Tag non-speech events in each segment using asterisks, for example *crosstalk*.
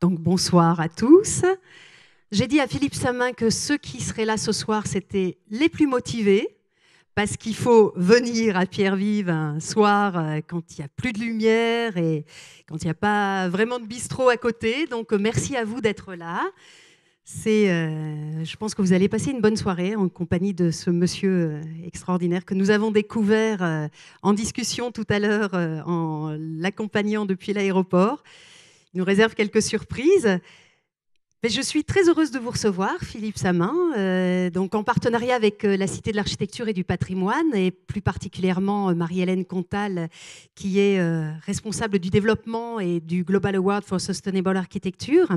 Donc bonsoir à tous. J'ai dit à Philippe Samin que ceux qui seraient là ce soir, c'était les plus motivés, parce qu'il faut venir à Pierre-Vive un soir euh, quand il n'y a plus de lumière et quand il n'y a pas vraiment de bistrot à côté. Donc merci à vous d'être là. C'est, euh, je pense que vous allez passer une bonne soirée en compagnie de ce monsieur euh, extraordinaire que nous avons découvert en discussion tout à l'heure en l'accompagnant depuis l'aéroport. Nous réserve quelques surprises. Mais je suis très heureuse de vous recevoir, Philippe Samin, euh, donc en partenariat avec euh, la Cité de l'Architecture et du Patrimoine, et plus particulièrement euh, Marie-Hélène Comtal, qui est responsable du développement et du Global Award for Sustainable Architecture.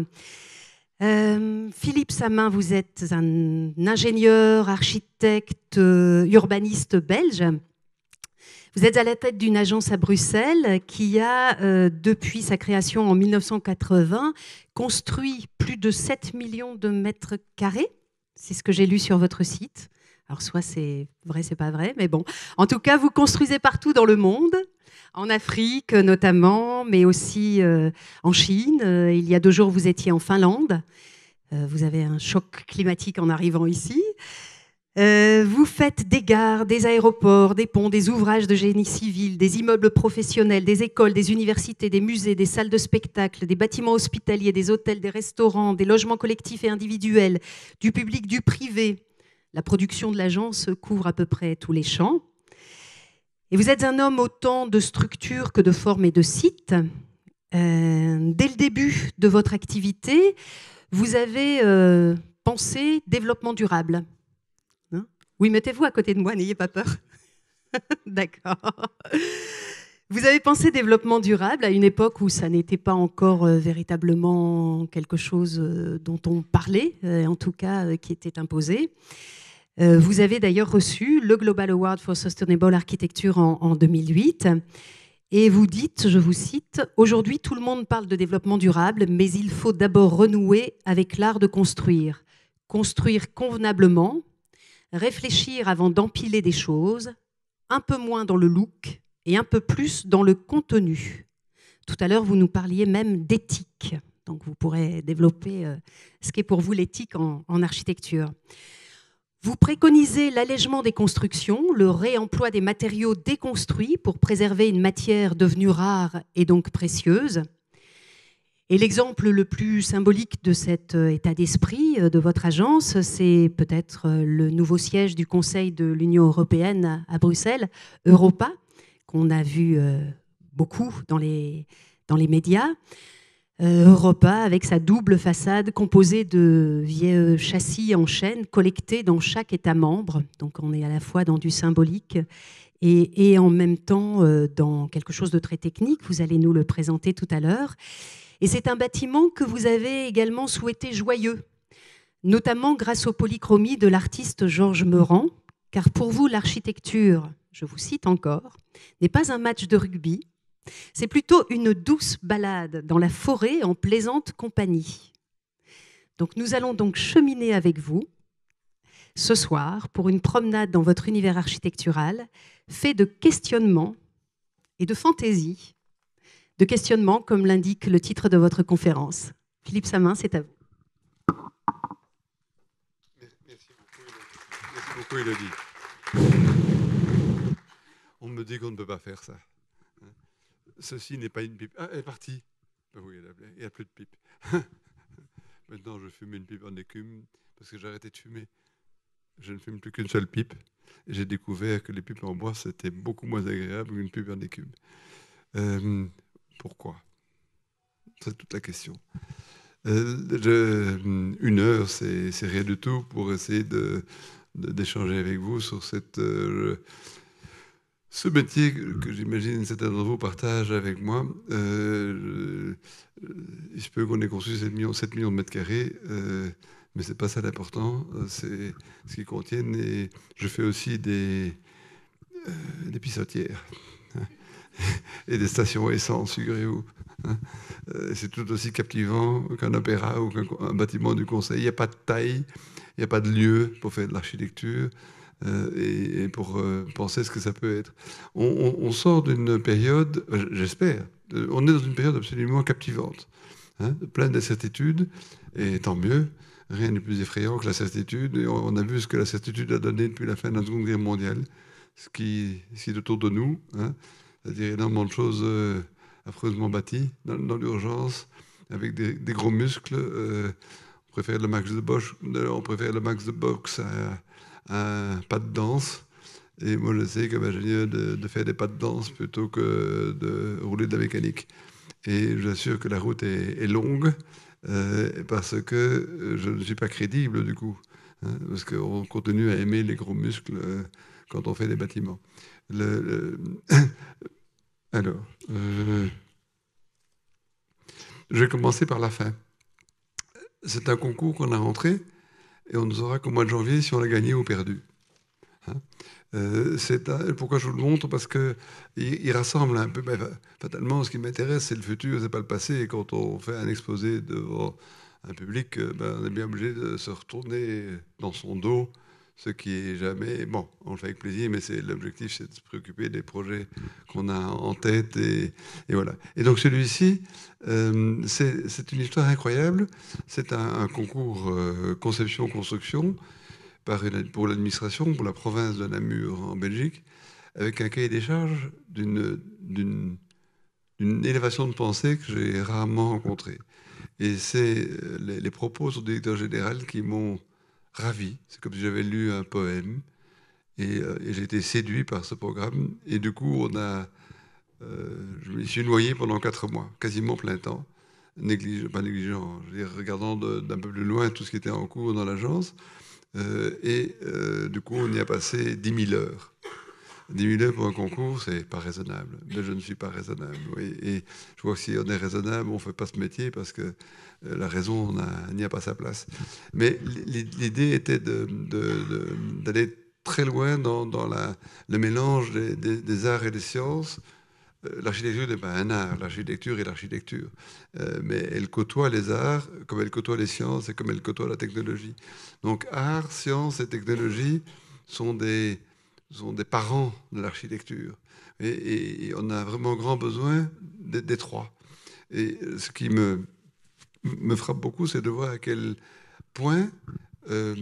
Philippe Samin, vous êtes un ingénieur, architecte, urbaniste belge. Vous êtes à la tête d'une agence à Bruxelles qui a, euh, depuis sa création en 1980, construit plus de 7 millions de mètres carrés. C'est ce que j'ai lu sur votre site. Alors, soit c'est vrai, c'est pas vrai, mais bon. En tout cas, vous construisez partout dans le monde, en Afrique notamment, mais aussi euh, en Chine. Euh, il y a deux jours, vous étiez en Finlande. vous avez un choc climatique en arrivant ici. Euh, vous faites des gares, des aéroports, des ponts, des ouvrages de génie civil, des immeubles professionnels, des écoles, des universités, des musées, des salles de spectacle, des bâtiments hospitaliers, des hôtels, des restaurants, des logements collectifs et individuels, du public, du privé. La production de l'agence couvre à peu près tous les champs. Et vous êtes un homme autant de structures que de formes et de sites. Euh, dès le début de votre activité, vous avez euh, pensé développement durable. Oui, mettez-vous à côté de moi, n'ayez pas peur. *laughs* D'accord. Vous avez pensé développement durable à une époque où ça n'était pas encore euh, véritablement quelque chose euh, dont on parlait, euh, en tout cas qui était imposé. vous avez d'ailleurs reçu le Global Award for Sustainable Architecture en, en 2008. Et vous dites, je vous cite, Aujourd'hui tout le monde parle de développement durable, mais il faut d'abord renouer avec l'art de construire. Construire convenablement, réfléchir avant d'empiler des choses, un peu moins dans le look et un peu plus dans le contenu. Tout à l'heure, vous nous parliez même d'éthique. Donc vous pourrez développer euh, ce qu'est pour vous l'éthique en, architecture. Vous préconisez l'allègement des constructions, le réemploi des matériaux déconstruits pour préserver une matière devenue rare et donc précieuse. Et l'exemple le plus symbolique de cet euh, état d'esprit euh, de votre agence, c'est peut-être euh, le nouveau siège du Conseil de l'Union européenne à Bruxelles, Europa, qu'on a vu beaucoup dans les, dans les médias. Europa, avec sa double façade composée de vieux châssis en chaîne collectés dans chaque État membre. Donc on est à la fois dans du symbolique et, et en même temps dans quelque chose de très technique. Vous allez nous le présenter tout à l'heure. Et c'est un bâtiment que vous avez également souhaité joyeux, notamment grâce aux polychromies de l'artiste Georges Meurant, car pour vous, l'architecture, je vous cite encore, n'est pas un match de rugby, c'est plutôt une douce balade dans la forêt en plaisante compagnie. Donc nous allons donc cheminer avec vous ce soir pour une promenade dans votre univers architectural fait de questionnements et de fantaisie de questionnement, comme l'indique le titre de votre conférence. Philippe Samin, c'est à vous. Merci beaucoup, Elodie. On me dit qu'on ne peut pas faire ça. Ceci n'est pas une pipe. Ah, elle est partie. Ah oui, il n'y a plus de pipe. *laughs* Maintenant, je fume une pipe en écume parce que j'ai arrêté de fumer. Je ne fume plus qu'une seule pipe. J'ai découvert que les pipes en bois, c'était beaucoup moins agréable qu'une pipe en écume. Euh, pourquoi? C'est toute la question. Euh, une heure, c'est rien du tout pour essayer d'échanger avec vous sur cette, euh, ce métier que j'imagine certains d'entre vous partagent avec moi. Euh, il se peut qu'on ait conçu 7 millions, 7 millions de mètres carrés, mais c'est pas ça l'important, c'est ce qu'ils contiennent. Et je fais aussi des, des pissotières *laughs* et des stations essence, figurez-vous. Euh, c'est tout aussi captivant qu'un opéra ou qu'un bâtiment du conseil. Il n'y a pas de taille, il n'y a pas de lieu pour faire de l'architecture euh, et, pour euh, penser ce que ça peut être. On, sort d'une période, j'espère, on est dans une période absolument captivante. hein, plein d'incertitudes, et tant mieux. Rien n'est plus effrayant que la certitude. On a vu ce que la certitude a donné depuis la fin de la Seconde Guerre mondiale, ce qui, est autour de nous, hein, c'est-à-dire énormément de choses euh, affreusement bâties dans, l'urgence, avec des, gros muscles. Euh, on préfère le max de Bosch, on préfère le max de boxe à, à pas de danse. Et moi, je sais que j'ai de, de faire des pas de danse plutôt que de rouler de la mécanique. Et j'assure que la route est, longue euh, parce que je ne suis pas crédible du coup. Hein, parce qu'on continue à aimer les gros muscles quand on fait des bâtiments. *coughs* Alors, euh, je vais commencer par la fin. C'est un concours qu'on a rentré et on ne saura qu'au mois de janvier si on l'a gagné ou perdu. Hein. Euh, pourquoi je vous le montre? Parce qu'il il rassemble un peu. Ben, fatalement, ce qui m'intéresse, c'est le futur, c'est pas le passé. Et quand on fait un exposé devant un public, euh, ben, on est bien obligé de se retourner dans son dos, ce qui est jamais. Bon, on le fait avec plaisir, mais c'est l'objectif, c'est de se préoccuper des projets qu'on a en tête. Et, voilà. Et donc celui-ci, euh, c'est une histoire incroyable. C'est un, concours conception-construction pour l'administration, pour la province de Namur en Belgique, avec un cahier des charges d'une élévation de pensée que j'ai rarement rencontrée. Et c'est euh, les, propos du directeur général qui m'ont ravi. C'est comme si j'avais lu un poème. Euh, et, j'ai été séduit par ce programme. Et du coup, on a, euh, je me suis noyé pendant quatre mois, quasiment plein temps. Pas négligent, je veux dire, regardant d'un peu plus loin tout ce qui était en cours dans l'agence. Euh, et euh, du coup, on y a passé 10 000 heures. 10 000 heures pour un concours, c'est pas raisonnable. Mais je ne suis pas raisonnable. Et je vois que si on est raisonnable, on ne fait pas ce métier parce que euh, la raison n'y a, pas sa place. Mais l'idée était d'aller très loin dans, le mélange des, arts et des sciences euh, l'architecture n'est pas un art, l'architecture est l'architecture. Euh, mais elle côtoie les arts comme elle côtoie les sciences et comme elle côtoie la technologie. Donc art, sciences et technologie sont des, sont des parents de l'architecture. Et, on a vraiment grand besoin des, trois. Et ce qui me, me frappe beaucoup, c'est de voir à quel point euh,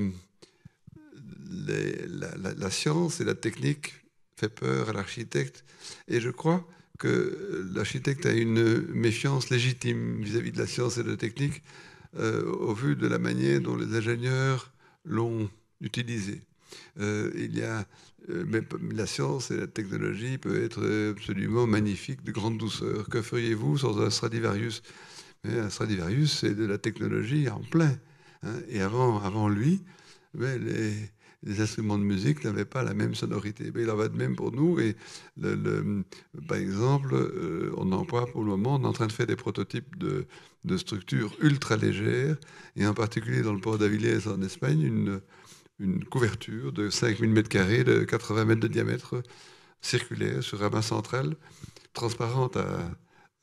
la, science et la technique fait peur à l'architecte. Et je crois que l'architecte a une méfiance légitime vis-à-vis de la science et de la technique euh, au vu de la manière dont les ingénieurs l'ont utilisé. Euh, il y a, mais la science et la technologie peuvent être absolument magnifiques, de grande douceur. Que feriez-vous sans un Stradivarius? Mais Un Stradivarius, c'est de la technologie en plein. Hein. et avant, avant lui, mais les, instruments de musique n'avaient pas la même sonorité. Mais il en va de même pour nous. Et par exemple, euh, on emploie pour le moment, on est en train de faire des prototypes de, structures ultra légères, et en particulier dans le port d'Avilés en Espagne, une, couverture de 5000 m2 de 80 mètres de diamètre circulaire sur un bas central, transparente à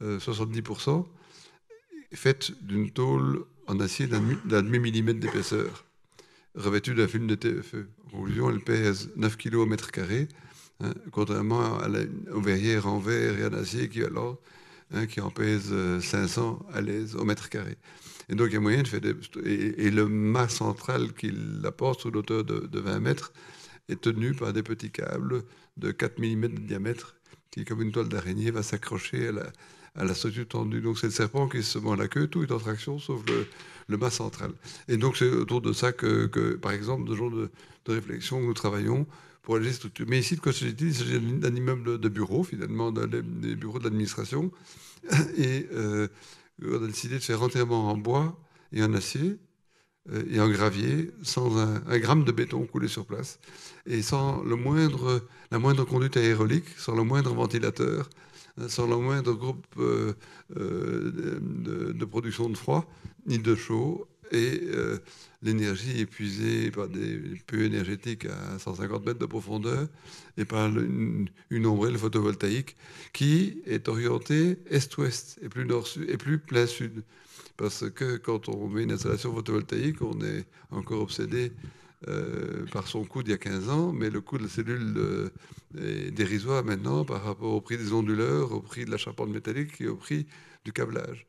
70%, euh, faite d'une tôle en acier d'un demi-millimètre d'épaisseur revêtue d'un film de TFE. En conclusion, elle pèse 9 kg au mètre carré, hein, contrairement à la, aux verrières en verre et en acier équivalent, hein, qui en pèse 500 euh, à l'aise au mètre carré. Et donc, il y a moyen de faire des... Et, le mât central qui l'apporte sous l'auteur de, 20 mètres est tenu par des petits câbles de 4 mm de diamètre qui, comme une toile d'araignée, va s'accrocher à la, à la structure tendue. Donc c'est le serpent qui se à la queue, tout est en traction sauf le, le mât central. Et donc c'est autour de ça que, par exemple, de genre de, réflexion nous travaillons pour aller structurer. Mais ici, de quoi Il s'agit d'un immeuble de bureau, finalement, des bureaux de l'administration. *coughs* Et euh, on a décidé de faire entièrement en bois et en acier euh, et en gravier, sans un, un, gramme de béton coulé sur place, et sans le moindre, la moindre conduite aérolique, sans le moindre ventilateur, sans le moindre groupe euh, euh, de, production de froid ni de chaud, et euh, l'énergie épuisée par des puits énergétiques à 150 mètres de profondeur et par une, ombrelle photovoltaïque qui est orientée est-ouest et plus nord-sud et plus plein sud. Parce que quand on met une installation photovoltaïque, on est encore obsédé euh, par son coût d'il y a 15 ans, mais le coût de la cellule euh, est dérisoire maintenant par rapport au prix des onduleurs, au prix de la charpente métallique et au prix du câblage.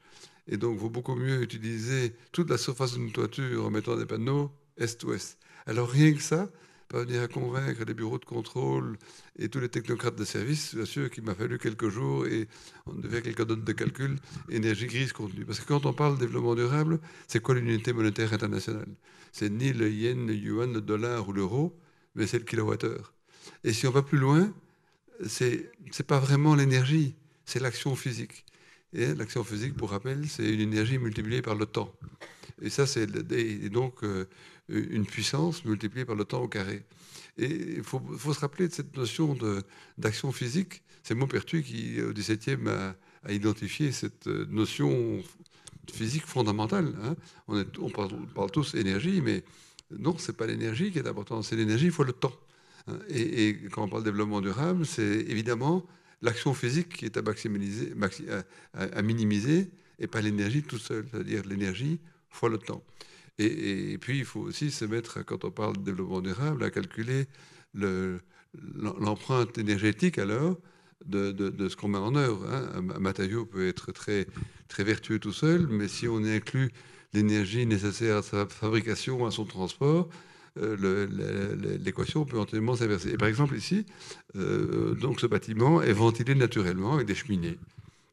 Et donc, il vaut beaucoup mieux utiliser toute la surface d'une toiture en mettant des panneaux est-ouest. Alors, rien que ça, venir à convaincre les bureaux de contrôle et tous les technocrates de service, bien sûr qu'il m'a fallu quelques jours et on devait faire quelques notes de calcul, énergie grise contenue. Parce que quand on parle développement durable, c'est quoi l'unité monétaire internationale? C'est ni le yen, le yuan, le dollar ou l'euro, mais c'est le kilowattheure. Et si on va plus loin, c'est n'est pas vraiment l'énergie, c'est l'action physique. Et l'action physique, pour rappel, c'est une énergie multipliée par le temps. Et ça, c'est donc euh, une puissance multipliée par le temps au carré. Et il faut, se rappeler de cette notion d'action physique. C'est Maupertuis qui, au XVIIe, a, a identifié cette euh, notion physique fondamentale. Hein. On, parle, tous énergie, mais non, ce n'est pas l'énergie qui est importante, c'est l'énergie, faut le temps. Hein. Et, quand on parle de développement durable, c'est évidemment l'action physique qui est à, à minimiser et pas l'énergie tout seul, c'est-à-dire l'énergie fois le temps. Et, puis, il faut aussi se mettre, quand on parle de développement durable, à calculer l'empreinte énergétique alors de, de, ce qu'on met en œuvre. Hein. Un matériau peut être très, très vertueux tout seul, mais si on inclut l'énergie nécessaire à sa fabrication, à son transport, euh, l'équation peut entièrement s'inverser. Et par exemple ici, euh, donc ce bâtiment est ventilé naturellement avec des cheminées,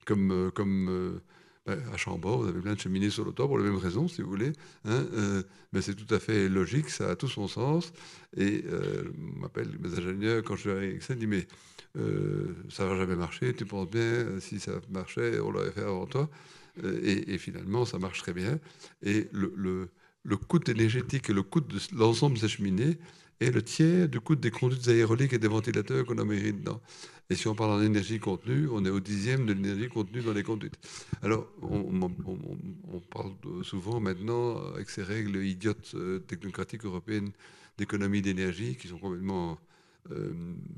comme, euh, à Chambord, vous avez plein de cheminées sur le toit pour les mêmes raisons, si vous voulez. Hein, euh, mais c'est tout à fait logique, ça a tout son sens. Et euh, m'appelle mes ingénieurs quand je suis avec ça, ils disent Mais euh, ça va jamais marcher, tu penses bien, si ça marchait, on l'aurait fait avant toi. Euh, et, finalement, ça marche très bien. Et le coût énergétique et le coût de l'ensemble de ces cheminées est le tiers du coût des conduites aéroliques et des ventilateurs qu'on a mis dedans. Et si on parle en énergie contenue, on est au dixième de l'énergie contenue dans les conduites. Alors, on, parle souvent maintenant, avec ces règles idiotes euh, technocratiques européennes d'économie d'énergie, qui sont complètement euh,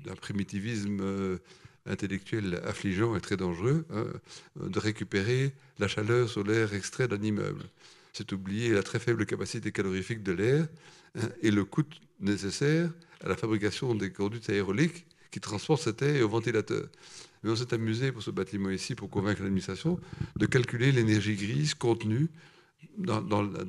d'un primitivisme euh, intellectuel affligeant et très dangereux, hein, de récupérer la chaleur solaire extraite d'un immeuble. C'est oublier la très faible capacité calorifique de l'air hein, et le coût nécessaire à la fabrication des conduites aéroliques qui transporte cet air au ventilateur. Mais on s'est amusé pour ce bâtiment ici, pour convaincre l'administration, de calculer l'énergie grise contenue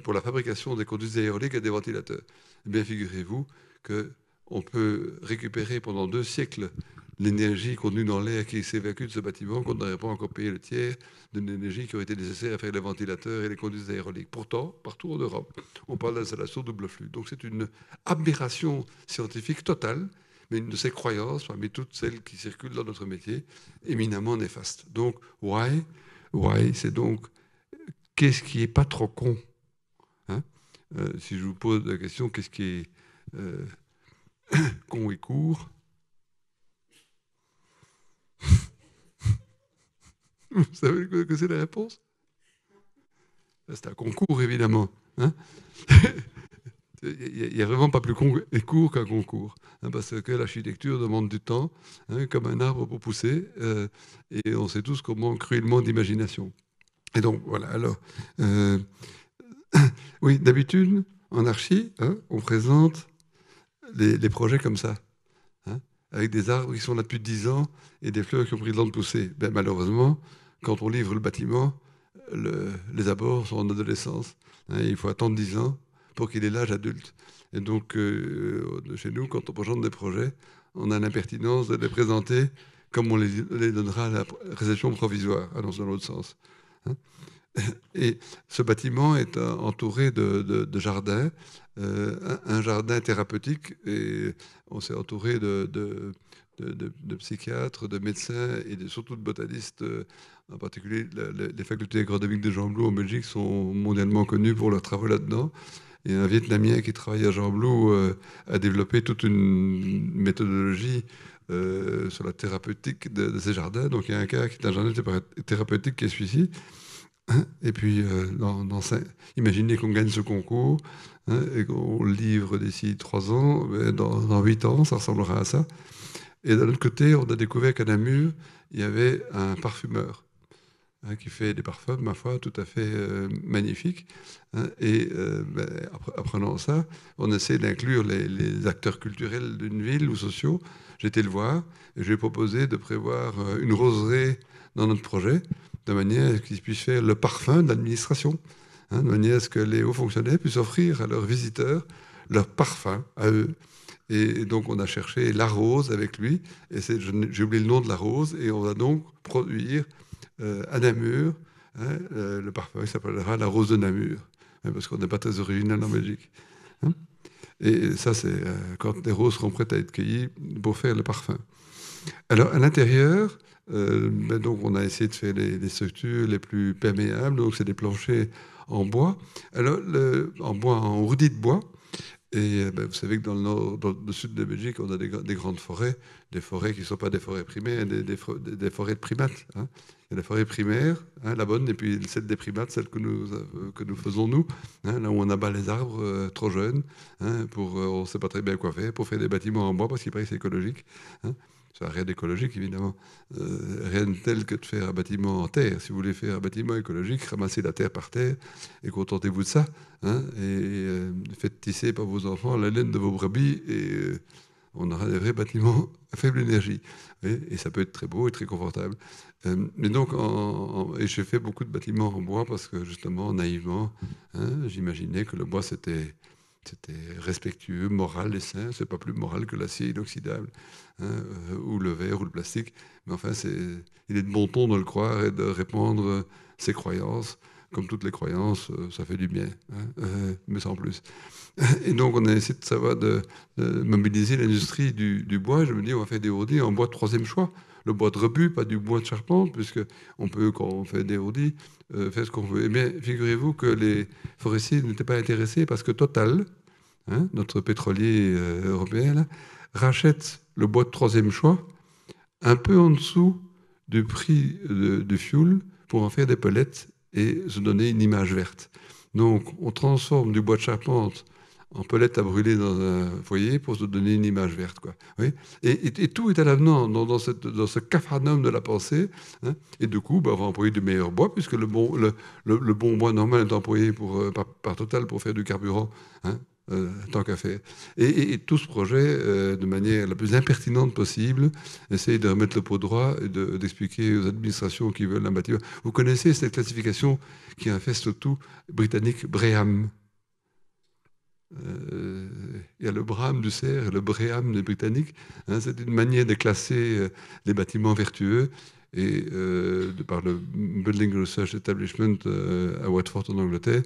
pour la fabrication des conduites aéroliques et des ventilateurs. Eh bien, figurez-vous qu'on peut récupérer pendant deux siècles l'énergie contenue dans l'air qui s'évacue de ce bâtiment, qu'on n'aurait pas encore payé le tiers de l'énergie qui aurait été nécessaire à faire les ventilateurs et les conduites aéroliques. Pourtant, partout en Europe, on parle d'installation double flux. Donc c'est une aberration scientifique totale mais une de ces croyances, parmi toutes celles qui circulent dans notre métier, éminemment néfaste. Donc, why? Why, c'est donc qu'est-ce qui est pas trop con hein? Euh, Si je vous pose la question, qu'est-ce qui est euh, *coughs* con et court? *laughs* Vous savez que c'est la réponse? C'est un concours, évidemment. Hein? *laughs* il n'y a, vraiment pas plus court qu'un concours, hein, parce que l'architecture demande du temps, hein, comme un arbre pour pousser, euh, et on sait tous comment cruellement d'imagination. Et donc, voilà, alors, euh, *coughs* oui, d'habitude, en archi, hein, on présente les, projets comme ça, avec des arbres qui sont là depuis 10 ans et des fleurs qui ont pris le temps de pousser. Ben, malheureusement, quand on livre le bâtiment, les abords sont en adolescence. il faut attendre 10 ans pour qu'il ait l'âge adulte. Et donc, euh, chez nous, quand on présente des projets, on a l'impertinence de les présenter comme on les, donnera à la réception provisoire, ah dans l'autre sens. Hein. *laughs* Et ce bâtiment est entouré de, jardins, euh, un, jardin thérapeutique, et on s'est entouré de, psychiatres, de médecins et surtout de botanistes. Euh, en particulier, les facultés agronomiques de Jean en Belgique sont mondialement connues pour leurs travaux là-dedans. Et un Vietnamien qui travaille à Jean Blou euh, a développé toute une méthodologie euh, sur la thérapeutique de, ces jardins. Donc il y a un cas qui est un jardin thérapeutique qui est celui-ci. Et puis, euh, dans, imaginez qu'on gagne ce concours hein, et qu'on livre d'ici trois ans. Dans, huit ans, ça ressemblera à ça. Et d'un autre côté, on a découvert qu'à Namur, il y avait un parfumeur. Hein, qui fait des parfums, ma foi, tout à fait euh, magnifiques. Hein, et euh, ben, apprenant ça, on essaie d'inclure les, acteurs culturels d'une ville ou sociaux. J'ai été le voir et je lui ai proposé de prévoir euh, une roseraie dans notre projet de manière à ce qu'ils puissent faire le parfum de l'administration, hein, de manière à ce que les hauts fonctionnaires puissent offrir à leurs visiteurs leur parfum à eux. Et donc on a cherché la rose avec lui, et j'ai oublié le nom de la rose, et on va donc produire euh, à Namur, hein, euh, le parfum s'appellera la rose de Namur, hein, parce qu'on n'est pas très original en Belgique. Hein. Et ça, c'est euh, quand les roses seront prêtes à être cueillies pour faire le parfum. Alors à l'intérieur, ben donc on a essayé de faire les, structures les plus perméables, donc c'est des planchers en bois. Alors en bois, en de bois, et euh, ben, vous savez que dans le, nord, dans le sud de Belgique, on a des, grandes forêts, des forêts qui ne sont pas des forêts primaires, des, forêts de primates. Il y a la forêt primaire, hein, la bonne, et puis celle des primates, celle que nous, euh, que nous faisons nous, hein, là où on abat les arbres euh, trop jeunes, pour, on ne sait pas très bien quoi faire, pour faire des bâtiments en bois, parce qu'il paraît que c'est écologique. Ça rien d'écologique, évidemment. Euh, rien de tel que de faire un bâtiment en terre. Si vous voulez faire un bâtiment écologique, ramassez la terre par terre et contentez-vous de ça. Hein, et euh, faites tisser par vos enfants la laine de vos brebis et euh, on aura des vrais bâtiments à faible énergie. Et, ça peut être très beau et très confortable. Mais donc, et j'ai fait beaucoup de bâtiments en bois parce que justement, naïvement, hein, j'imaginais que le bois c'était respectueux, moral et sain. C'est pas plus moral que l'acier inoxydable, hein, euh, ou le verre, ou le plastique. Mais enfin, il est de bon ton de le croire et de répandre ses croyances. Comme toutes les croyances, euh, ça fait du bien, hein, euh, mais sans plus. Et donc, on a essayé de savoir de, mobiliser l'industrie du, bois. Je me dis, on va faire des ordis en bois de troisième choix. Le bois de rebut, pas du bois de charpente, puisque on peut, quand on fait des ordis, faire ce qu'on veut. Eh bien, figurez-vous que les forestiers n'étaient pas intéressés parce que Total, Hein, notre pétrolier euh, européen, rachète le bois de troisième choix un peu en dessous du prix de, de fuel pour en faire des pellets et se donner une image verte. Donc, on transforme du bois de charpente en pellets à brûler dans un foyer pour se donner une image verte. Quoi. et, tout est à l'avenant dans, ce capharnaüm de la pensée. Hein. et du coup, bah, on va employer du meilleur bois, puisque le bon, bois normal est employé euh, par, Total pour faire du carburant. Hein. Euh, tant qu'à faire. Et, tout ce projet, euh, de manière la plus impertinente possible, essaye de remettre le pot droit et d'expliquer aux administrations qui veulent un bâtiment. Vous connaissez cette classification qui infeste tout, britannique, Breham. Euh, il y a le Braham du cerf et le Breham des Britanniques. Hein, c'est une manière de classer les bâtiments vertueux. Et par le Building Research Establishment à Watford en Angleterre,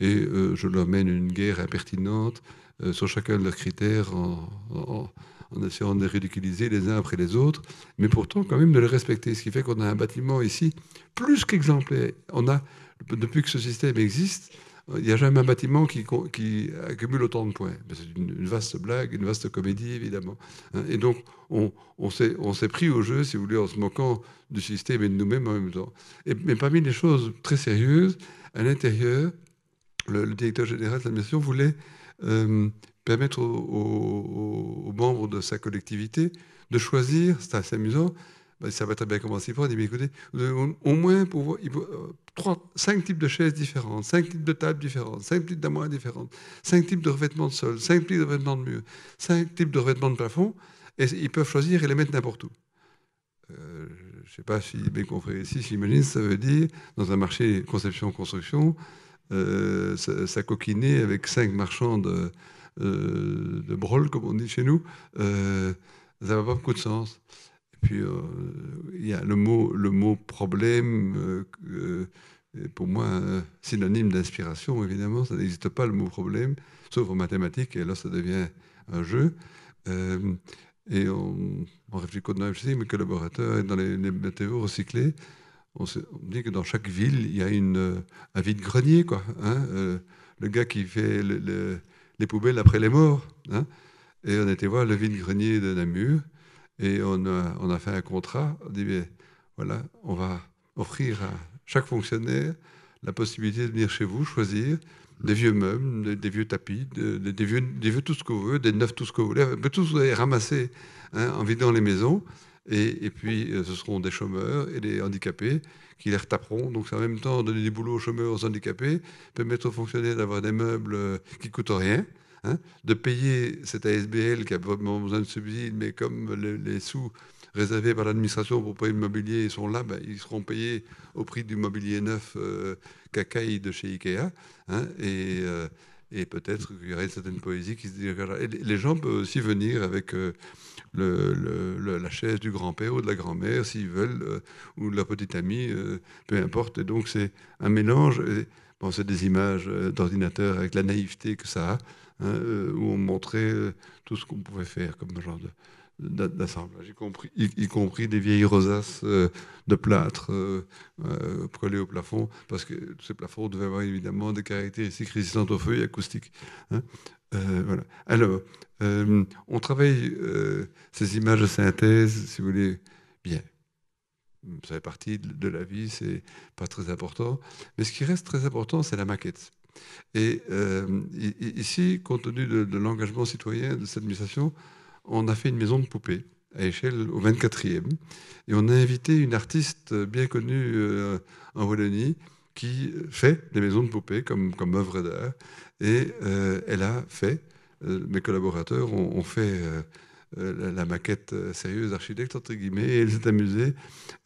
et euh, je leur mène une guerre impertinente euh, sur chacun de leurs critères en, essayant de les ridiculiser les uns après les autres, mais pourtant quand même de les respecter. Ce qui fait qu'on a un bâtiment ici plus qu'exemplaire. On a, depuis que ce système existe, il n'y a jamais un bâtiment qui, accumule autant de points. C'est une, vaste blague, une vaste comédie, évidemment. Hein. Et donc, on, s'est pris au jeu, si vous voulez, en se moquant du système et de nous-mêmes en même temps. Mais parmi les choses très sérieuses, à l'intérieur, le, directeur général de l'administration voulait euh, permettre aux, membres de sa collectivité de choisir, c'est assez amusant, ben, ça va très bien commencer par, il dit, écoutez, au moins pour, il trois, cinq types de chaises différentes, cinq types de tables différentes, cinq types d'armoires différentes, cinq types de revêtements de sol, cinq types de revêtements de mur, cinq types de revêtements de plafond, et ils peuvent choisir et les mettre n'importe où. Euh, je ne sais pas si mes confrères ici j'imagine, ça veut dire, dans un marché conception-construction, euh, ça, coquinait avec cinq marchands de, euh, comme on dit chez nous, euh, ça n'a pas beaucoup de sens. Et puis, il y a le mot, le mot problème, pour moi, synonyme d'inspiration, évidemment, ça n'existe pas le mot problème, sauf en mathématiques, et là, ça devient un jeu. et on, on réfléchit aussi, mes collaborateurs, dans les, les matériaux recyclés, on, dit que dans chaque ville, il y a une, euh, un vide-grenier. Hein, euh, le gars qui fait les poubelles après les morts. Hein. et on était voir le vide-grenier de Namur, et on a, fait un contrat. On dit, voilà, on va offrir à chaque fonctionnaire la possibilité de venir chez vous, choisir des vieux meubles, des, vieux tapis, des, vieux, tout ce vous voulez, des neufs tout ce que vous voulez, tout ce que vous avez ramassé hein, en vidant les maisons. Et, puis, euh, ce seront des chômeurs et des handicapés qui les retaperont. Donc, c'est en même temps donner du boulot aux chômeurs, aux handicapés, permettre aux fonctionnaires d'avoir des meubles euh, qui coûtent rien, hein, de payer cet ASBL qui a vraiment besoin de subsides, mais comme les, sous réservés par l'administration pour payer le mobilier sont là, ben, ils seront payés au prix du mobilier neuf euh, de chez Ikea. Hein, euh, et peut-être qu'il y aurait une certaine poésie qui se dégagera. Et les gens peuvent aussi venir avec euh, la chaise du grand-père ou de la grand-mère, s'ils veulent, euh, ou de la petite amie, peu importe. Et donc c'est un mélange. c'est des images d'ordinateur avec la naïveté que ça a, hein, où on montrait tout ce qu'on pouvait faire comme genre de d'assemblage, y compris, y, compris des vieilles rosaces euh, de plâtre euh, euh, collées au plafond, parce que ces plafonds devaient avoir évidemment des caractéristiques résistantes au feu et acoustiques. Hein. voilà. Alors, on travaille ces images de synthèse, si vous voulez, bien. Ça fait partie de la vie, c'est pas très important. Mais ce qui reste très important, c'est la maquette. Et ici, compte tenu de l'engagement citoyen de cette administration, on a fait une maison de poupées à échelle au 24e. Et on a invité une artiste bien connue euh, en Wallonie qui fait des maisons de poupées comme, comme œuvre d'art. Et euh, elle a fait, euh, mes collaborateurs ont, fait la, maquette sérieuse architecte, entre guillemets, et elle s'est amusée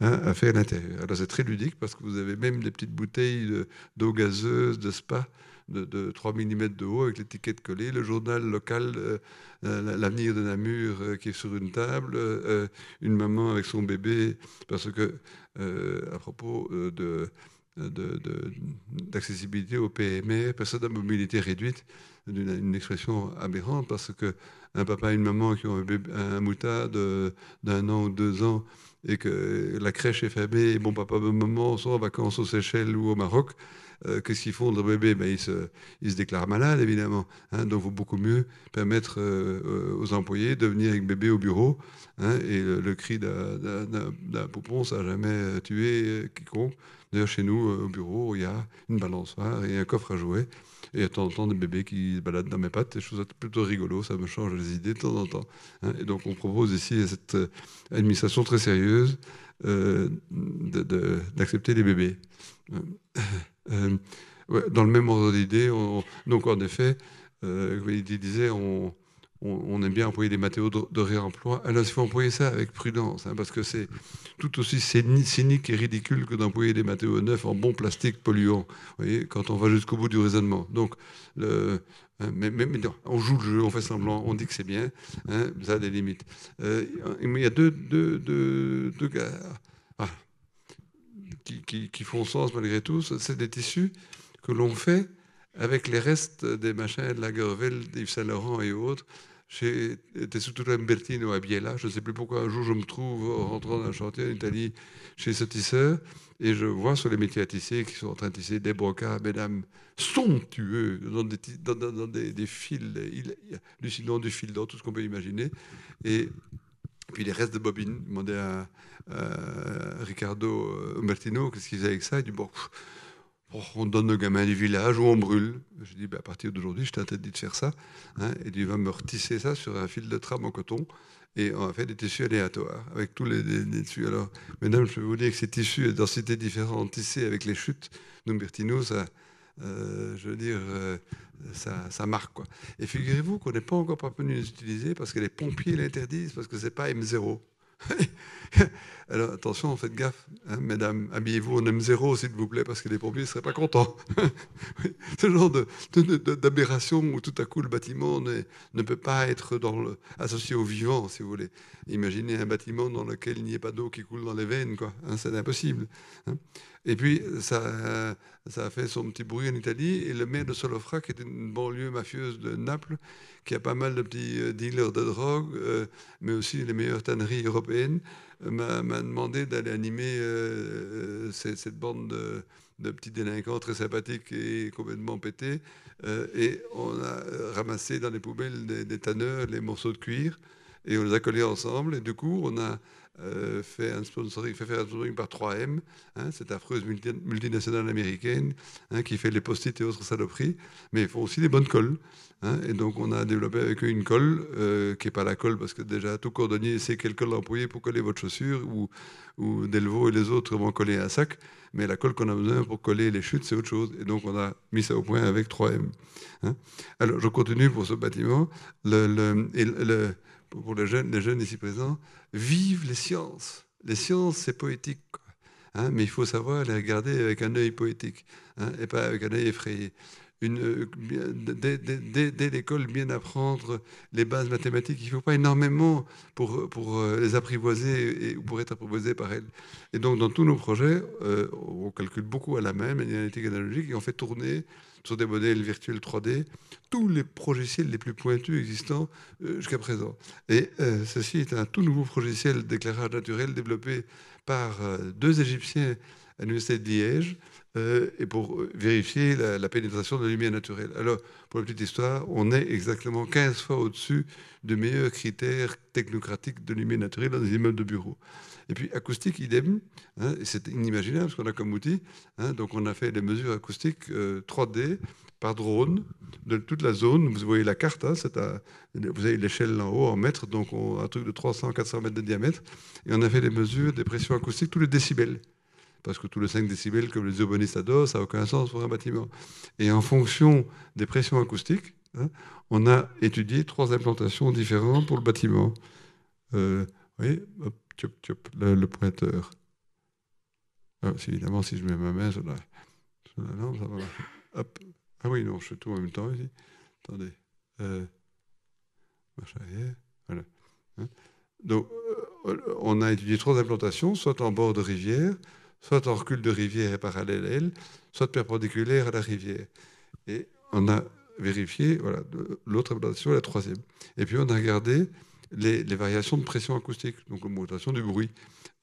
hein, à faire l'intérieur. Alors c'est très ludique parce que vous avez même des petites bouteilles d'eau gazeuse, de spa, de, 3 mm de haut avec l'étiquette collée, le journal local, euh, euh, l'avenir de Namur euh, qui est sur une table, une maman avec son bébé, parce que à propos de d'accessibilité au PMR, personne à mobilité réduite, une, expression aberrante, parce que un papa et une maman qui ont un, bébé, moutard d'un an ou deux ans et que la crèche est fermée et mon papa et maman sont en vacances aux Seychelles ou au Maroc, euh, qu'est-ce qu'ils font de bébé? Ben, ils, se, ils se déclarent malades, évidemment. Hein, donc, il vaut beaucoup mieux permettre euh, aux employés de venir avec bébé au bureau. Hein, et le, cri d'un poupon, ça n'a jamais tué quiconque. D'ailleurs, chez nous, euh, au bureau, il y a une balançoire et un coffre à jouer. Et de temps en temps, des bébés qui se baladent dans mes pattes. Et plutôt rigolo, ça me change les idées de temps en temps. Hein. Et donc, on propose ici à cette administration très sérieuse d'accepter les bébés. *laughs* Euh, dans le même ordre d'idée, donc en effet, euh, il disait, on, aime bien employer des matériaux de, réemploi. Alors il faut employer ça avec prudence, hein, parce que c'est tout aussi cynique et ridicule que d'employer des matériaux neufs en bon plastique polluant, voyez, quand on va jusqu'au bout du raisonnement. Donc, hein, on joue le jeu, on fait semblant, on dit que c'est bien, hein, ça a des limites. Euh, il y a deux, deux, deux, gars. Ah, qui, font sens malgré tout, c'est des tissus que l'on fait avec les restes des machins de la Gervelle, d'Yves Saint-Laurent et autres, chez Tessuto Lambertino à Biella. Je ne sais plus pourquoi un jour je me trouve rentrant dans un chantier en Italie chez ce tisseur et je vois sur les métiers à tisser qui sont en train de tisser des brocas, mesdames, somptueux, dans des, dans, des, fils hallucinants, du fil dans tout ce qu'on peut imaginer. Puis les restes de bobines, demandé à, euh, Ricardo euh, Martino, qu'est-ce qu'il faisait avec ça Il dit bon, on donne aux gamin du village ou on brûle. Je dis ben, à partir d'aujourd'hui, je t'interdis de faire ça. Hein, et il va me retisser ça sur un fil de trame en coton. Et on a fait des tissus aléatoires avec tous les, tissus. Alors, mesdames, je vais vous dire que ces tissus à densité différente tissés avec les chutes d'Umbertino, ça, euh, je veux dire, ça, ça, marque. Quoi. Et figurez-vous qu'on n'est pas encore parvenu les utiliser parce que les pompiers l'interdisent, parce que ce n'est pas M0. *laughs* Alors attention, faites gaffe, hein, mesdames, habillez-vous en M0 s'il vous plaît, parce que les pompiers ne seraient pas contents. *laughs* Ce genre d'aberration où tout à coup le bâtiment ne peut pas être associé au vivant, si vous voulez. Imaginez un bâtiment dans lequel il n'y ait pas d'eau qui coule dans les veines. Hein, c'est impossible. Hein. Et puis, ça, a fait son petit bruit en Italie. Et le maire de Solofra, qui est une banlieue mafieuse de Naples, qui a pas mal de petits euh, dealers de drogue, euh, mais aussi les meilleures tanneries européennes, euh, m'a demandé d'aller animer cette, bande de, petits délinquants très sympathiques et complètement pétés. et on a ramassé dans les poubelles des, des tanneurs les morceaux de cuir et on les a collés ensemble. Et du coup, on a euh, fait un sponsoring, faire un sponsoring par 3M, hein, cette affreuse multinationale américaine hein, qui fait les post-it et autres saloperies, mais ils font aussi des bonnes colles. Hein, et donc on a développé avec eux une colle euh, qui n'est pas la colle parce que déjà tout cordonnier sait quelle colle employer pour coller votre chaussure ou, Delvaux et les autres vont coller un sac, mais la colle qu'on a besoin pour coller les chutes c'est autre chose. Et donc on a mis ça au point avec 3M. Alors je continue pour ce bâtiment. Pour les jeunes, ici présents, vivent les sciences. Les sciences, c'est poétique. Hein, mais il faut savoir les regarder avec un œil poétique hein, et pas avec un œil effrayé. Euh, dès, l'école, bien apprendre les bases mathématiques. Il ne faut pas énormément pour, euh, les apprivoiser et pour être apprivoisé par elles. Et donc, dans tous nos projets, euh, on calcule beaucoup à la main, analytique analogique, et on fait tourner sur des modèles virtuels 3D tous les logiciels les plus pointus existants jusqu'à présent. Et ceci est un tout nouveau logiciel d'éclairage naturel développé par deux Égyptiens à l'Université de Liège euh, et pour vérifier la, pénétration de la lumière naturelle. Alors, pour la petite histoire, on est exactement 15 fois au-dessus de meilleurs critères technocratiques de lumière naturelle dans des immeubles de bureaux. Et puis, acoustique, idem, hein, c'est inimaginable ce qu'on a comme outil. Hein, donc, on a fait des mesures acoustiques 3D euh, par drone de toute la zone. Vous voyez la carte, hein, vous avez l'échelle en haut en mètres, donc un truc de 300-400 mètres de diamètre. Et on a fait des mesures des pressions acoustiques, tous les décibels parce que tous les 5 décibels, comme les urbanistes adorent, ça n'a aucun sens pour un bâtiment. Et en fonction des pressions acoustiques, hein, on a étudié trois implantations différentes pour le bâtiment. Euh, vous voyez, le, pointeur. Ah, évidemment, si je mets ma main sur la, lampe, ça va. Ah oui, non, je fais tout en même temps ici. Attendez. Euh, voilà. Hein. Donc, euh, on a étudié trois implantations, soit en bord de rivière, soit en recul de rivière et parallèle à elle, soit perpendiculaire à la rivière. Et on a vérifié, voilà, l'autre implantation, la troisième. Et puis on a regardé les, variations de pression acoustique, donc l'augmentation du bruit.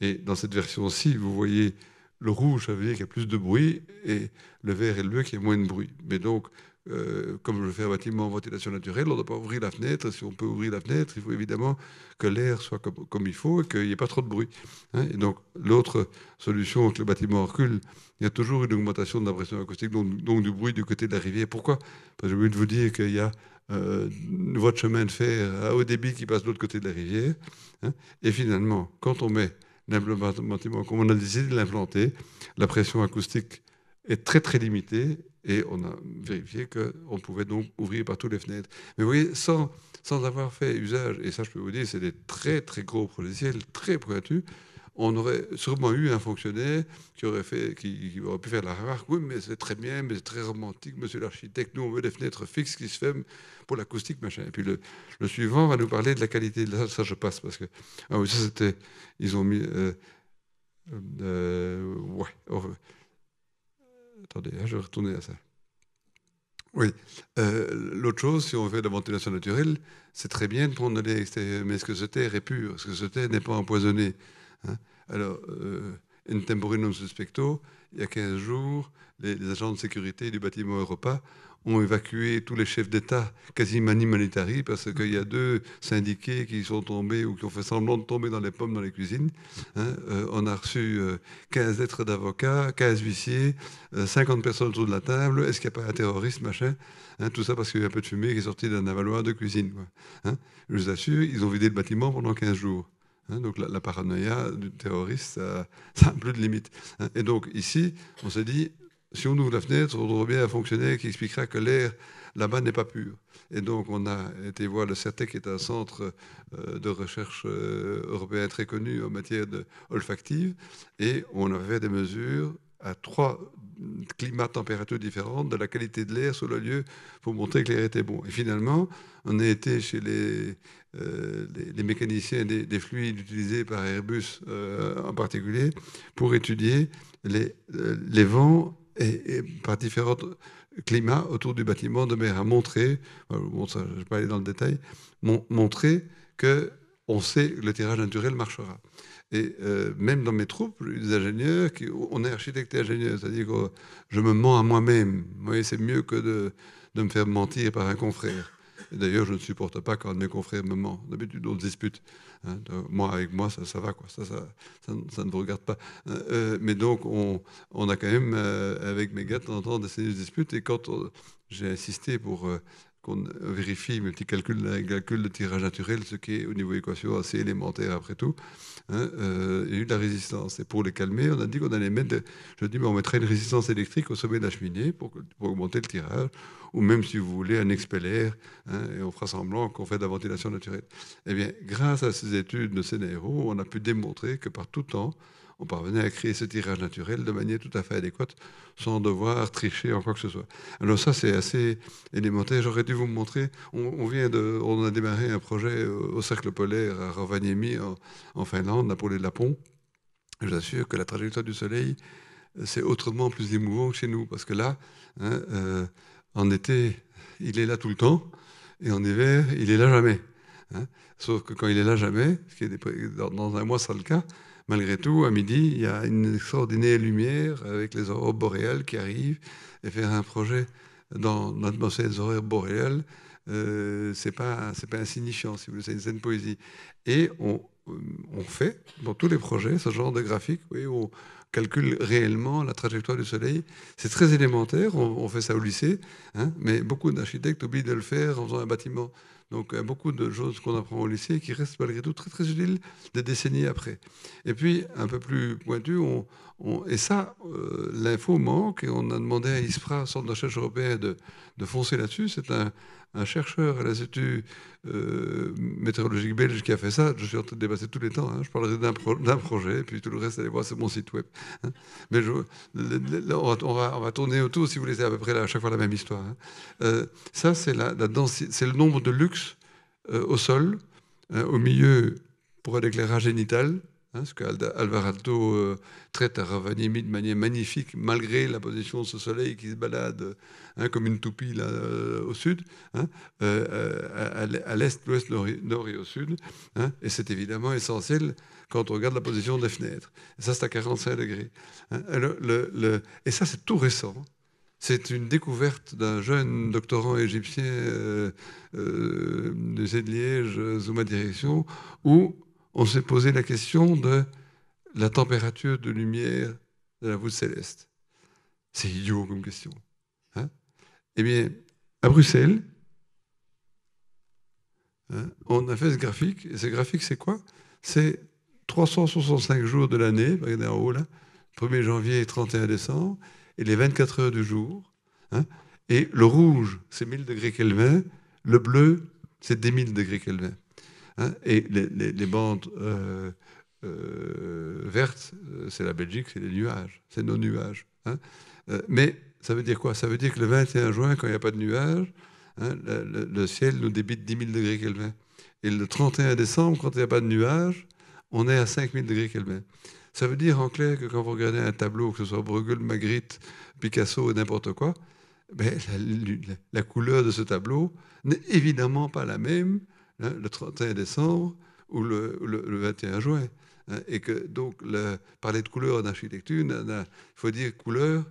Et dans cette version-ci, vous voyez le rouge, ça veut dire qu'il y a plus de bruit, et le vert et le bleu qui a moins de bruit. Mais donc, euh, comme je fais un bâtiment en ventilation naturelle, on ne doit pas ouvrir la fenêtre. Si on peut ouvrir la fenêtre, il faut évidemment que l'air soit comme, il faut et qu'il n'y ait pas trop de bruit. Hein. et donc, l'autre solution, que le bâtiment recule, il y a toujours une augmentation de la pression acoustique, donc, du bruit du côté de la rivière. Pourquoi? Parce que oublié de vous dire qu'il y a euh, voie de chemin de fer à haut débit qui passe de l'autre côté de la rivière. Hein. et finalement, quand on met l'implantation, comme on a décidé de l'implanter, la pression acoustique est très très limitée et on a vérifié qu'on pouvait donc ouvrir par toutes les fenêtres. Mais vous voyez, sans, sans avoir fait usage, et ça je peux vous dire, c'est des très très gros logiciels, très pointus, on aurait sûrement eu un fonctionnaire qui aurait, fait, qui, aurait pu faire la remarque, oui, mais c'est très bien, mais c'est très romantique, monsieur l'architecte, nous on veut des fenêtres fixes qui se ferment pour l'acoustique, machin. Et puis le, suivant va nous parler de la qualité de ça, ça je passe, parce que, ah oui, ça c'était, ils ont mis, euh, euh, ouais, oh, Attendez, hein, je vais retourner à ça. Oui. Euh, l'autre chose, si on fait de la ventilation naturelle, c'est très bien de prendre de l'air extérieur, mais est-ce que cette air est pur? Est-ce que cette air n'est pas empoisonné? Hein Alors, euh, in temporinum suspecto, il y a 15 jours, les, agents de sécurité du bâtiment Europa ont évacué tous les chefs d'État quasi mani militari parce qu'il y a deux syndiqués qui sont tombés ou qui ont fait semblant de tomber dans les pommes dans les cuisines. Hein. Euh, on a reçu 15 euh, lettres d'avocats, 15 huissiers, 50 euh, personnes autour de la table. Est-ce qu'il n'y a pas un terroriste, machin hein, Tout ça parce qu'il y a un peu de fumée qui est sortie d'un avaloir de cuisine. Hein. Je vous assure, ils ont vidé le bâtiment pendant 15 jours. Donc la, paranoïa du terroriste, ça, *laughs* ça a plus de limite. Et donc ici, on s'est dit, si on ouvre la fenêtre, on trouve bien un fonctionnaire qui expliquera que l'air là-bas n'est pas pur. Et donc, on a été voir le CERTEC, qui est un centre euh, de recherche euh, européen très connu en matière de olfactive, et on a fait des mesures à trois climats, températures différentes de la qualité de l'air sur le lieu pour montrer que l'air était bon. Et finalement, on a été chez les, euh, les, mécaniciens des, fluides utilisés par Airbus en particulier pour étudier les, les vents et, par différents climats autour du bâtiment de mer, à montrer, je ne vais pas aller dans le détail, montrer qu'on sait que le tirage naturel marchera. Et euh, même dans mes troupes, les ingénieurs, on est architecte et ingénieur, c'est-à-dire que je me mens à moi-même. Vous c'est mieux que de, me faire mentir par un confrère. D'ailleurs, je ne supporte pas quand mes confrères me mentent. D'habitude, on dispute. Hein. moi, avec moi, ça, ça va, quoi. Ça, ça, ça, ne vous regarde pas. Euh, euh, mais donc, on, a quand même, euh, avec mes gars, de temps en temps, des disputes. Et quand j'ai insisté pour qu'on vérifie, mais petit calcul, calcul de tirage naturel, ce qui est au niveau équation assez élémentaire après tout, hein, il y a eu de la résistance. Et pour les calmer, on a dit qu'on allait mettre, je dis, mais on mettrait une résistance électrique au sommet de la cheminée pour, augmenter le tirage, ou même si vous voulez un expeller, hein, et on fera semblant qu'on fait de la ventilation naturelle. Eh bien, grâce à ces études de CNRO, on a pu démontrer que par tout temps, on parvenait à créer ce tirage naturel de manière tout à fait adéquate, sans devoir tricher en quoi que ce soit. Alors ça, c'est assez élémentaire. J'aurais dû vous montrer. On, vient de, on a démarré un projet au cercle polaire à Rovaniemi, en, Finlande, à de Lapon. Je vous assure que la trajectoire du Soleil, c'est autrement plus émouvant que chez nous, parce que là, hein, euh, en été, il est là tout le temps, et en hiver, il est là jamais. Hein. Sauf que quand il est là jamais, ce qui est dans un mois, c'est le cas, malgré tout, à midi, il y a une extraordinaire lumière avec les aurores boréales qui arrivent. Et faire un projet dans l'atmosphère des aurores boréales, euh, c'est pas c'est pas insignifiant, si vous c'est une poésie. Et on, on, fait dans tous les projets ce genre de graphique, oui, on calcule réellement la trajectoire du Soleil. C'est très élémentaire, on, fait ça au lycée, hein, mais beaucoup d'architectes oublient de le faire en faisant un bâtiment. Donc a beaucoup de choses qu'on apprend au lycée qui restent malgré tout très très utiles des décennies après. Et puis un peu plus pointu, et ça, euh, l'info manque et on a demandé à ISPRA, Centre de recherche européen, de, de foncer là-dessus. C'est un, un chercheur à l'Institut euh, météorologique belge qui a fait ça. Je suis en train de dépasser tous les temps. Hein. Je parlerai d'un projet, et puis tout le reste, allez voir, c'est mon site web. Hein. Mais on, va, tourner autour, si vous voulez, c'est à peu près à chaque fois la même histoire. Hein. Euh, ça, c'est le nombre de luxe euh, au sol, au milieu pour l'éclairage génital, Hein, ce qu'Alvarado euh, traite à Ravaniemi de manière magnifique, malgré la position de ce soleil qui se balade hein, comme une toupie euh, au sud, hein, euh, à, l'est, l'ouest, nord et au sud. et c'est évidemment essentiel quand on regarde la position des fenêtres. Ça, c'est à 45 degrés. et ça, c'est tout récent. C'est une découverte d'un jeune doctorant égyptien euh, de Liège, Zouma Direction, où on s'est posé la question de la température de lumière de la voûte céleste. C'est idiot comme question. Hein eh bien, à Bruxelles, hein, on a fait ce graphique. Et ce graphique, c'est quoi? C'est 365 jours de l'année, regardez en haut là, 1er janvier et 31 décembre, et les 24 heures du jour. Hein et le rouge, c'est 1000 degrés Kelvin, le bleu, c'est 10 000 degrés Kelvin. Hein, et les, bandes euh, euh, vertes, euh, c'est la Belgique, c'est les nuages, c'est nos nuages. Hein. mais ça veut dire quoi? Ça veut dire que le 21 juin, quand il n'y a pas de nuages, hein, le, ciel nous débite 10 000 degrés Kelvin. Et le 31 décembre, quand il n'y a pas de nuages, on est à 5 000 degrés Kelvin. Ça veut dire en clair que quand vous regardez un tableau, que ce soit Bruegel, Magritte, Picasso ou n'importe quoi, ben, la, la, couleur de ce tableau n'est évidemment pas la même Hein, le 31 décembre ou le, 21 juin. Hein, et que donc, le, parler de couleur en architecture, il faut dire couleur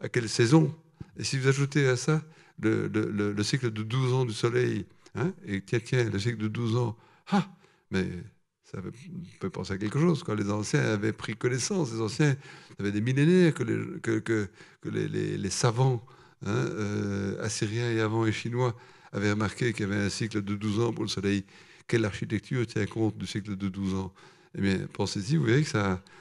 à quelle saison. Et si vous ajoutez à ça le, cycle de 12 ans du soleil, hein, et tiens, tiens, le cycle de 12 ans, ah, mais ça peut penser à quelque chose. Quand les anciens avaient pris connaissance, les anciens avaient des millénaires que les, savants euh, assyriens et avant et chinois avait remarqué qu'il y avait un cycle de 12 ans pour le Soleil. Quelle architecture tient compte du cycle de 12 ans? Eh bien, pensez-y, vous verrez que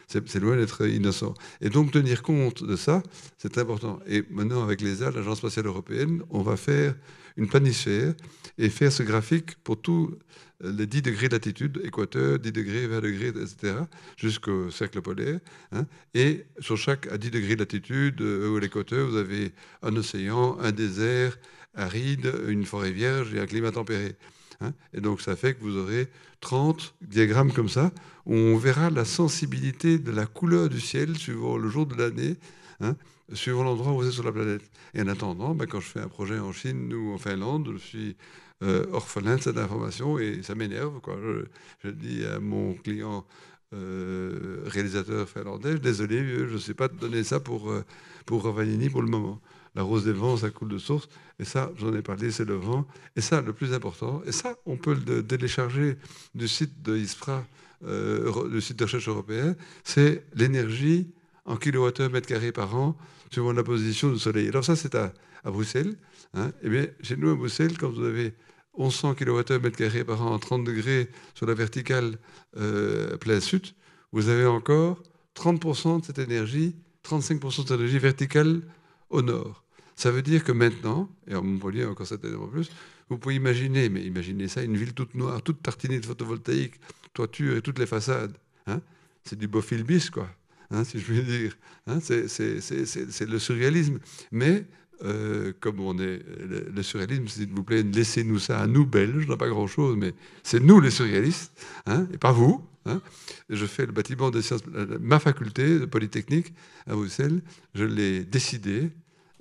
c'est loin d'être innocent. Et donc, tenir compte de ça, c'est important. Et maintenant, avec l'ESA, l'Agence spatiale européenne, on va faire une planisphère et faire ce graphique pour tous les 10 degrés d'altitude, équateur, 10 degrés, 20 degrés, etc., jusqu'au cercle polaire. Hein. Et sur chaque, à 10 degrés d'altitude, euh, ou l'équateur, vous avez un océan, un désert, aride, une forêt vierge et un climat tempéré. Hein. et donc ça fait que vous aurez 30 diagrammes comme ça, où on verra la sensibilité de la couleur du ciel suivant le jour de l'année, hein, suivant l'endroit où vous êtes sur la planète. Et en attendant, ben, quand je fais un projet en Chine ou en Finlande, je suis euh, orphelin de cette information et ça m'énerve. Je, dis à mon client euh, réalisateur finlandais, désolé, je ne sais pas te donner ça pour, euh, pour Ravagini pour le moment la rose des vents, ça coule de source. Et ça, j'en ai parlé, c'est le vent. Et ça, le plus important, et ça, on peut le télécharger du site de ISPRA, euh, du site de recherche européen, c'est l'énergie en kilowattheure mètre carré par an, suivant la position du soleil. Alors ça, c'est à, Bruxelles. Hein. Eh bien, chez nous, à Bruxelles, quand vous avez 1100 kWh mètre carré par an en 30 degrés sur la verticale euh, plein sud, vous avez encore 30% de cette énergie, 35% de cette énergie verticale au nord. Ça veut dire que maintenant, et en Montpellier encore année en plus, vous pouvez imaginer, mais imaginez ça, une ville toute noire, toute tartinée de photovoltaïque, toiture et toutes les façades. Hein. c'est du beau bis, quoi, hein, si je puis dire. Hein. c'est le surréalisme. Mais euh, comme on est le, surréalisme, s'il vous plaît, laissez-nous ça à nous, Belges, n'a pas grand-chose, mais c'est nous les surréalistes, et pas vous. Je fais le bâtiment des sciences, ma faculté de Polytechnique à Bruxelles, je l'ai décidé,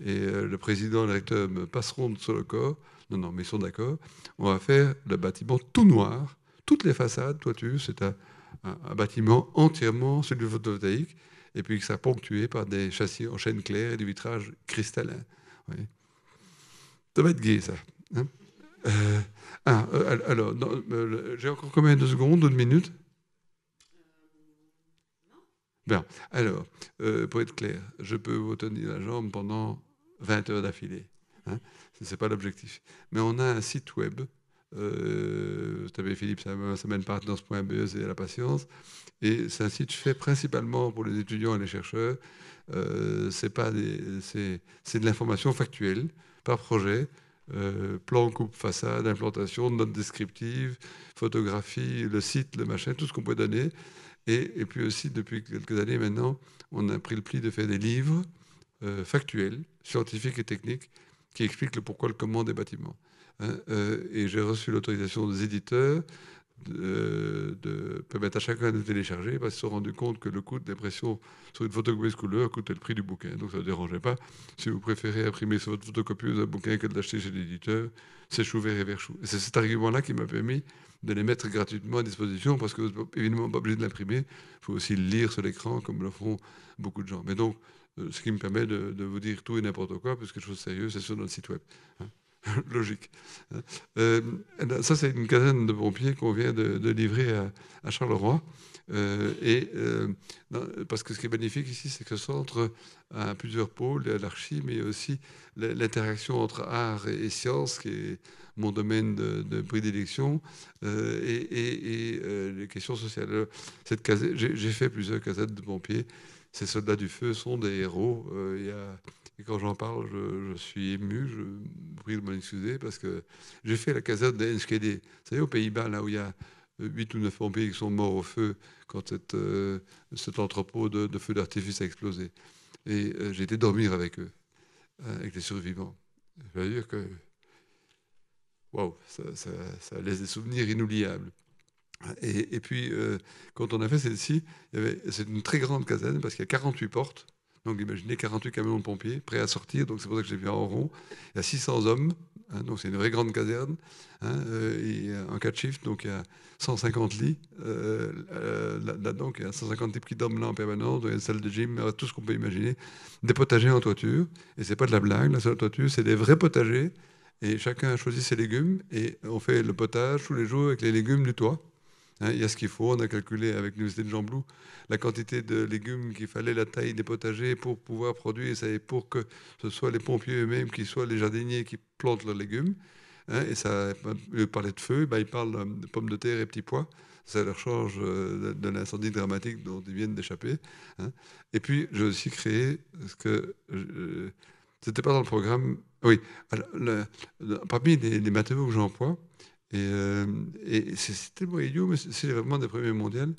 et euh, le président et le recteur me passeront sur le corps. Non, non, mais ils sont d'accord. On va faire le bâtiment tout noir, toutes les façades, toitures, c'est un, bâtiment entièrement du photovoltaïque, et puis que ça ponctué par des châssis en chaîne claire et du vitrage cristallin. Ça va être gai, ça. Hein. Euh, ah, euh, alors, euh, j'ai encore combien de secondes, une minute? Bien. Alors, pour être clair, je peux vous tenir la jambe pendant 20 heures d'affilée. Hein. Ce n'est pas l'objectif. Mais on a un site web. Euh, vous savez, Philippe, partners.be, c'est la patience. Et c'est un site fait principalement pour les étudiants et les chercheurs. Euh, c'est de l'information factuelle par projet, euh, plan, coupe, façade, implantation, notes descriptives, photographie, le site, le machin, tout ce qu'on peut donner. Et, puis aussi, depuis quelques années maintenant, on a pris le pli de faire des livres euh, factuels, scientifiques et techniques, qui expliquent le pourquoi, le comment des bâtiments. Hein. et j'ai reçu l'autorisation des éditeurs de, permettre à chacun de télécharger parce qu'ils se sont rendus compte que le coût d'impression sur une photocopieuse couleur coûtait le prix du bouquin. Donc ça ne dérangeait pas. Si vous préférez imprimer sur votre photocopieuse un bouquin que de l'acheter chez l'éditeur, c'est chou vert et vert chou. C'est cet argument-là qui m'a permis de les mettre gratuitement à disposition parce que vous n'êtes évidemment pas obligé de l'imprimer. Il faut aussi le lire sur l'écran comme le font beaucoup de gens. Mais donc, euh, ce qui me permet de, vous dire tout et n'importe quoi, parce que chose sérieuse, c'est sur notre site web. Hein. *laughs* Logique. Euh, ça, c'est une caserne de pompiers qu'on vient de, livrer à, Charleroi. Euh, et, euh, parce que ce qui est magnifique ici, c'est que ce centre a plusieurs pôles, l'archi, mais aussi l'interaction entre art et, science, qui est mon domaine de, prédilection, et, les questions sociales. J'ai fait plusieurs casernes de pompiers. Ces soldats du feu sont des héros. A et quand j'en parle, je, suis ému, je prie de m'en excuser, parce que j'ai fait la caserne d'Enschede. Vous savez, aux Pays-Bas, là où il y a 8 ou 9 pompiers qui sont morts au feu quand euh, cet entrepôt de, feux d'artifice a explosé. Et euh, j'ai été dormir avec eux, euh, avec les survivants. Je veux dire que, waouh, ça, laisse des souvenirs inoubliables. Et, puis, quand on a fait celle-ci, c'est une très grande caserne parce qu'il y a 48 portes. Donc imaginez 48 camions de pompiers prêts à sortir, donc c'est pour ça que j'ai vu en rond. Il y a 600 hommes, hein, donc c'est une vraie grande caserne. Euh, en cas de shift, donc il y a 150 lits euh, euh, là-dedans, il y a 150 types qui dorment là en permanence, il y a une salle de gym, tout ce qu'on peut imaginer. Des potagers en toiture, et c'est pas de la blague, la seule toiture, c'est des vrais potagers. Et chacun a choisi ses légumes, et on fait le potage tous les jours avec les légumes du toit. Hein, il y a ce qu'il faut. On a calculé avec l'Université de Jean-Blou la quantité de légumes qu'il fallait, la taille des potagers pour pouvoir produire, et pour que ce soit les pompiers eux-mêmes qui soient les jardiniers qui plantent leurs légumes. Hein, et ça, il parlait de feu, ben, il parle de pommes de terre et petits pois. Ça leur change euh, de, l'incendie dramatique dont ils viennent d'échapper. Hein. Et puis, j'ai aussi créé ce que. Euh, c'était pas dans le programme. Oui, parmi les, les matériaux que j'emploie, et, euh, c'est tellement idiot, mais c'est vraiment des premiers mondiales.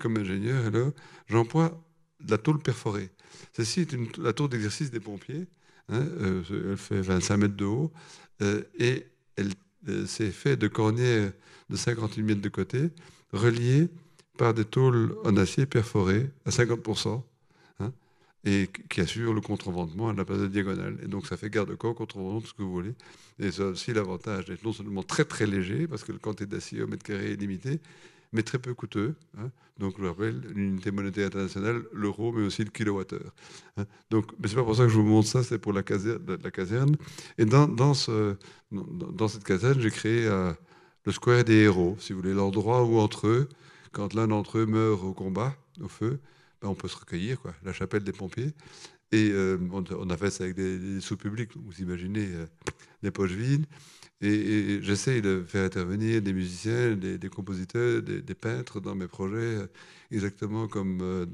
comme ingénieur, j'emploie la tôle perforée. Celle-ci est la tour d'exercice des pompiers. Hein, euh, elle fait 25 mètres de haut euh, et elle s'est fait de cornières de 58 mètres de côté, reliées par des tôles en acier perforées à 50% et qui assure le contreventement à la place de diagonale. Et donc ça fait garde-corps, contrevent tout ce que vous voulez. Et ça a aussi l'avantage d'être non seulement très très léger, parce que le quantité d'acier au mètre carré est limité, mais très peu coûteux. Hein. Donc je vous rappelle, l'unité monétaire internationale, l'euro, mais aussi le kilowattheure. Hein. Donc, mais c'est pas pour ça que je vous montre ça, c'est pour la caserne. Et dans, cette caserne, j'ai créé euh, le square des héros, si vous voulez, l'endroit où entre eux, quand l'un d'entre eux meurt au combat, au feu, on peut se recueillir, quoi, la chapelle des pompiers. Et euh, on, a fait ça avec des, sous-publics, vous imaginez, euh, des poches vides. Et, j'essaye de faire intervenir des musiciens, des, compositeurs, des, peintres dans mes projets, euh, exactement comme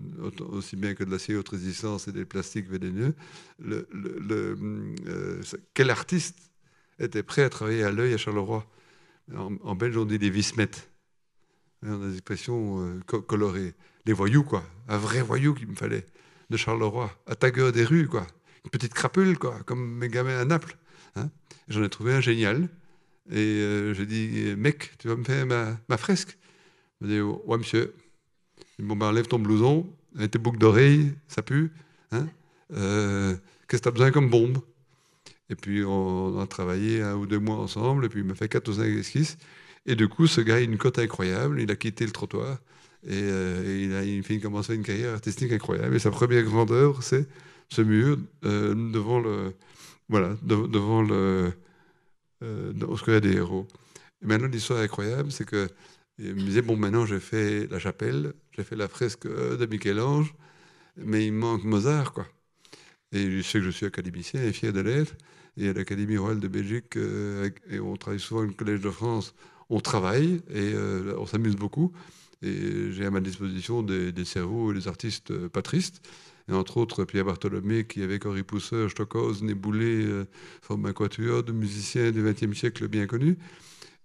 aussi bien que de l'acier haute résistance et des plastiques vénéneux. Quel artiste était prêt à travailler à l'œil à Charleroi? En, en, Belge, on dit des vismettes. On a des expressions colorées. Les voyous, quoi. Un vrai voyou qu'il me fallait de Charleroi, à tagueur des rues, quoi. Une petite crapule, quoi, comme mes gamins à Naples. Hein. J'en ai trouvé un génial. Et euh, j'ai dit, mec, tu vas me faire ma, fresque Il m'a dit, ouais, monsieur. Bon, ben, enlève ton blouson, tes boucles d'oreilles, ça pue. Hein. Euh, qu'est-ce que tu as besoin comme bombe? Et puis, on a travaillé un ou deux mois ensemble, et puis il m'a fait quatre ou cinq esquisses. Et du coup, ce gars a une cote incroyable. Il a quitté le trottoir. Euh, et, il a une fille commencé une carrière artistique incroyable. Et sa première grande œuvre, c'est ce mur euh, devant le, voilà, devant le, euh, au square des héros. Et maintenant, l'histoire incroyable, c'est que il me disait bon, maintenant j'ai fait la chapelle, j'ai fait la fresque de Michel-Ange, mais il manque Mozart, quoi. Et je sais que je suis académicien et fier de l'être. Et à l'Académie royale de Belgique, et on travaille souvent avec le Collège de France, on travaille et on s'amuse beaucoup. Et j'ai à ma disposition des, cerveaux et des artistes euh, patristes. Et entre autres, Pierre Bartholomé, qui avec Henri Pousseur, Stockhausen et Boulet euh, forme un de musiciens du XXe siècle bien connus.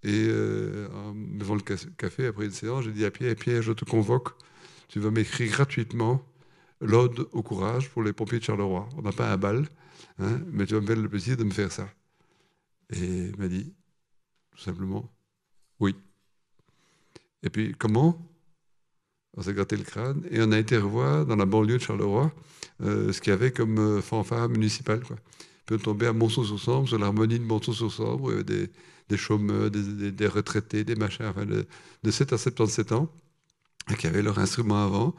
Et euh, devant le café, après une séance, j'ai dit à Pierre, Pierre, je te convoque, tu vas m'écrire gratuitement l'ode au courage pour les pompiers de Charleroi. On n'a pas un bal, hein, mais tu vas me faire le plaisir de me faire ça. Et il m'a dit, tout simplement, oui. Et puis, comment On s'est gratté le crâne et on a été revoir dans la banlieue de Charleroi euh, ce qu'il y avait comme euh, fanfare municipale. Quoi. Puis on à Monceau-sur-Sambre, sur l'harmonie de Monceau-sur-Sambre, il y avait des, chômeurs, des, retraités, des machins, de, 7 à 77 ans, qui avaient leur instrument avant.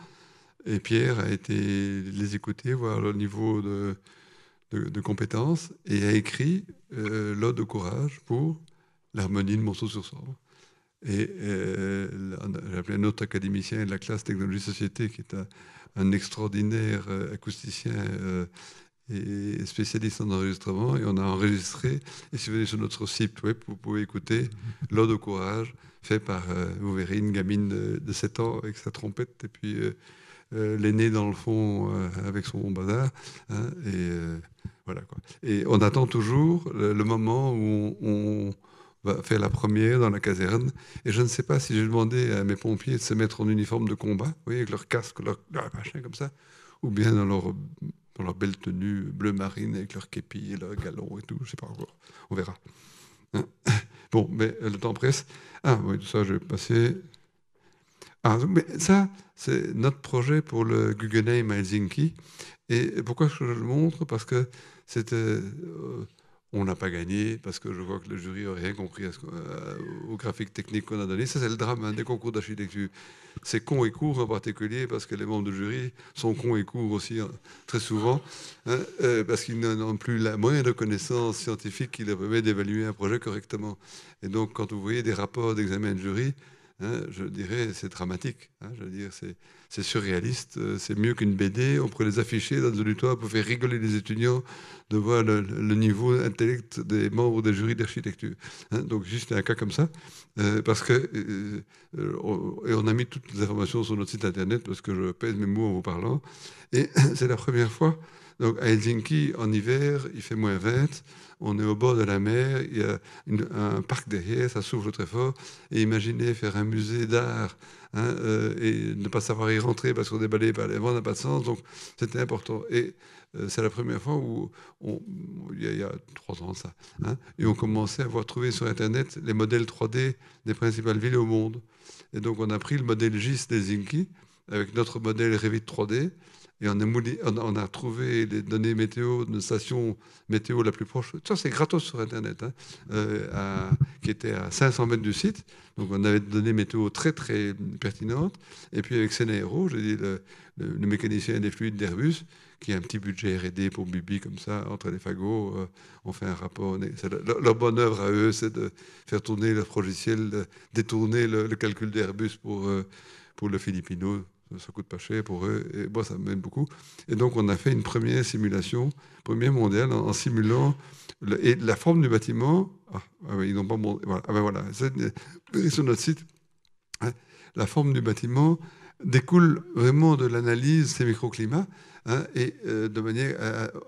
Et Pierre a été les écouter, voir leur niveau de, de, compétences, et a écrit euh, l'Ode au courage pour l'harmonie de Monceau-sur-Sambre. Et euh, j'ai appelé un autre académicien de la classe Technologie Société, qui est un, extraordinaire euh, acousticien euh, et spécialiste en enregistrement. Et on a enregistré. Et si vous venez sur notre site web, vous pouvez écouter L'Ode au courage, fait par, vous verrez, une gamine de, 7 ans avec sa trompette. Et puis l'aîné dans le fond avec son bazar. Hein, et voilà quoi. Et on attend toujours le, le moment où on faire la première dans la caserne. Et je ne sais pas si j'ai demandé à mes pompiers de se mettre en uniforme de combat, vous voyez, avec leur casque, leur, machin comme ça, ou bien dans leur, dans leur belle tenue bleu marine avec leur képi et leur galon et tout, je ne sais pas encore, on verra. Hein. *laughs* bon, mais le temps presse. Ah oui, tout ça, je vais passer. Ah, mais ça, c'est notre projet pour le Guggenheim Helsinki. Et pourquoi je le montre? Parce que c'était. On n'a pas gagné parce que je vois que le jury n'a rien compris euh, au graphique technique qu'on a donné. Ça, c'est le drame hein, des concours d'architecture. C'est con et court en particulier parce que les membres du jury sont cons et courts aussi hein, très souvent hein, euh, parce qu'ils n'ont plus la moindre connaissance scientifique qui leur permet d'évaluer un projet correctement. Et donc, quand vous voyez des rapports d'examen de jury, Hein, je dirais, c'est dramatique. Hein, je veux dire, c'est surréaliste. Euh, c'est mieux qu'une BD. On pourrait les afficher dans un auditoire pour faire rigoler les étudiants de voir le, niveau intellect des membres des jurys d'architecture. Hein. donc, juste un cas comme ça. Euh, parce que, euh, et on a mis toutes les informations sur notre site internet parce que je pèse mes mots en vous parlant. Et *laughs* c'est la première fois. Donc, à Helsinki, en hiver, il fait moins 20 on est au bord de la mer, il y a un parc derrière, ça souffle très fort. Et imaginez faire un musée d'art hein, euh, et ne pas savoir y rentrer parce qu'on est balayé par les vents n'a pas de sens. Donc c'était important. Et euh, c'est la première fois où, il, y a, trois ans ça, hein, et on commençait à voir trouver sur Internet les modèles 3D des principales villes au monde. Et donc on a pris le modèle GIS des Zinki avec notre modèle Revit 3D et on a, trouvé les données météo de station météo la plus proche. Ça, c'est gratos sur Internet, hein, euh, qui était à 500 mètres du site. Donc, on avait des données météo très, très pertinentes. Et puis, avec Senaero, j'ai dit le, mécanicien des fluides d'Airbus, qui a un petit budget R&D pour Bibi, comme ça, entre les fagots, euh, on fait un rapport. Leur, bonne œuvre à eux, c'est de faire tourner leur logiciel, détourner le, calcul d'Airbus pour, euh, pour le Filipino ça coûte pas cher pour eux, et moi, ça m'aide beaucoup. Et donc, on a fait une première simulation, première mondiale, en, simulant et la forme du bâtiment. Ah, ah ils n'ont pas voilà, ah ben voilà, sur notre site. Hein, la forme du bâtiment découle vraiment de l'analyse ces microclimats hein, et euh, de manière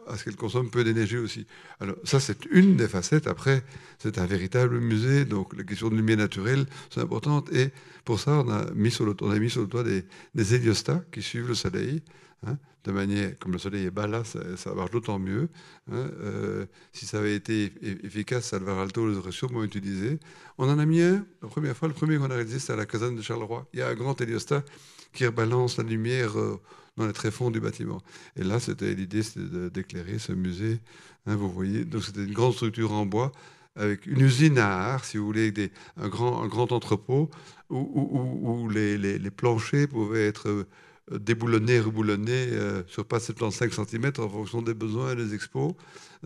à, ce qu'elle consomme peu d'énergie aussi. Alors ça, c'est une des facettes. Après, c'est un véritable musée, donc la question de lumière naturelle, c'est importante. Et pour ça, on a mis sur le, on a mis sur le toit des, des héliostats qui suivent le soleil. Hein, de manière, comme le soleil est bas là, ça, marche d'autant mieux. Hein, euh, si ça avait été efficace, Salvar Alto les aurait sûrement utilisé. On en a mis un, la première fois, le premier qu'on a réalisé, c'est à la caserne de Charleroi. Il y a un grand héliostat qui rebalance la lumière euh, dans les tréfonds du bâtiment. Et là, c'était l'idée, c'était d'éclairer ce musée. Hein, vous voyez, donc c'était une grande structure en bois avec une usine à art, si vous voulez, des, un, grand, un grand entrepôt où, les, planchers pouvaient être euh, déboulonnés, reboulonnés euh, sur pas 75 cm en fonction des besoins des expos,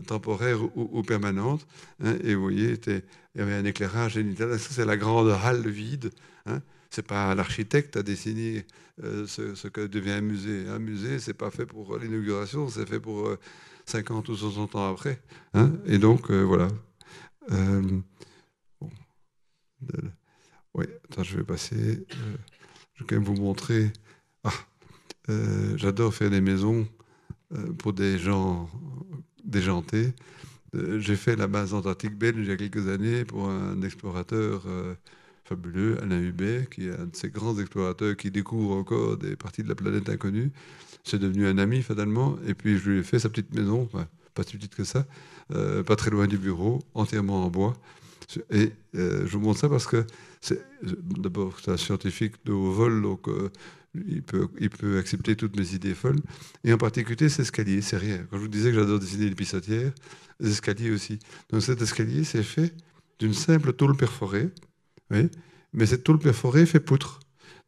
temporaires ou, permanentes. Hein, et vous voyez, il y avait un éclairage génital. Ça, c'est la grande halle vide. Hein, c'est pas l'architecte à dessiner euh, ce, que devient un musée. Un musée, c'est pas fait pour l'inauguration, c'est fait pour 50 euh, ou 60 ans après. Hein. Et donc, euh, voilà. Oui, attends, je vais passer. je vais quand même vous montrer. Ah, j'adore faire des maisons pour des gens déjantés. J'ai fait la base antarctique belge il y a quelques années pour un explorateur fabuleux, Alain Hubert, qui est un de ces grands explorateurs qui découvre encore des parties de la planète inconnue. C'est devenu un ami fatalement, et puis je lui ai fait sa petite maison, pas si petite que ça, euh, pas très loin du bureau, entièrement en bois. Et euh, je vous montre ça parce que, d'abord, c'est un scientifique de haut vol, donc euh, il, peut, il peut accepter toutes mes idées folles. Et en particulier, cet escalier, c'est rien. Quand je vous disais que j'adore dessiner les pissotières, les escaliers aussi. Donc cet escalier, c'est fait d'une simple tôle perforée, mais cette tôle perforée fait poutre.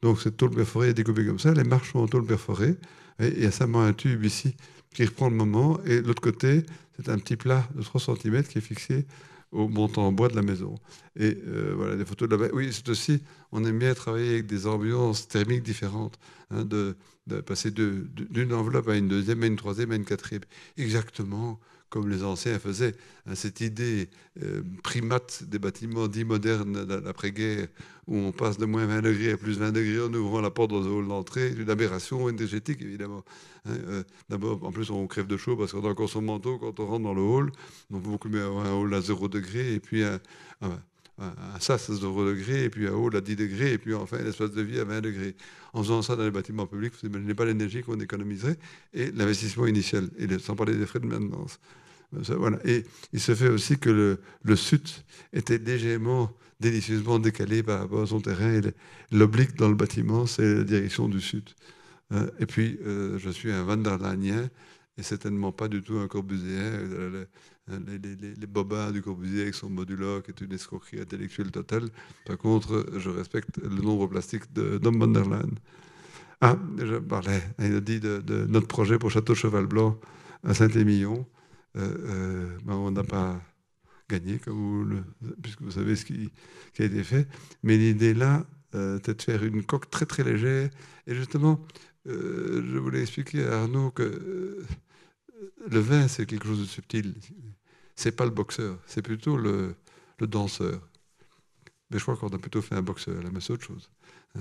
Donc cette tôle perforée est découpée comme ça, les marches sont en tôle perforée, il y a simplement un tube ici qui reprend le moment, et l'autre côté, c'est un petit plat de 3 cm qui est fixé au montant en bois de la maison. Et euh, voilà, des photos de là-bas. Oui, c'est aussi, on aime bien travailler avec des ambiances thermiques différentes, hein, de, passer d'une enveloppe à une deuxième, à une troisième, à une quatrième. Exactement comme les anciens faisaient. Hein, cette idée euh, primate des bâtiments dits modernes d'après-guerre, où on passe de moins 20 degrés à plus 20 degrés en ouvrant la porte dans le hall d'entrée, une aberration énergétique évidemment. Hein, euh, d'abord, en plus, on crève de chaud parce qu'on a encore son manteau quand on rentre dans le hall. Donc, beaucoup mieux avoir un hall à 0 degré et puis un, un à 0 degré, et puis un hall à 10 degrés, et puis enfin un espace de vie à 20 degrés. En faisant ça dans les bâtiments publics, vous n'imaginez pas l'énergie qu'on économiserait et l'investissement initial, et sans parler des frais de maintenance. Voilà. Et il se fait aussi que le, sud était légèrement, délicieusement décalé par rapport à son terrain. L'oblique dans le bâtiment, c'est la direction du sud. Euh, et puis, euh, je suis un Vanderlanien et certainement pas du tout un Corbusier. Les, les, les, bobards du Corbusier avec son modulo qui est une escroquerie intellectuelle totale. Par contre, je respecte le nombre plastique de Dom van der Ah, je parlais, il a dit de, notre projet pour Château Cheval Blanc à Saint-Émilion. Euh, euh, ben, on n'a pas gagné, puisque vous savez ce qui, a été fait. Mais l'idée là, euh, c'était de faire une coque très très légère. Et justement, je voulais expliquer à Arnaud que le vin, c'est quelque chose de subtil. C'est pas le boxeur, c'est plutôt le, danseur. Mais je crois qu'on a plutôt fait un boxeur, là, mais c'est autre chose. Hein.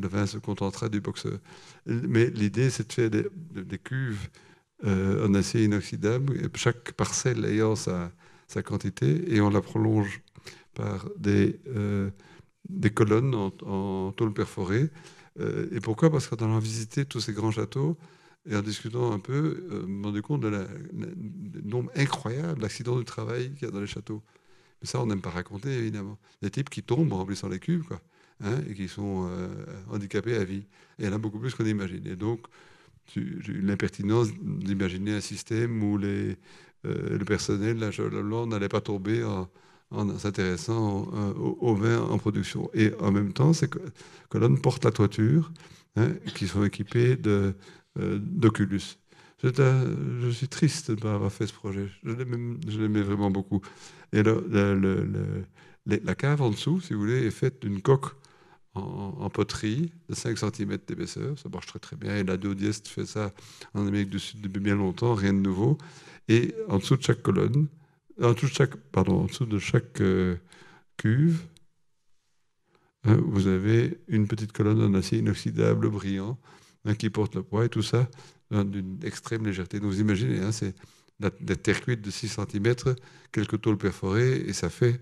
le vin se contentera du boxeur. Mais l'idée, c'est de faire des cuves euh, en acier inoxydable, chaque parcelle ayant sa, quantité, et on la prolonge par des, euh, colonnes en, tôle perforée. Euh, et pourquoi? Parce qu'en allant visiter tous ces grands châteaux, et en discutant un peu, je me rendu compte du nombre incroyable d'accidents du travail qu'il y a dans les châteaux. Mais ça, on n'aime pas raconter, évidemment. Des types qui tombent en remplissant les cubes, quoi, hein, et qui sont handicapés à vie. Et il y en a beaucoup plus qu'on imagine. Et donc, j'ai eu l'impertinence d'imaginer un système où euh, le personnel, la n'allait pas tomber en, s'intéressant euh, au, vin en production. Et en même temps, ces colonnes portent la toiture, hein, qui sont équipées euh, d'Oculus. je suis triste de ne pas avoir fait ce projet. Je l'aimais vraiment beaucoup. Et la cave en dessous, si vous voulez, est faite d'une coque en, poterie de 5 cm d'épaisseur. Ça marche très très bien. Et la Diest fait ça en Amérique du Sud depuis bien longtemps, rien de nouveau. Et en dessous de chaque colonne, en dessous de chaque, pardon, en dessous de chaque euh, cuve, vous avez une petite colonne en acier inoxydable brillant qui porte le poids et tout ça d'une extrême légèreté. Donc vous imaginez, hein, c'est des terre cuite de 6 cm, quelques tôles perforées, et ça fait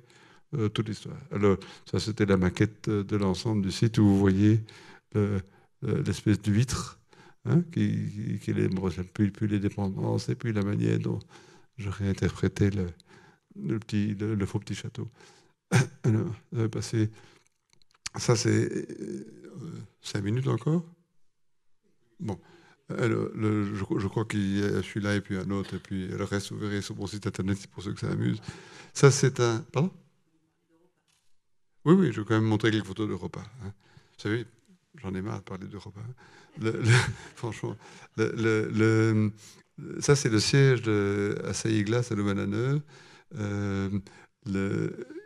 euh, toute l'histoire. Alors, ça, c'était la maquette euh, de l'ensemble du site où vous voyez euh, l'espèce de vitre hein, qui, les, puis, puis, les dépendances et puis la manière dont je réinterprétais le, petit, le, faux petit château. *coughs* Alors, passé. Ça, c'est cinq minutes encore Bon. Alors, je, crois qu'il y a celui-là et puis un autre, et puis le reste, vous verrez sur mon site internet pour ceux que ça amuse. Ça, c'est un. Pardon? Oui, oui, je vais quand même montrer quelques photos de repas. Hein. Vous savez, j'en ai marre de parler de repas. *laughs* franchement, le, ça, c'est le siège de Assaï Glace à Louvain-la-Neuve. Euh,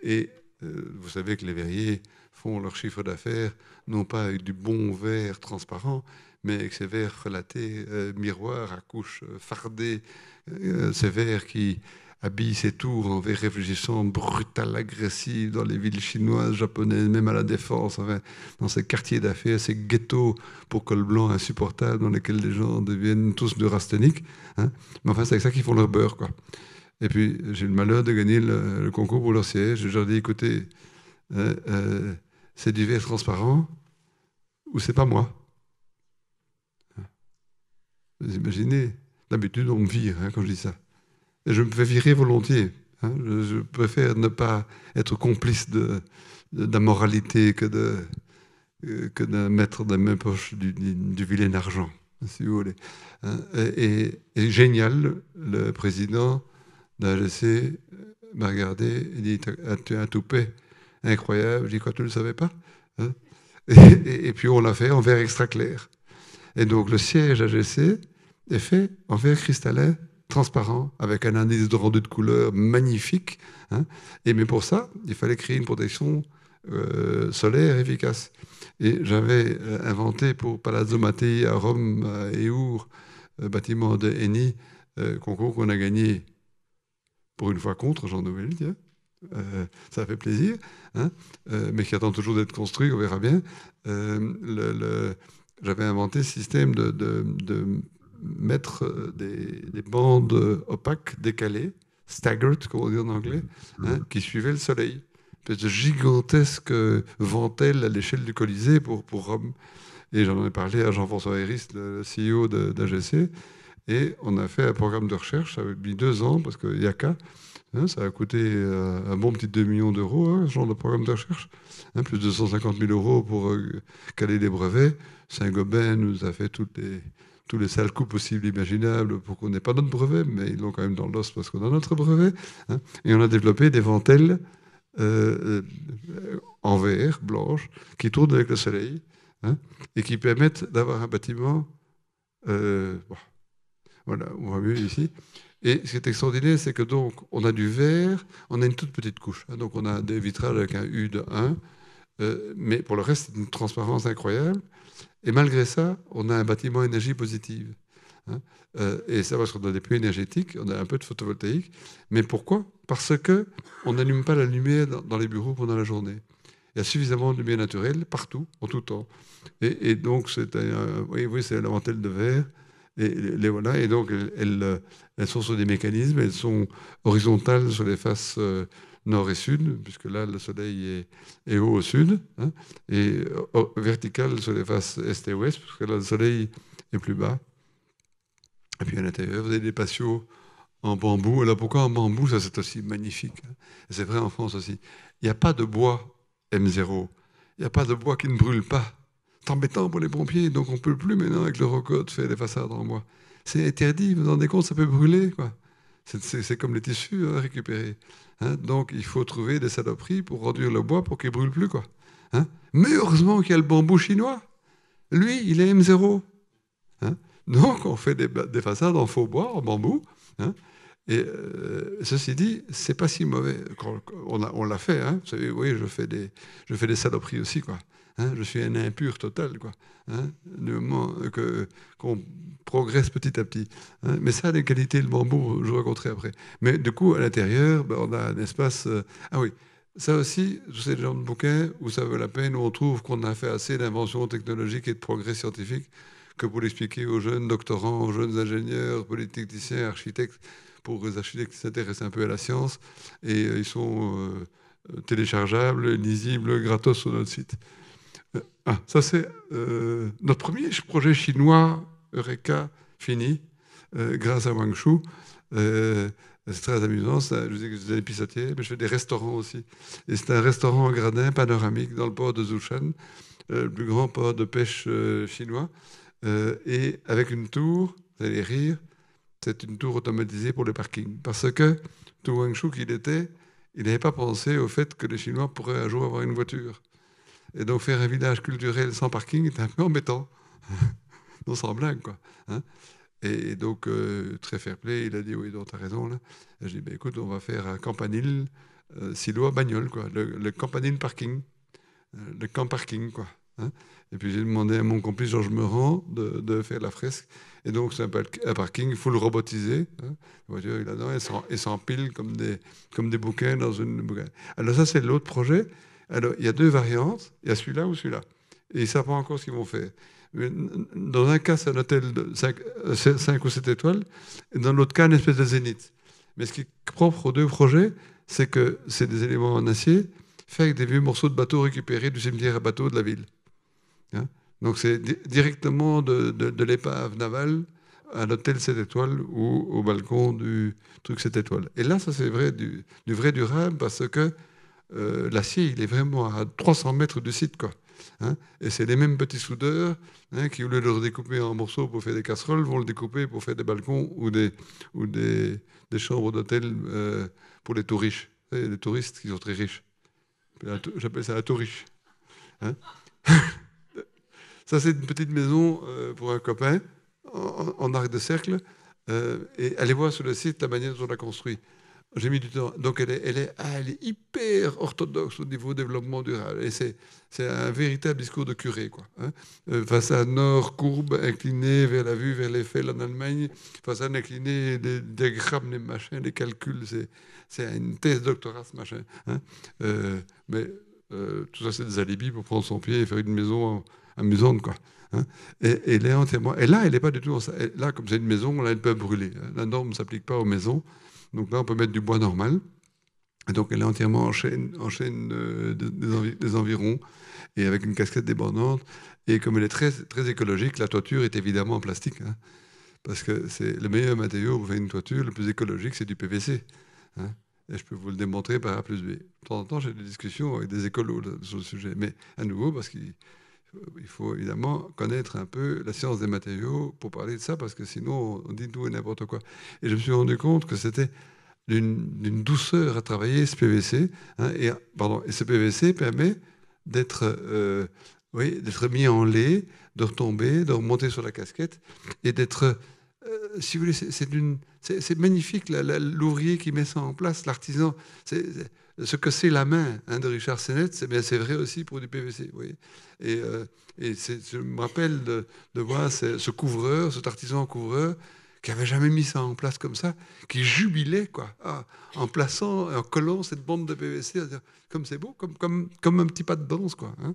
et euh, vous savez que les verriers font leur chiffre d'affaires non pas avec du bon verre transparent, mais avec ces verres relatés, euh, miroirs à couches fardées, ces verres qui habille ses tours en verre réfléchissant, brutal, agressif, dans les villes chinoises, japonaises, même à la défense, dans ces quartiers d'affaires, ces ghettos pour col blanc insupportables dans lesquels les gens deviennent tous de rasteniques. Hein. Mais enfin, c'est avec ça qu'ils font leur beurre. Quoi. Et puis, j'ai le malheur de gagner le, concours pour leur siège. Je leur dis, écoutez, euh, euh, c'est du verre transparent ou c'est pas moi? Vous imaginez D'habitude, on me vire hein, quand je dis ça je me fais virer volontiers. Hein. Je, préfère ne pas être complice de, de, de, euh, que de mettre dans mes poches du, vilain argent, si vous voulez. Hein. Et, génial, le président d'AGC m'a regardé et dit Tu as un toupet incroyable. Je dis Quoi, tu ne le savais pas et, et, puis on l'a fait en verre extra clair. Et donc le siège AGC est fait en verre cristallin transparent, avec un indice de rendu de couleur magnifique. Hein. Et mais pour ça, il fallait créer une protection euh, solaire efficace. Et j'avais euh, inventé pour Palazzo Mattei à Rome, à Eur, euh, bâtiment de Eni, concours qu'on a gagné pour une fois contre Jean Nouvel, ça fait plaisir, hein. mais qui attend toujours d'être construit, on verra bien. J'avais inventé ce système de mettre euh, des, bandes opaques décalées, staggered, comme on dit en anglais, hein, qui suivaient le soleil. Une espèce de gigantesque ventelle à l'échelle du Colisée pour, pour Rome. Et j'en ai parlé à Jean-François Héris, le CEO d'AGC. Et on a fait un programme de recherche, ça a mis deux ans, parce qu'il n'y a qu'à. Hein, ça a coûté euh, un bon petit 2 millions d'euros, hein, ce genre de programme de recherche. plus de 250 000 euros pour euh, caler les brevets. Saint-Gobain nous a fait toutes les, tous les sales coups possibles, imaginables, pour qu'on n'ait pas notre brevet, mais ils l'ont quand même dans l'os parce qu'on a notre brevet. Hein. Et on a développé des ventelles euh, euh, en verre, blanches, qui tournent avec le soleil hein, et qui permettent d'avoir un bâtiment. Euh, voilà, on voit mieux ici. Et ce qui est extraordinaire, c'est que donc on a du verre, on a une toute petite couche. Hein. donc on a des vitrages avec un U de 1, mais pour le reste, c'est une transparence incroyable. Et malgré ça, on a un bâtiment énergie positive. Hein. Euh, et ça parce qu'on a des puits énergétiques, on a un peu de photovoltaïque. Mais pourquoi? Parce que on n'allume pas la lumière dans les bureaux pendant la journée. Il y a suffisamment de lumière naturelle partout, en tout temps. Et, donc, c'est oui, oui, c'est la mantelle de verre. Et, voilà, et donc, elles, elles, sont sur des mécanismes, elles sont horizontales sur les faces euh, nord et sud, puisque là, le soleil est, haut au sud, hein, et euh, vertical sur les faces est et ouest, puisque là, le soleil est plus bas. Et puis à l'intérieur, vous avez des patios en bambou. Alors pourquoi en bambou? Ça, c'est aussi magnifique. Hein. C'est vrai en France aussi. Il n'y a pas de bois M0. Il n'y a pas de bois qui ne brûle pas. C'est embêtant pour les pompiers, donc on ne peut plus maintenant avec le rocode faire des façades en bois. C'est interdit, vous vous rendez compte, ça peut brûler. quoi. C'est comme les tissus à hein, récupérer. Hein. donc il faut trouver des saloperies pour réduire le bois pour qu'il brûle plus. Quoi. Hein. Mais heureusement qu'il y a le bambou chinois. Lui, il est M0. donc on fait des, façades en faux bois, en bambou. Et euh, ceci dit, c'est pas si mauvais. On l'a fait. Vous savez, oui, je fais des, je fais des saloperies aussi. Quoi. Hein, je suis un impur total, quoi. Hein, moment que, qu'on progresse petit à petit. Hein. Mais ça, les qualités de bambou, je raconterai après. Mais du coup, à l'intérieur, ben, on a un espace. Euh, ah oui, ça aussi, c'est le genre de bouquin où ça vaut la peine, où on trouve qu'on a fait assez d'inventions technologiques et de progrès scientifiques que pour l'expliquer aux jeunes doctorants, aux jeunes ingénieurs, polytechniciens, architectes, pour les architectes qui s'intéressent un peu à la science. Et euh, ils sont euh, téléchargeables, lisibles, gratos sur notre site. Euh, ah, ça c'est notre premier projet chinois, Eureka, fini, grâce à Wang Shu. C'est très amusant. Ça, je vous ai que je mais je fais des restaurants aussi. Et c'est un restaurant en gradin panoramique dans le port de Zhoushan, le plus grand port de pêche chinois. Euh, et avec une tour, vous allez rire, c'est une tour automatisée pour le parking. Parce que tout Wang Shu qu'il était, il n'avait pas pensé au fait que les Chinois pourraient un jour avoir une voiture. Et donc faire un village culturel sans parking est un peu embêtant. *laughs* non, sans blague, quoi. Hein. et donc, euh, très fair play, il a dit, oui, donc as raison. Là. J'ai dit, ben, écoute, on va faire un campanile euh, silo à bagnole, quoi. Le, campanile parking. le camp parking, quoi. Hein. Et puis j'ai demandé à mon complice Georges Meurant de, faire la fresque. Et donc c'est un, parking full robotisé. Hein. La voiture est là-dedans et s'empile comme des, comme des bouquins dans une Alors ça c'est l'autre projet. Alors il y a deux variantes. Il y a celui-là ou celui-là. Et ils ne savent pas encore ce qu'ils vont faire. Dans un cas, c'est un hôtel de 5, 5, euh, ou 7 étoiles, et dans l'autre cas, une espèce de zénith. Mais ce qui est propre aux deux projets, c'est que c'est des éléments en acier, faits avec des vieux morceaux de bateaux récupérés du cimetière à bateaux de la ville. Hein? Donc c'est directement de, l'épave navale à l'hôtel 7 étoiles ou au balcon du truc 7 étoiles. Et là, ça c'est vrai du, vrai durable parce que euh, l'acier, il est vraiment à 300 mètres du site. Quoi. Hein. et c'est les mêmes petits soudeurs hein, qui, au lieu de le découper en morceaux pour faire des casseroles, vont le découper pour faire des balcons ou des, ou des, chambres d'hôtel euh, pour les tout riches. Les touristes qui sont très riches. J'appelle ça la tout riche. *laughs* Ça, c'est une petite maison euh, pour un copain, en, arc de cercle. Et allez voir sur le site la manière dont on l'a construit. J'ai mis du temps. Donc, elle est, ah, hyper orthodoxe au niveau développement durable. Et c'est, un véritable discours de curé. Quoi, hein. euh, façade nord, courbe, inclinée vers la vue, vers l'Eiffel en Allemagne. Façade inclinée, des diagrammes, des machins, des calculs. C'est, une thèse doctorat, ce machin. Hein. mais tout ça, c'est des alibis pour prendre son pied et faire une maison amusante, quoi. Hein. et, elle est là, elle n'est pas du tout. Là, comme c'est une maison, là, elle peut brûler. La norme ne s'applique pas aux maisons. Donc là, on peut mettre du bois normal. Et donc, elle est entièrement en chaîne, euh, des, environs et avec une casquette débordante. Et comme elle est très, écologique, la toiture est évidemment en plastique. Hein. parce que c'est le meilleur matériau pour faire une toiture, le plus écologique, c'est du PVC. Et je peux vous le démontrer par A plus B. De temps en temps, j'ai des discussions avec des écolos sur le sujet. Mais à nouveau, parce qu'il il faut évidemment connaître un peu la science des matériaux pour parler de ça, parce que sinon on dit tout et n'importe quoi. Et je me suis rendu compte que c'était d'une douceur à travailler ce PVC. Hein, et, pardon, et ce PVC permet d'être euh, oui, mis en lait, de retomber, de remonter sur la casquette et d'être euh, si vous voulez, c'est magnifique l'ouvrier qui met ça en place, l'artisan. Ce que c'est la main hein, de Richard Sennett, c'est vrai aussi pour du PVC. Vous voyez et, euh, je me rappelle de, voir ce, couvreur, cet artisan couvreur, qui avait jamais mis ça en place comme ça, qui jubilait quoi, ah, en plaçant, en collant cette bande de PVC, comme c'est beau, comme, comme, comme un petit pas de danse. Quoi, hein.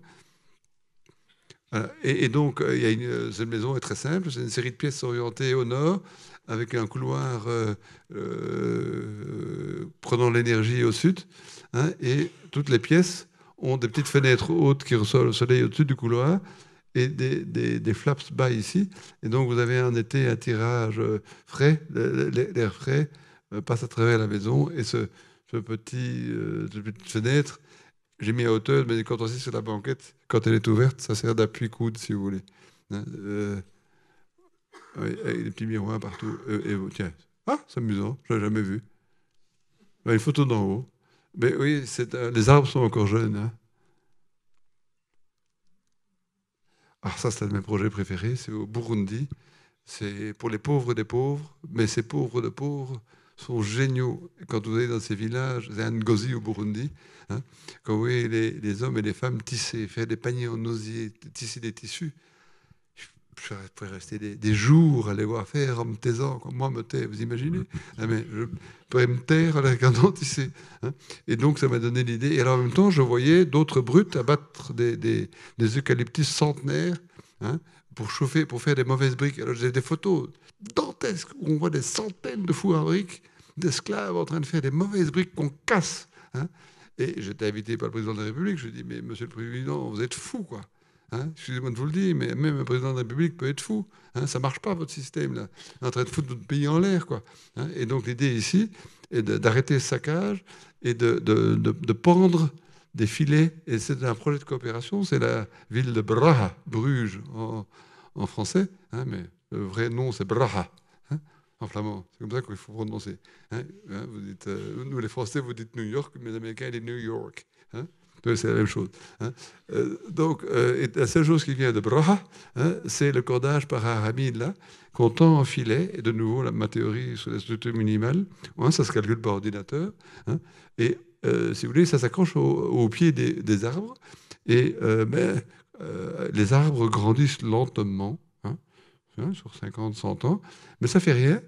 Et, donc, euh, y a une, cette maison est très simple, c'est une série de pièces orientées au nord, avec un couloir euh, euh, prenant l'énergie au sud, hein, et toutes les pièces ont des petites fenêtres hautes qui reçoivent le soleil au-dessus du couloir, et des, flaps bas ici. Et donc, vous avez en été un tirage frais, l'air frais passe à travers la maison, et ce, ce petit, cette petite fenêtre j'ai mis à hauteur, mais quand on est sur la banquette, quand elle est ouverte, ça sert d'appui-coude, si vous voulez. Hein, euh, avec des petits miroirs partout. Euh, et, tiens, ah, c'est amusant, je l'ai jamais vu. Une photo d'en haut. Mais oui, euh, les arbres sont encore jeunes. Hein. Ah, ça, c'est un de mes projets préférés. C'est au Burundi. C'est pour les pauvres des pauvres, mais ces pauvres de pauvres sont géniaux. Quand vous allez dans ces villages, c'est Ngozi au Burundi, hein, quand vous voyez les, hommes et les femmes tisser, faire des paniers en osier, tisser des tissus, je pourrais rester des, jours à les voir faire en me taisant. Moi, me tais, vous imaginez? *laughs* Ah, mais Je pourrais me taire en les regardant *laughs* tisser. Hein. et donc, ça m'a donné l'idée. Et alors, en même temps, je voyais d'autres brutes abattre des, des, des eucalyptus centenaires hein, pour chauffer, pour faire des mauvaises briques. Alors, j'ai des photos dantesques où on voit des centaines de fous à briques d'esclaves en train de faire des mauvaises briques qu'on casse. Hein. Et j'étais invité par le président de la République. Je lui ai dit, mais monsieur le président, vous êtes fou, quoi. Hein, excusez-moi de vous le dire, mais même un président de la République peut être fou. Hein, ça ne marche pas, votre système, là. est en train de foutre notre pays en l'air, quoi. Hein. et donc, l'idée ici est d'arrêter ce saccage et de, pendre des filets. Et c'est un projet de coopération. C'est la ville de Braha, Bruges, en, français. mais le vrai nom, c'est Braha. En flamand, c'est comme ça qu'il faut prononcer. vous dites, euh, nous les Français, vous dites New York, mais les Américains, disent New York c'est la même chose. Hein. Euh, donc, euh, la seule chose qui vient de Braha, hein, c'est le cordage par aramide, là, qu'on tend en filet. Et de nouveau, ma théorie sur la structure minimale, hein, ça se calcule par ordinateur. et euh, si vous voulez, ça s'accroche au, pied des, arbres. Et les arbres grandissent lentement, sur 50, 100 ans, mais ça fait rien.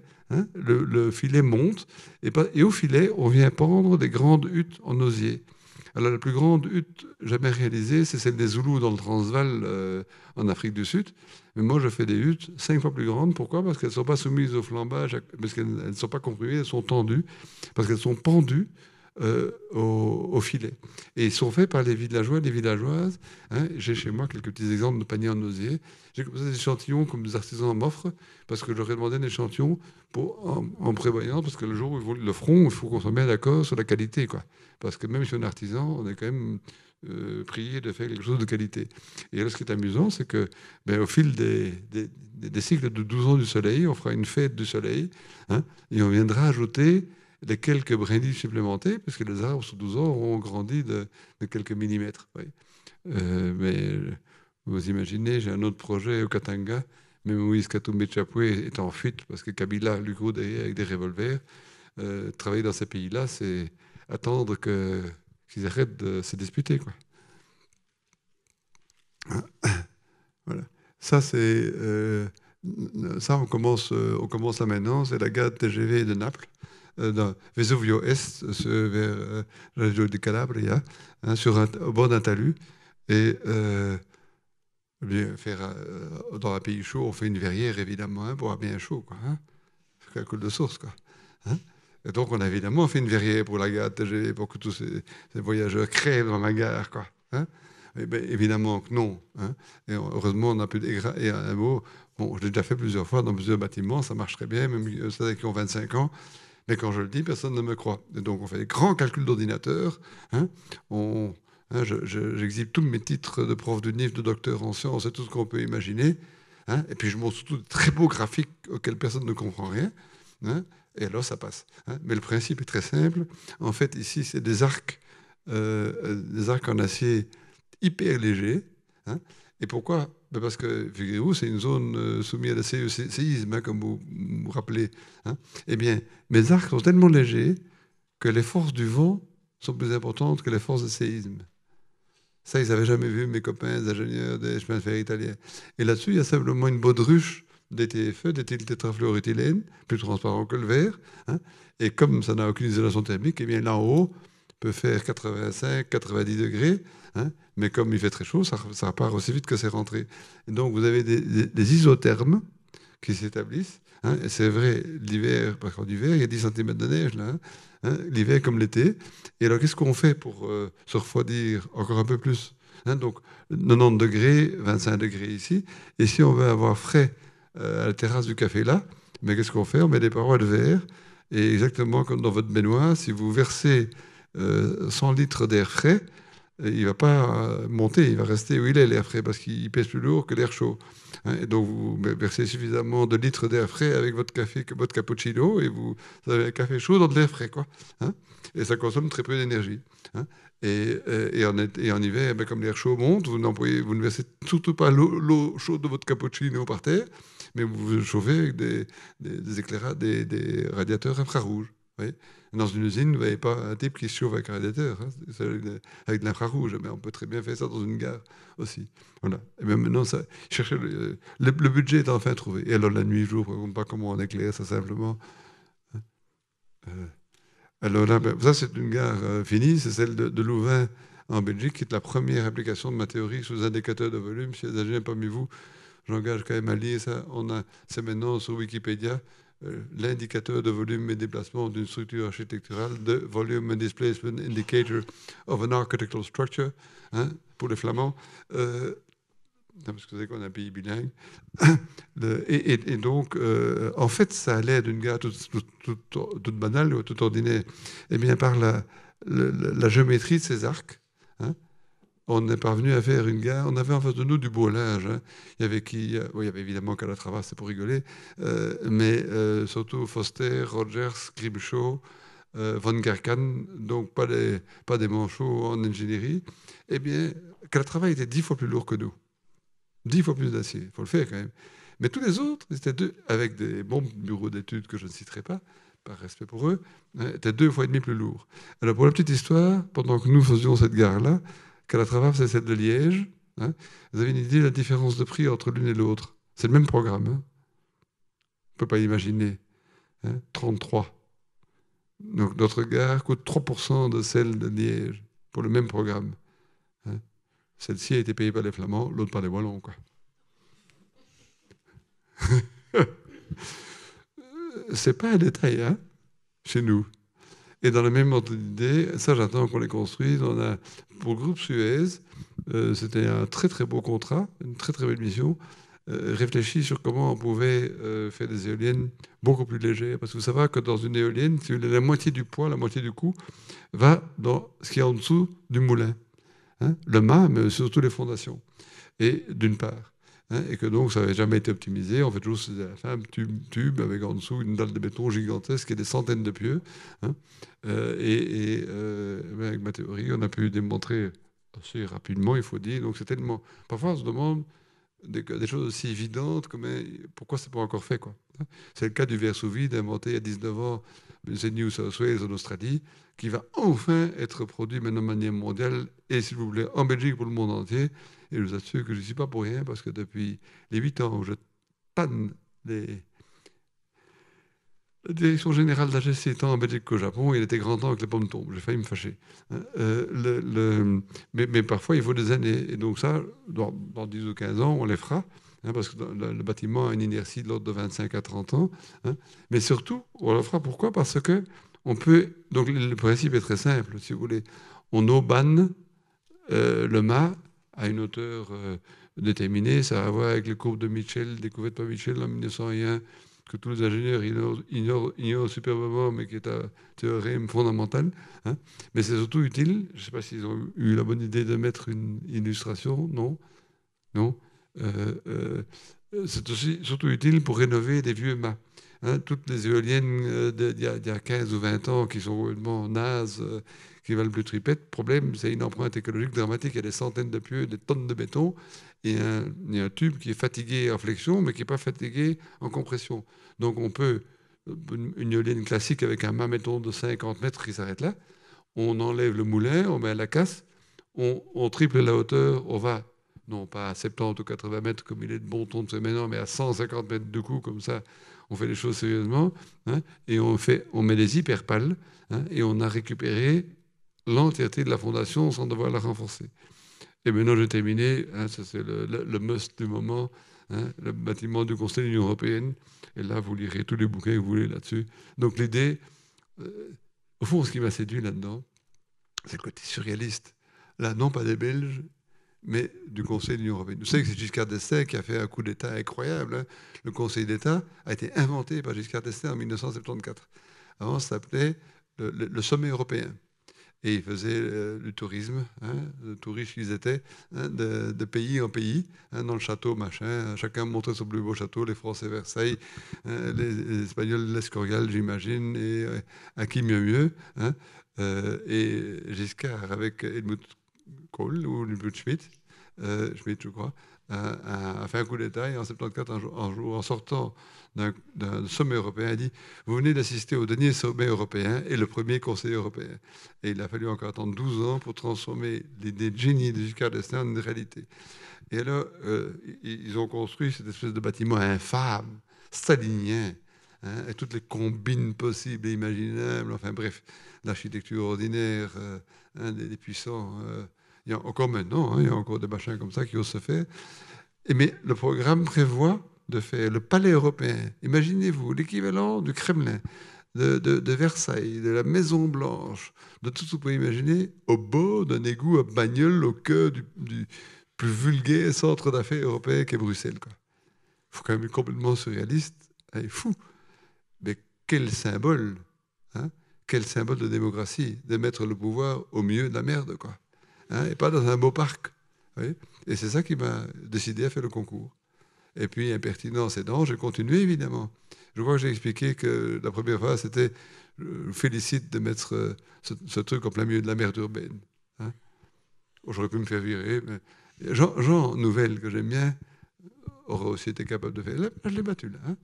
Le, filet monte, et, et, au filet, on vient pendre des grandes huttes en osier. Alors, la plus grande hutte jamais réalisée, c'est celle des Zoulous dans le Transvaal, euh, en Afrique du Sud. Mais moi, je fais des huttes cinq fois plus grandes. Pourquoi? Parce qu'elles ne sont pas soumises au flambage, parce qu'elles ne sont pas comprimées, elles sont tendues, parce qu'elles sont pendues euh, au, filet. Et ils sont faits par les villageois et les villageoises. Hein. J'ai chez moi quelques petits exemples de paniers en osier. J'ai des échantillons comme des artisans m'offrent, parce que je leur ai demandé un échantillon pour, en, prévoyant, parce que le jour où ils le feront, il faut qu'on soit bien d'accord sur la qualité. Quoi. Parce que même si on est artisan, on est quand même euh, prié de faire quelque chose de qualité. Et là, ce qui est amusant, c'est que ben, au fil des, des, cycles de 12 ans du soleil, on fera une fête du soleil, hein, et on viendra ajouter de quelques brindilles supplémentaires, parce que les arbres sous 12 ans auront grandi de, quelques millimètres. Euh, mais vous imaginez, j'ai un autre projet au Katanga, mais Moïse Katumbi Chapwe est en fuite parce que Kabila lui court derrière avec des revolvers. Euh, travailler dans ces pays-là, c'est attendre qu'ils arrêtent de se disputer. *coughs* Voilà. Ça, c'est. Euh, ça, on commence, on commence maintenant. C'est la gare TGV de Naples. Euh, dans Vesuvio Est, vers euh, la région de Calabria, hein, sur au bord d'un talus. Et euh, faire, dans un pays chaud, on fait une verrière, évidemment, hein, pour avoir bien chaud. Quoi, hein. C'est un coup de source. Quoi, hein. Et donc, on a évidemment fait une verrière pour la gare pour que tous ces, voyageurs crèvent dans la gare. Quoi, hein. Eh ben, évidemment que non. Et heureusement, on a pu dégrader. Un mot, bon, je l'ai déjà fait plusieurs fois dans plusieurs bâtiments, ça marche très bien, même ceux qui ont 25 ans. Mais quand je le dis, personne ne me croit. Et donc on fait des grands calculs d'ordinateur. Hein. On, hein, j'exhibe tous mes titres de prof de NIF, de docteur en sciences et tout ce qu'on peut imaginer. Hein. et puis je montre surtout de très beaux graphiques auxquels personne ne comprend rien. et alors ça passe. Mais le principe est très simple. En fait, ici, c'est des arcs, euh, euh, des arcs en acier hyper légers. et pourquoi parce que, figurez-vous, c'est une zone euh, soumise à la séisme, hein, comme vous vous rappelez. Hein. Eh bien, mes arcs sont tellement légers que les forces du vent sont plus importantes que les forces de séisme. Ça, ils n'avaient jamais vu, mes copains, ingénieurs des chemins de fer italiens. Et là-dessus, il y a simplement une baudruche DTFE, d'éthyltétrafluoréthylène, plus transparent que le verre. Hein. Et comme ça n'a aucune isolation thermique, eh bien là en haut, peut faire 85, 90 degrés. Hein, mais comme il fait très chaud, ça, repart aussi vite que c'est rentré. Donc vous avez des, isothermes qui s'établissent. Hein, c'est vrai, l'hiver, par contre, l'hiver, il y a 10 cm de neige, là, hein, l'hiver comme l'été. Et alors, qu'est-ce qu'on fait pour euh, se refroidir encore un peu plus Donc, 90 degrés, 25 degrés ici. Et si on veut avoir frais euh, à la terrasse du café là, mais qu'est-ce qu'on fait? On met des parois de verre. Et exactement comme dans votre baignoire, si vous versez 100 euh, litres d'air frais, il ne va pas euh, monter, il va rester où il est, l'air frais, parce qu'il pèse plus lourd que l'air chaud. Hein. et donc, vous versez suffisamment de litres d'air frais avec votre café, votre cappuccino, et vous, avez un café chaud dans de l'air frais. Quoi, hein. et ça consomme très peu d'énergie. Hein. et, en, et, hiver, ben, comme l'air chaud monte, vous, vous ne versez surtout pas l'eau chaude de votre cappuccino par terre, mais vous vous chauffez avec des, des, des, des radiateurs infrarouges. Dans une usine, vous n'avez pas un type qui chauffe avec un radiateur, hein, avec de l'infrarouge, mais on peut très bien faire ça dans une gare aussi. Voilà. Et bien maintenant, ça, le, le, budget est enfin trouvé. Et alors la nuit, jour, pas comment on éclaire ça simplement. Hein. Euh, alors là, ben, ça c'est une gare euh, finie, c'est celle de, Louvain en Belgique, qui est la première application de ma théorie sous indicateur de volume. Si les pas parmi vous, j'engage quand même à lire ça. On a, c'est maintenant sur Wikipédia. Euh, l'indicateur de volume et déplacement d'une structure architecturale, de Volume and Displacement Indicator of an Architectural Structure, hein, pour les Flamands. Euh, parce que c'est qu'on a un pays bilingue. *coughs* et, donc, euh, en fait, ça allait d'une gare toute, banale ou toute ordinaire. Eh bien, par la, géométrie de ces arcs, on est parvenu à faire une gare. On avait en face de nous du beau linge. Hein. Il y avait qui euh, Il y avait évidemment Calatrava, c'est pour rigoler, euh, mais euh, surtout Foster, Rogers, Grimshaw, Von Gerkan, donc pas des, pas des manchots en ingénierie. Eh bien, Calatrava était dix fois plus lourd que nous. Dix fois plus d'acier. Il faut le faire quand même. Mais tous les autres, étaient deux, avec des bons bureaux d'études que je ne citerai pas, par respect pour eux, hein, étaient deux fois et demi plus lourds. Alors, pour la petite histoire, pendant que nous faisions cette gare-là, Calatrava, c'est celle de Liège. Hein. Vous avez une idée de la différence de prix entre l'une et l'autre C'est le même programme. Hein. On ne peut pas imaginer. 33. Hein. Donc notre gare coûte 3% de celle de Liège pour le même programme. Celle-ci a été payée par les Flamands, l'autre par les Wallons. *laughs* C'est pas un détail, hein, chez nous. Et dans le même ordre d'idée, ça j'attends qu'on les construise. On a, pour le groupe Suez, euh, c'était un très très beau contrat, une très très belle mission, euh, réfléchi sur comment on pouvait euh, faire des éoliennes beaucoup plus légères. Parce que vous savez que dans une éolienne, la moitié du poids, la moitié du coût, va dans ce qui est en dessous du moulin. Hein, le mât, mais surtout les fondations. Et d'une part. Hein, et que donc ça n'avait jamais été optimisé. On fait toujours un tube, tube avec en dessous une dalle de béton gigantesque et des centaines de pieux. Hein. Euh, et, euh, avec ma théorie, on a pu démontrer assez rapidement, il faut dire. Donc c'est tellement. Parfois, on se demande des, choses aussi évidentes comme pourquoi c'est pas encore fait. quoi. Hein. C'est le cas du verre sous vide inventé il y a 19 ans, c'est New South Wales en Australie, qui va enfin être produit maintenant de manière mondiale et, s'il vous plaît, en Belgique pour le monde entier. Et je vous assure que je ne suis pas pour rien, parce que depuis les huit ans où je panne les... La direction générale d'AGC tant en Belgique qu'au Japon, il était grand temps que les pommes tombent. J'ai failli me fâcher. Hein. Euh, mais, parfois, il faut des années. Et donc ça, dans, 10 ou 15 ans, on les fera. Hein, parce que le, bâtiment a une inertie de l'ordre de 25 à 30 ans. Hein. Mais surtout, on le fera pourquoi? Parce que on peut. Donc le principe est très simple, si vous voulez. On aubanne euh, le mât à une hauteur euh, déterminée. Ça a à voir avec les courbes de Mitchell, découvertes par Mitchell en 1901, que tous les ingénieurs ignorent, superbement, mais qui est un théorème fondamental. Hein. Mais c'est surtout utile. Je ne sais pas s'ils ont eu la bonne idée de mettre une illustration. Non. Non. Euh, euh, c'est aussi surtout utile pour rénover des vieux mâts. Hein. toutes les éoliennes d'il y, a 15 ou 20 ans qui sont complètement nazes, qui valent plus tripette. Problème, c'est une empreinte écologique dramatique. Il y a des centaines de pieux, des tonnes de béton, et un, il y a un tube qui est fatigué en flexion, mais qui n'est pas fatigué en compression. Donc on peut, une éolienne classique avec un mât, de 50 mètres qui s'arrête là, on enlève le moulin, on met à la casse, on, triple la hauteur, on va, non pas à 70 ou 80 mètres comme il est de bon ton de ce maintenant, mais à 150 mètres de coup, comme ça, on fait les choses sérieusement, hein, et on, fait, on met des hyperpales, hein, et on a récupéré l'entièreté de la fondation sans devoir la renforcer. Et maintenant, j'ai terminé, hein, ça c'est le, must du moment, le bâtiment du Conseil de l'Union européenne. Et là, vous lirez tous les bouquins que vous voulez là-dessus. Donc l'idée, euh, au fond, ce qui m'a séduit là-dedans, c'est le côté surréaliste. Là, non pas des Belges, mais du Conseil de l'Union européenne. Vous savez que c'est Giscard d'Estaing qui a fait un coup d'État incroyable. Hein. Le Conseil d'État a été inventé par Giscard d'Estaing en 1974. Avant, ça s'appelait le Sommet européen. Et ils faisaient euh, du tourisme, hein, tout riches qu'ils étaient, hein, de, pays en pays, hein, dans le château, machin. Chacun montrait son plus beau château, les Français Versailles, hein, les, Espagnols l'Escorial, j'imagine, et euh, à qui mieux mieux. Euh, et Giscard avec Helmut Kohl ou Helmut Schmidt, Schmidt je crois, a, fait un coup d'État et en 74, un jour, en sortant d'un sommet européen, a dit Vous venez d'assister au dernier sommet européen et le premier Conseil européen. Et il a fallu encore attendre 12 ans pour transformer l'idée de génie de Giscard d'Estaing en une réalité. Et alors, euh, ils ont construit cette espèce de bâtiment infâme, stalinien, hein, et toutes les combines possibles et imaginables. Enfin bref, l'architecture ordinaire euh, hein, des, puissants. Euh, il y a encore maintenant, hein, il y a encore des machins comme ça qui osent se faire. Mais le programme prévoit de faire le palais européen. Imaginez-vous l'équivalent du Kremlin, de, Versailles, de la Maison Blanche, de tout ce que vous pouvez imaginer, au bord d'un égout à bagnole au cœur du, plus vulgaire centre d'affaires européen qu'est Bruxelles. Il faut quand même être complètement surréaliste et fou. Mais quel symbole hein Quel symbole de démocratie de mettre le pouvoir au milieu de la merde, quoi. Hein et pas dans un beau parc. et c'est ça qui m'a décidé à faire le concours. Et puis, impertinence et j'ai continué évidemment. Je crois que j'ai expliqué que la première fois, c'était je félicite de mettre euh, ce, truc en plein milieu de la merde urbaine. Hein J'aurais pu me faire virer, mais Jean, Nouvelle, que j'aime bien, aurait aussi été capable de faire. Là, je l'ai battu, là. Hein.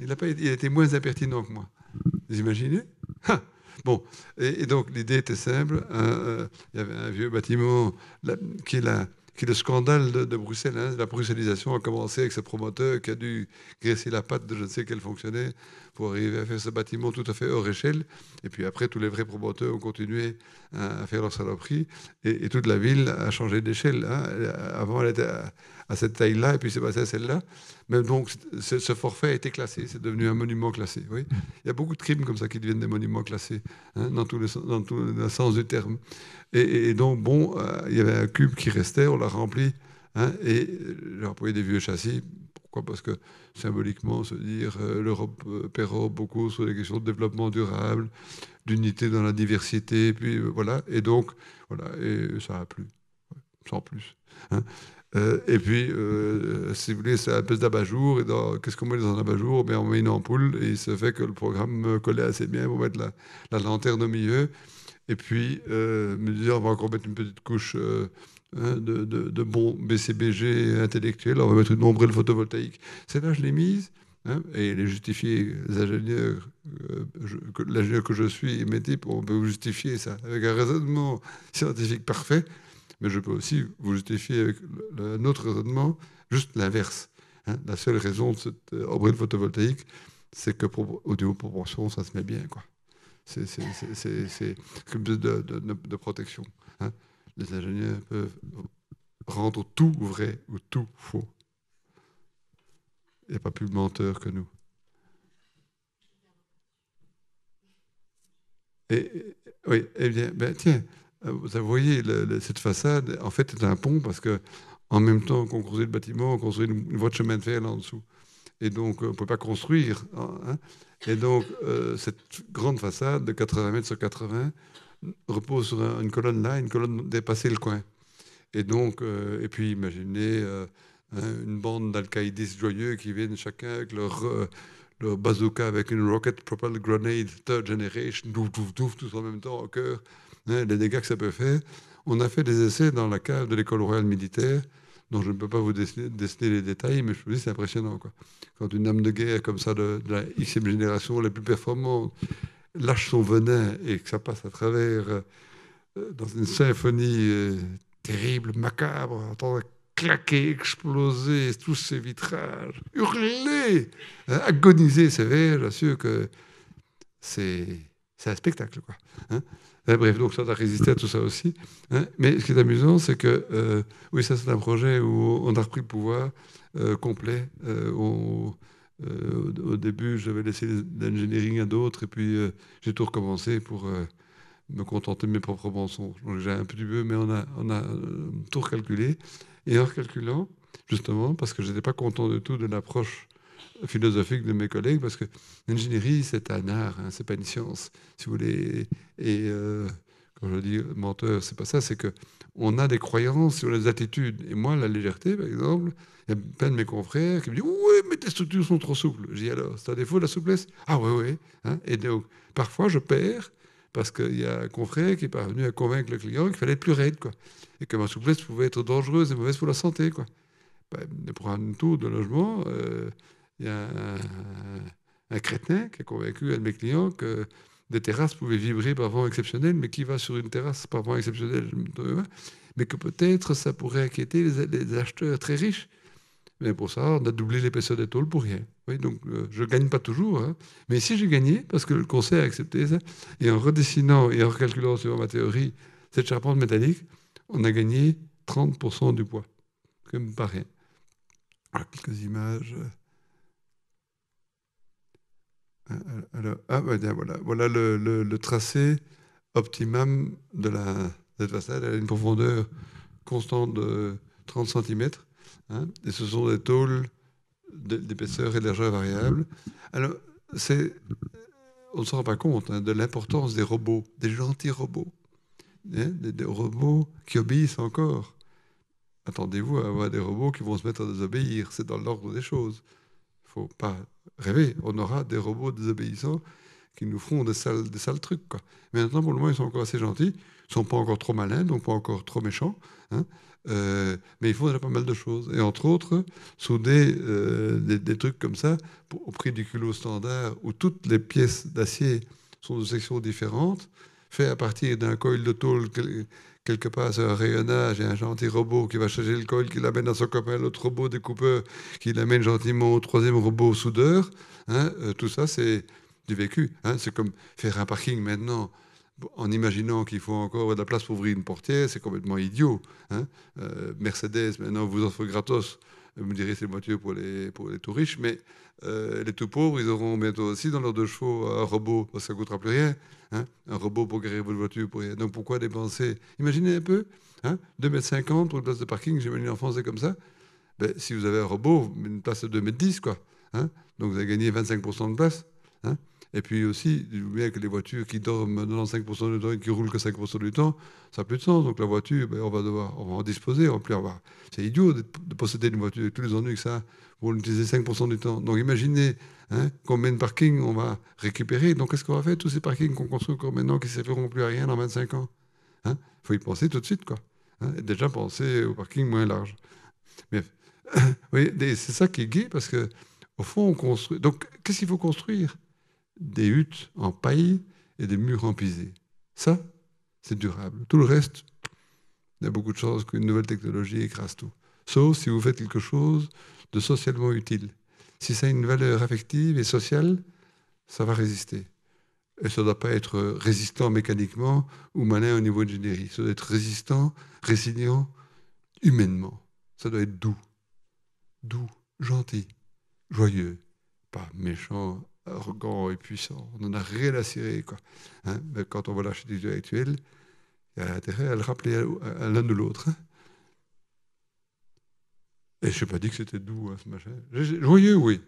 il, a pas, il moins impertinent que moi. Vous imaginez? Bon, et, donc l'idée était simple. Hein, euh, il y avait un vieux bâtiment qui est le scandale de, Bruxelles. Hein. La bruxellisation a commencé avec ce promoteur qui a dû graisser la patte de je ne sais quel fonctionnaire pour arriver à faire ce bâtiment tout à fait hors échelle. Et puis après, tous les vrais promoteurs ont continué à faire leur saloperie. Et, toute la ville a changé d'échelle. Hein. Avant, elle était à, cette taille-là, et puis c'est passé à celle-là. Mais donc, ce forfait a été classé, c'est devenu un monument classé. Oui. Il y a beaucoup de crimes comme ça qui deviennent des monuments classés, hein, dans, tout le sens du terme. Et, donc, bon, euh, il y avait un cube qui restait, on l'a rempli, hein, et j'ai employé des vieux châssis. Parce que symboliquement, se dire euh, l'Europe euh, paiera beaucoup sur les questions de développement durable, d'unité dans la diversité, puis voilà. Et donc, voilà, et ça a plu, sans plus. Hein. Euh, et puis, euh, si vous voulez, c'est un peu d'abat-jour. Et qu'est-ce qu'on met dans un abat-jour? Ben, On met une ampoule et il se fait que le programme collait assez bien pour mettre la, lanterne au milieu. Et puis, euh, me dire, on va encore mettre une petite couche hein, de, de, bon BCBG intellectuel. On va mettre une ombrelle photovoltaïque. Celle-là, je l'ai mise. Hein, et les justifier, les ingénieurs, l'ingénieur que je suis et mes types, on peut vous justifier ça avec un raisonnement scientifique parfait mais je peux aussi vous justifier avec un autre raisonnement, juste l'inverse. Hein. La seule raison de cette ombrelle euh, photovoltaïque, c'est que au niveau proportion, ça se met bien. Quoi. C'est, comme de, de, de, protection. Hein. Les ingénieurs peuvent rendre tout vrai ou tout faux. Il n'y a pas plus menteur que nous. Et, oui, eh bien, ben, tiens, euh, vous voyez, cette façade, en fait, est un pont parce que en même temps qu'on construit le bâtiment, on construit une, voie de chemin de fer là en dessous. Et donc, on ne peut pas construire. Hein. Et donc, euh, cette grande façade de 80 mètres sur 80 repose sur une colonne là, une colonne dépassée le coin. Et donc, euh, et puis imaginez hein, une bande d'alcaïdistes joyeux qui viennent chacun avec leur, leur bazooka avec une rocket propelled grenade third generation, douf, douf, douf, tous en même temps au cœur. Hein, les dégâts que ça peut faire. On a fait des essais dans la cave de l'école royale militaire, dont je ne peux pas vous dessiner, les détails, mais je vous dis c'est impressionnant. Quoi. Quand une âme de guerre comme ça, de, la Xème génération, la plus performante, lâche son venin et que ça passe à travers, euh, dans une symphonie euh, terrible, macabre, entendre claquer, exploser tous ces vitrages, hurler, hein, agoniser ces verres, j'assure que c'est un spectacle. Quoi, hein. Eh, bref, donc ça a résisté à tout ça aussi. Hein. Mais ce qui est amusant, c'est que, euh, oui, ça c'est un projet où on a repris le pouvoir euh, complet. Euh, au, début, j'avais laissé l'engineering à d'autres, et puis j'ai tout recommencé pour me contenter de mes propres mensonges. Donc j'ai un petit peu, mais on a, on a tout recalculé. Et en recalculant, justement, parce que je n'étais pas content du tout de l'approche philosophique de mes collègues, parce que l'ingénierie, c'est un art, hein, c'est pas une science, si vous voulez. Et euh, quand je dis menteur, c'est pas ça, c'est que on a des croyances sur les attitudes. Et moi, la légèreté, par exemple, il y a plein de mes confrères qui me disent Oui, mais tes structures sont trop souples. Je dis alors, c'est un défaut de la souplesse? Ah, oui, oui. Hein. et donc, parfois, je perds parce qu'il y a un confrère qui est parvenu à convaincre le client qu'il fallait être plus raide, quoi. Et que ma souplesse pouvait être dangereuse et mauvaise pour la santé, quoi. ben, pour un tour de logement, euh, il y a un, crétin qui a convaincu un de mes clients que des terrasses pouvaient vibrer par vent exceptionnel, mais qui va sur une terrasse par vent exceptionnel Mais que peut-être ça pourrait inquiéter les, acheteurs très riches. Mais pour ça, on a doublé l'épaisseur des tôles pour rien. Donc euh, je ne gagne pas toujours. Hein. Mais si j'ai gagné, parce que le conseil a accepté ça, et en redessinant et en recalculant sur ma théorie cette charpente métallique, on a gagné 30% du poids. Comme pas rien. quelques images. Alors, ah, ben, voilà, voilà le, tracé optimum de la, cette façade. Elle a une profondeur constante de 30 cm. Hein, et ce sont des tôles d'épaisseur et de largeur variable. Alors, c'est, on ne se rend pas compte hein, de l'importance des robots, des gentils robots, hein, des, robots qui obéissent encore. Attendez-vous à avoir des robots qui vont se mettre à désobéir, c'est dans l'ordre des choses. Il ne faut pas rêver, on aura des robots désobéissants qui nous feront des sales, des sales trucs. Mais maintenant, pour le moment, ils sont encore assez gentils, ils ne sont pas encore trop malins, donc pas encore trop méchants. Hein. Euh, mais ils font déjà pas mal de choses. Et entre autres, souder euh, des, trucs comme ça, au prix du kilo standard, où toutes les pièces d'acier sont de sections différentes, fait à partir d'un coil de tôle quelque part sur un rayonnage et un gentil robot qui va charger le coil, qui l'amène à son copain, l'autre robot découpeur qui l'amène gentiment au troisième robot soudeur. Hein, euh, tout ça, c'est du vécu. Hein. c'est comme faire un parking maintenant en imaginant qu'il faut encore de la place pour ouvrir une portière, c'est complètement idiot. Hein. Euh, Mercedes, maintenant, vous offre gratos. Vous me direz, c'est une voiture pour les, pour les tout riches, mais euh, les tout pauvres, ils auront bientôt aussi dans leurs deux chevaux un robot, parce que ça ne coûtera plus rien. Hein. un robot pour garer votre voiture. Donc pourquoi dépenser Imaginez un peu, hein, 2,50 m pour une place de parking, j'imagine en France, c'est comme ça. Ben, si vous avez un robot, une place de 2,10 m, quoi. Hein. donc vous avez gagné 25% de place. Hein. Et puis aussi, bien que les voitures qui dorment 95% du temps et qui roulent que 5% du temps, ça n'a plus de sens. Donc la voiture, ben, on, va devoir, en disposer, on va avoir. C'est idiot de, posséder une voiture avec tous les ennuis que ça pour l'utiliser 5% du temps. Donc imaginez hein, combien de parkings on va récupérer. Donc qu'est-ce qu'on va faire? Tous ces parkings qu'on construit encore maintenant qui ne serviront plus à rien dans 25 ans Il hein? faut y penser tout de suite. quoi. Hein? Déjà penser aux parkings moins larges. Mais *coughs* c'est ça qui est gai parce que au fond, on construit. Donc qu'est-ce qu'il faut construire? Des huttes en paille et des murs en pisé. Ça, c'est durable. Tout le reste, il y a beaucoup de choses qu'une nouvelle technologie écrase tout. Sauf si vous faites quelque chose de socialement utile. Si ça a une valeur affective et sociale, ça va résister. Et ça ne doit pas être résistant mécaniquement ou malin au niveau de ingénierie. Ça doit être résistant, résilient humainement. Ça doit être doux, doux, gentil, joyeux, pas méchant, arrogant et puissant. On n'en a rien à cirer. Quoi. Hein. Mais quand on voit l'architecture actuelle, il y a intérêt à le rappeler à, l'un de l'autre. Hein. Et je n'ai pas dit que c'était doux, hein, ce machin. Joyeux, oui.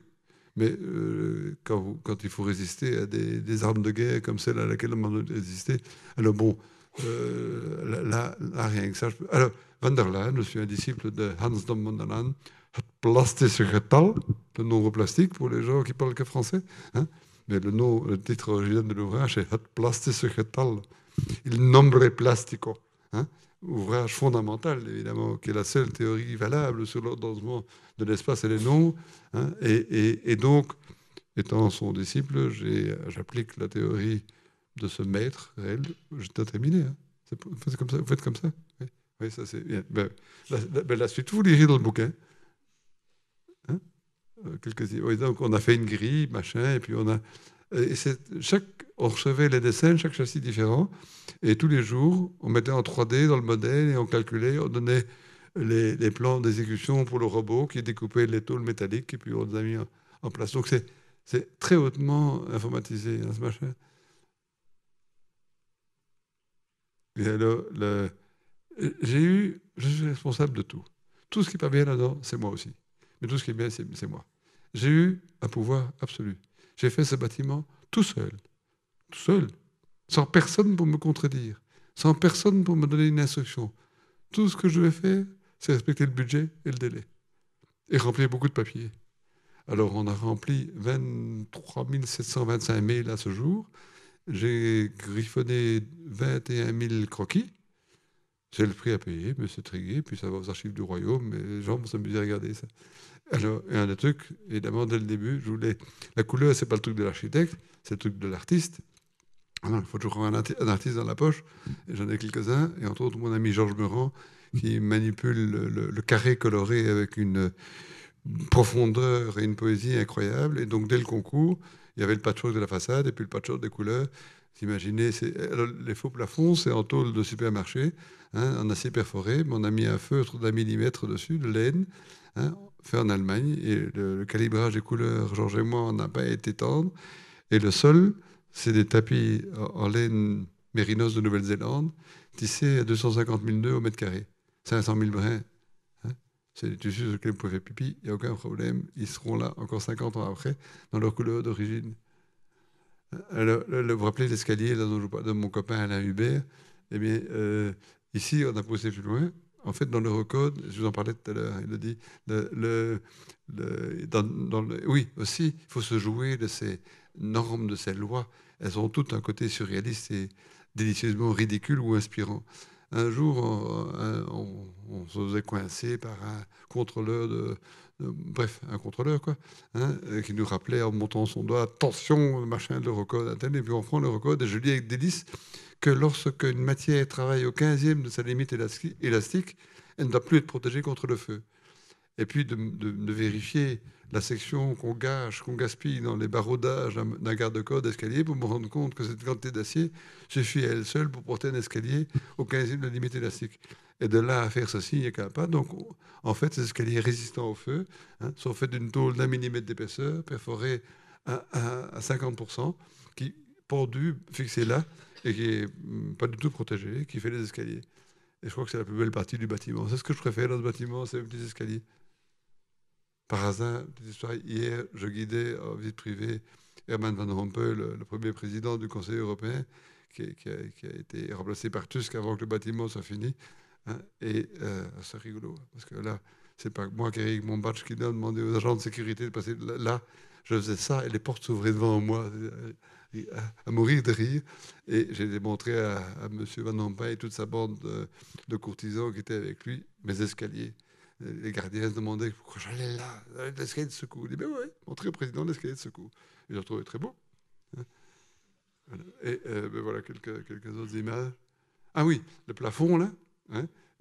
Mais euh, quand, il faut résister à des, armes de guerre comme celle à laquelle on a résisté, alors bon, euh, là, rien que ça. Alors, Van der Leyen, je suis un disciple de Hans der Leyen, het plastische getal, le nombre plastique pour les gens qui parlent que français. Hein. Mais le, nom, le titre original de l'ouvrage est Het plastische getal, il nombre plastico. Hein. Ouvrage fondamental, évidemment, qui est la seule théorie valable sur l'ordonnement de l'espace et les nombres. Hein. Et, donc, étant son disciple, j'applique la théorie de ce maître réel. J'ai terminé. Hein. C'est comme ça, vous faites comme ça oui. ça c'est bien. Ben, la, ben, la, suite, vous lirez dans le bouquin. Euh, quelques... Oui, donc on a fait une grille, machin, et puis on a. Chaque... On recevait les dessins, chaque châssis différent, et tous les jours, on mettait en 3D dans le modèle et on calculait, on donnait les, plans d'exécution pour le robot qui découpait les tôles métalliques, et puis on les a mis en, place. Donc c'est très hautement informatisé, hein, ce machin. J'ai eu, je suis responsable de tout. Tout ce qui bien là-dedans, c'est moi aussi. Mais tout ce qui est bien, c'est moi. J'ai eu un pouvoir absolu. J'ai fait ce bâtiment tout seul. Tout seul. Sans personne pour me contredire. Sans personne pour me donner une instruction. Tout ce que je vais faire, c'est respecter le budget et le délai. Et remplir beaucoup de papiers. Alors, on a rempli 23 725 mails à ce jour. J'ai griffonné 21 000 croquis. C'est le prix à payer, mais c'est très Puis ça va aux archives du royaume, les gens vont s'amuser à regarder ça. Alors, et un des trucs, évidemment, dès le début, je voulais. La couleur, c'est pas le truc de l'architecte, c'est le truc de l'artiste. Ah il faut toujours avoir un, artiste dans la poche. J'en ai quelques-uns. Et entre autres, mon ami Georges Meurant, qui manipule le, carré coloré avec une profondeur et une poésie incroyable. Et donc, dès le concours, il y avait le patchwork de la façade et puis le patchwork des couleurs. Imaginez, les faux plafonds, c'est en tôle de supermarché, hein, en acier perforé, mais on a mis un feutre d'un millimètre dessus, de laine, hein, fait en Allemagne. Et le, calibrage des couleurs, Georges et moi, n'a pas été tendre. Et le sol, c'est des tapis en laine mérinos de Nouvelle-Zélande, tissés à 250 000 nœuds au mètre carré, 500 000 brins. Hein. C'est des tissus sur lesquels vous pouvez faire pipi, il n'y a aucun problème. Ils seront là encore 50 ans après, dans leur couleur d'origine. Alors, vous vous rappelez l'escalier de mon copain Alain Hubert Eh bien, euh, ici, on a poussé plus loin. En fait, dans l'eurocode, je vous en parlais tout à l'heure, il a dit, le, dans, oui, aussi, il faut se jouer de ces normes, de ces lois. Elles ont toutes un côté surréaliste et délicieusement ridicule ou inspirant. Un jour, on, se faisait coincer par un contrôleur de, bref, un contrôleur, quoi, hein, euh, qui nous rappelait en montant son doigt, attention, machin, l'eurocode, et puis on prend l'eurocode, et je lis avec délice que lorsque une matière travaille au 15e de sa limite élastique, elle ne doit plus être protégée contre le feu. Et puis de, de vérifier la section qu'on gâche, qu'on gaspille dans les baraudages d'un garde-corps d'escalier pour me rendre compte que cette quantité d'acier suffit à elle seule pour porter un escalier au 15e de la limite élastique. Et de là à faire ceci, il n'y a qu'un pas. Donc, en fait, ces escaliers résistants au feu hein, sont faits d'une tôle d'un millimètre d'épaisseur, perforée à, à, 50%, qui pendu, fixé là, et qui n'est mm, pas du tout protégé, qui fait les escaliers. Et je crois que c'est la plus belle partie du bâtiment. C'est ce que je préfère dans ce bâtiment, c'est les petits escaliers. Par hasard, petite histoire, hier, je guidais en visite privée Herman Van Rompuy, le, premier président du Conseil européen, qui, a, été remplacé par Tusk avant que le bâtiment soit fini. Hein, et euh, c'est rigolo, parce que là, c'est pas moi qui ai mon badge qui donne demandé aux agents de sécurité de passer là. Je faisais ça et les portes s'ouvraient devant moi, à, mourir de rire. Et j'ai démontré à, à M. Van Rompuy et toute sa bande de courtisans qui étaient avec lui mes escaliers les gardiens se demandaient pourquoi j'allais là, l'escalier de secours? Il dit, ben ouais, montrer au président l'escalier de secours. Il l'a trouvé très beau. Hein. Et euh, ben voilà quelques, quelques autres images. Ah oui, le plafond, là,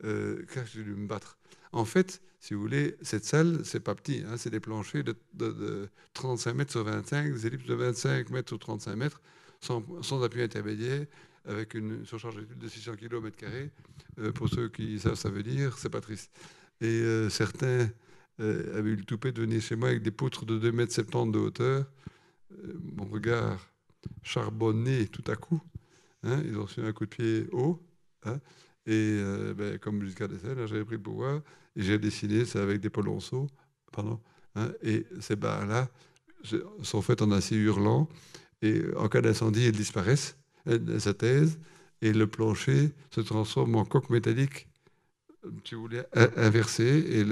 euh, *laughs* j'ai dû me battre. En fait, si vous voulez, cette salle, c'est pas petit, hein, c'est des planchers de, de, 35 mètres sur 25, des ellipses de 25 mètres sur 35 mètres, sans, appui intermédiaire, avec une surcharge de 600 km. Euh, pour ceux qui savent ça veut dire, c'est pas triste. Et euh, certains euh, avaient eu le toupet de venir chez moi avec des poutres de 2,70 m de hauteur. Euh, mon regard charbonné tout à coup. Hein, ils ont reçu un coup de pied haut. Hein, et ben, comme jusqu'à des j'avais pris le pouvoir et j'ai dessiné ça avec des polonceaux. Pardon, hein, et ces barres-là sont faites en acier hurlant. Et en cas d'incendie, elles disparaissent, elles s'attaisent, et le plancher se transforme en coque métallique tu voulais, inverser. Et,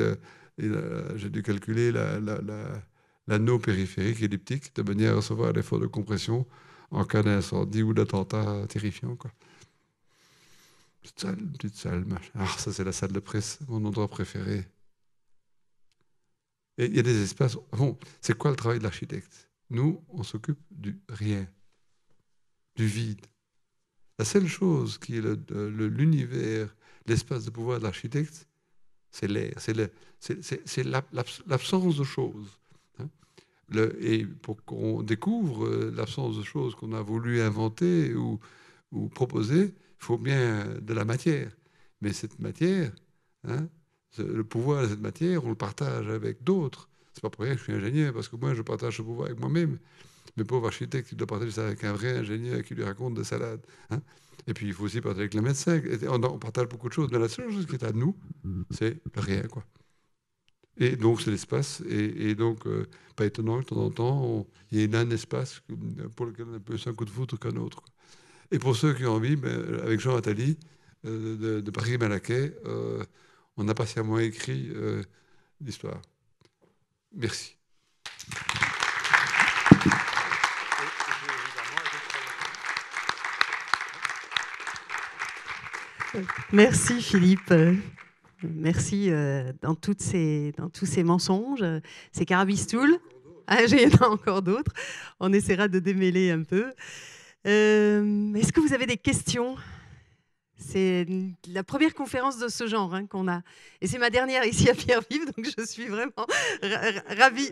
j'ai dû calculer l'anneau périphérique elliptique de manière à recevoir l'effort de compression en cas d'incendie ou d'attentat terrifiant. Petite salle, petite salle, machin. Ah, ça, c'est la salle de presse, mon endroit préféré. Et il y a des espaces. Bon, c'est quoi le travail de l'architecte? Nous, on s'occupe du rien, du vide. La seule chose qui est l'univers l'espace de pouvoir de l'architecte, c'est l'air, c'est l'absence de choses. Hein. et pour qu'on découvre euh, l'absence de choses qu'on a voulu inventer ou, proposer, faut bien de la matière. Mais cette matière, hein, le pouvoir de cette matière, on le partage avec d'autres. C'est pas pour rien que je suis ingénieur, parce que moi, je partage ce pouvoir avec moi-même. Mais pauvre architecte, il doit partager ça avec un vrai ingénieur qui lui raconte des salades. Hein. Et puis, il faut aussi partager avec le médecin. On, partage beaucoup de choses, mais la seule chose qui est à nous, c'est le rien. Et donc, c'est l'espace. Et, donc, euh, pas étonnant que de temps en temps, il y ait un espace pour lequel on a plus un coup de foudre qu'un autre. Et pour ceux qui ont envie, ben, avec Jean Attali, euh, de, Paris-Malaquais, euh, on a patiemment écrit l'histoire. Merci. Merci Philippe. Merci euh, dans, toutes ces, dans tous ces mensonges, ces carabistoules. Ah, il y en a encore d'autres. On essaiera de démêler un peu. Euh, est-ce que vous avez des questions? C'est la première conférence de ce genre hein, qu'on a. Et c'est ma dernière ici à Pierre-Vive, *laughs* donc je suis vraiment ravie.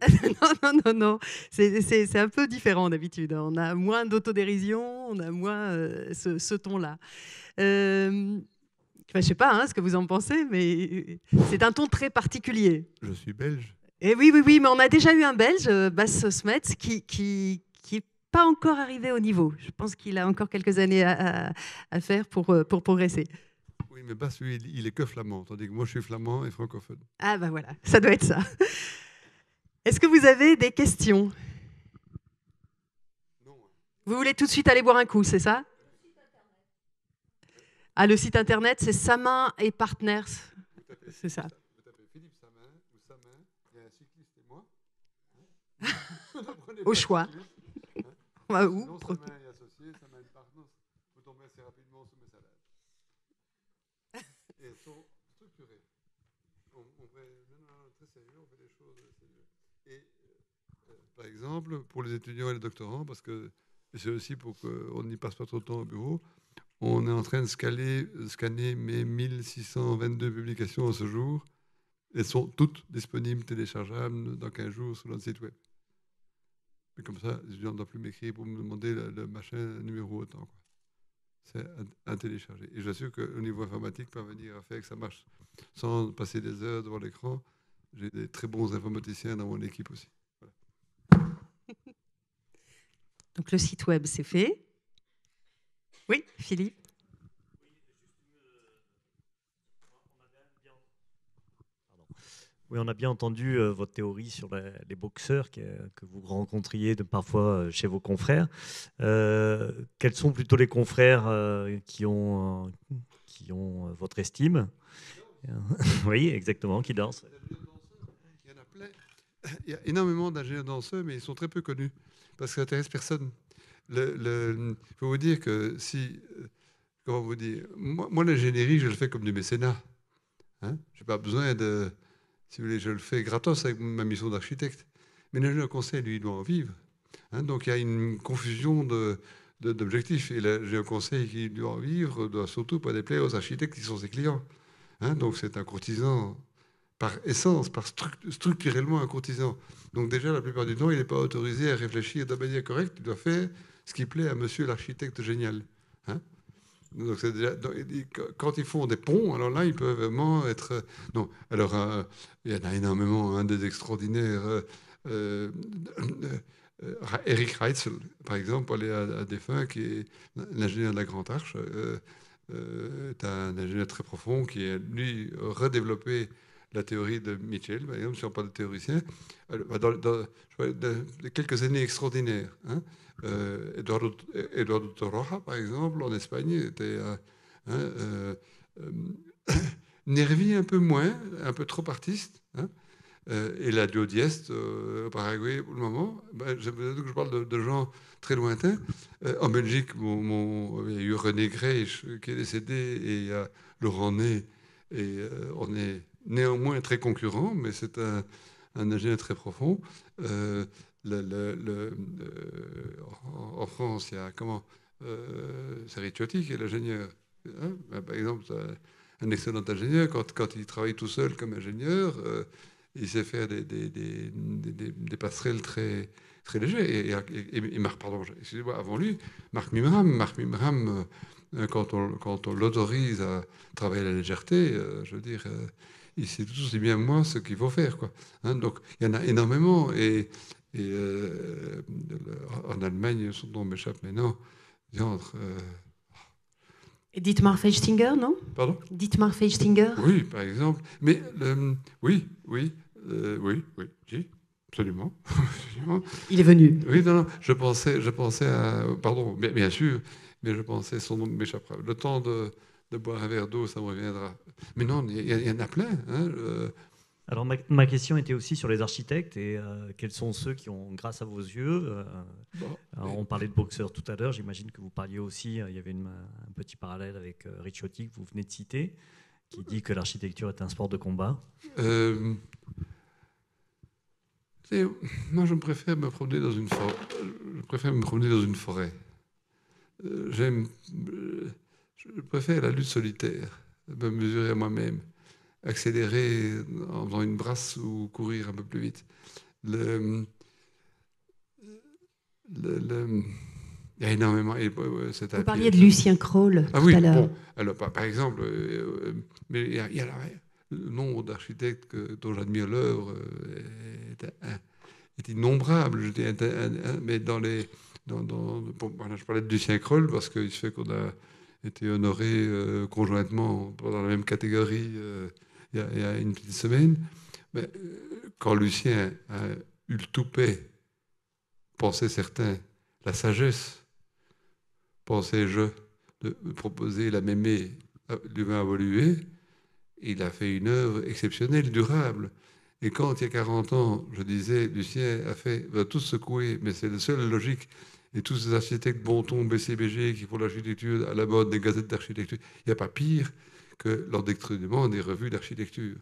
*laughs* non, non, non, non. C'est un peu différent d'habitude. On a moins d'autodérision, on a moins euh, ce, ton-là. Euh, je ne sais pas hein, ce que vous en pensez, mais c'est un ton très particulier. Je suis belge. Et oui, oui, oui, mais on a déjà eu un Belge, Bas Smets, qui, qui pas encore arrivé au niveau. Je pense qu'il a encore quelques années à, faire pour, euh, pour progresser. Oui, mais Bas, lui, il est que flamand, tandis que moi, je suis flamand et francophone. Ah ben voilà, ça doit être ça. Est-ce que vous avez des questions? Non. Vous voulez tout de suite aller boire un coup, c'est ça? Ah, le site internet, c'est Samin et Partners. C'est ça. Au choix. On va où non, ça m'a associé, ça une partenaire. Vous tombez assez rapidement sur mes salades. Et elles sont structurées. On, on fait, non, non, très sérieux, on fait des choses sérieuses. Et euh, par exemple, pour les étudiants et les doctorants, parce que c'est aussi pour qu'on n'y passe pas trop de temps au bureau, on est en train de scaler, scanner mes 1622 publications à ce jour. Elles sont toutes disponibles, téléchargeables dans 15 jours sur notre site web. Mais comme ça, gens ne doivent plus m'écrire pour me demander le, machin numéro autant. C'est à, télécharger. Et j'assure qu'au niveau informatique, parvenir à faire que ça marche sans passer des heures devant l'écran, j'ai des très bons informaticiens dans mon équipe aussi. *laughs* Donc le site web, c'est fait. Oui, Philippe? Oui, on a bien entendu euh, votre théorie sur les, boxeurs que, vous rencontriez parfois euh, chez vos confrères. Euh, quels sont plutôt les confrères qui ont, qui ont votre estime? *laughs* Oui, exactement, qui dansent. Il y a énormément d'ingénieurs danseurs, mais ils sont très peu connus parce que ça personne. Il faut vous dire que si. Comment vous dire? Moi, moi l'ingénierie, je le fais comme du mécénat. Hein je n'ai pas besoin de si vous voulez, je le fais gratos avec ma mission d'architecte. Mais l'ingénieur conseil, lui, doit en vivre. Hein. donc il y a une confusion d'objectifs. Et j'ai un conseil qui doit en vivre, doit surtout pas déplaire aux architectes qui sont ses clients. Hein. donc c'est un courtisan par essence, par structurellement un courtisan. Donc déjà, la plupart du temps, il n'est pas autorisé à réfléchir de manière correcte. Il doit faire ce qui plaît à monsieur l'architecte génial. Hein. Quand ils font des ponts, alors là, ils peuvent vraiment être. Euh, non, alors, euh, il y en a énormément, un des extraordinaires. Euh, Eric Reitzel, par exemple, à, à Défunt, qui est l'ingénieur de la Grande Arche, est un ingénieur très profond qui a, lui, redéveloppé la théorie de Mitchell, par exemple, si on parle de théoricien, bah, dans, quelques années extraordinaires. Hein. Euh, Eduardo, Eduardo Torroja, par exemple, en Espagne, était euh, hein, euh, *coughs* Nervi un peu moins, un peu trop artiste. Hein, et la Diodieste au Paraguay pour le moment. Ben, je, parle de, gens très lointains. en Belgique, mon, il y a eu René Greix qui est décédé et il y a Laurent Ney. Et on est néanmoins très concurrents, mais c'est un, ingénieur très profond le, le, en France, il y a comment euh, C'est Ricciotti qui est l'ingénieur. Hein ben, par exemple, un excellent ingénieur, quand, il travaille tout seul comme ingénieur, euh, il sait faire des, passerelles très, très légers. Et, Marc, pardon, excusez-moi, avant lui, Marc Mimram, Marc Mimram euh, quand on, l'autorise à travailler la légèreté, je veux dire, il sait tout aussi bien moi ce qu'il faut faire. Quoi. Hein, donc il y en a énormément. Et, et euh, en Allemagne, son nom m'échappe maintenant. Entre, euh... Et Dietmar Feistinger, non? Pardon? Dietmar Feistinger Oui, par exemple. Mais oui, oui, euh, oui, oui, oui, *laughs* absolument. Il est venu. Oui, non, non, je pensais, je pensais à. Pardon, bien, bien sûr, mais je pensais, son nom m'échappera. Le temps de, de, boire un verre d'eau, ça me reviendra. Mais non, il y, en a plein. Hein, Alors ma, question était aussi sur les architectes et euh, quels sont ceux qui ont, grâce à vos yeux, euh, on parlait de boxeurs tout à l'heure, j'imagine que vous parliez aussi, il y avait un petit parallèle avec Ricciotti que vous venez de citer, qui dit que l'architecture est un sport de combat. moi je préfère me promener dans une forêt. Je préfère me promener dans une forêt. J'aime, je préfère la lutte solitaire, me mesurer à moi-même accélérer en faisant une brasse ou courir un peu plus vite. Le, le, il y a énormément. Vous parliez de Lucien Kroll ah, tout oui, à l'heure. alors, par, exemple, euh, mais il y a, le nombre d'architectes dont j'admire l'œuvre euh, est, innombrable. mais dans les, dans, dans, je parlais de Lucien Kroll parce qu'il se fait qu'on a été honoré euh, conjointement dans la même catégorie il y, a, une petite semaine. Mais, euh, quand Lucien a eu le toupet, pensaient certains, la sagesse, pensais-je, de proposer la mémé l'humain évolué, il a fait une œuvre exceptionnelle, durable. Et quand, il y a 40 ans, je disais, Lucien a fait, va tout secouer, mais c'est la seule logique, et tous ces architectes Bonton, BCBG, qui font l'architecture à la mode des gazettes d'architecture, il n'y a pas pire que l'endoctrinement des revues d'architecture.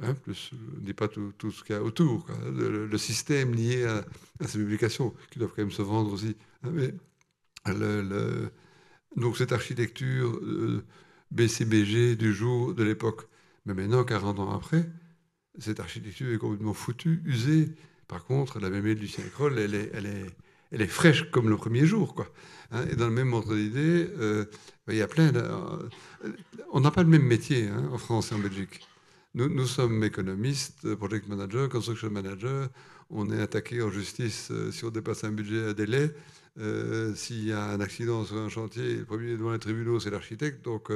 Hein, plus, on pas tout, ce qu'il y a autour, le, système lié à, ces publications, qui doivent quand même se vendre aussi. Hein, mais donc cette architecture euh, BCBG du jour, de l'époque. Mais maintenant, 40 ans après, cette architecture est complètement foutue, usée. Par contre, la mémé de Lucien Kroll, elle est, elle est, elle est fraîche comme le premier jour. Quoi. Hein, et dans le même ordre d'idée, euh, il y a plein. Euh, on n'a pas le même métier hein, en France et en Belgique. Nous, nous, sommes économistes, project manager, construction manager. On est attaqué en justice euh, si on dépasse un budget à délai. S'il y a un accident sur un chantier, le premier devant les tribunaux, c'est l'architecte. Donc,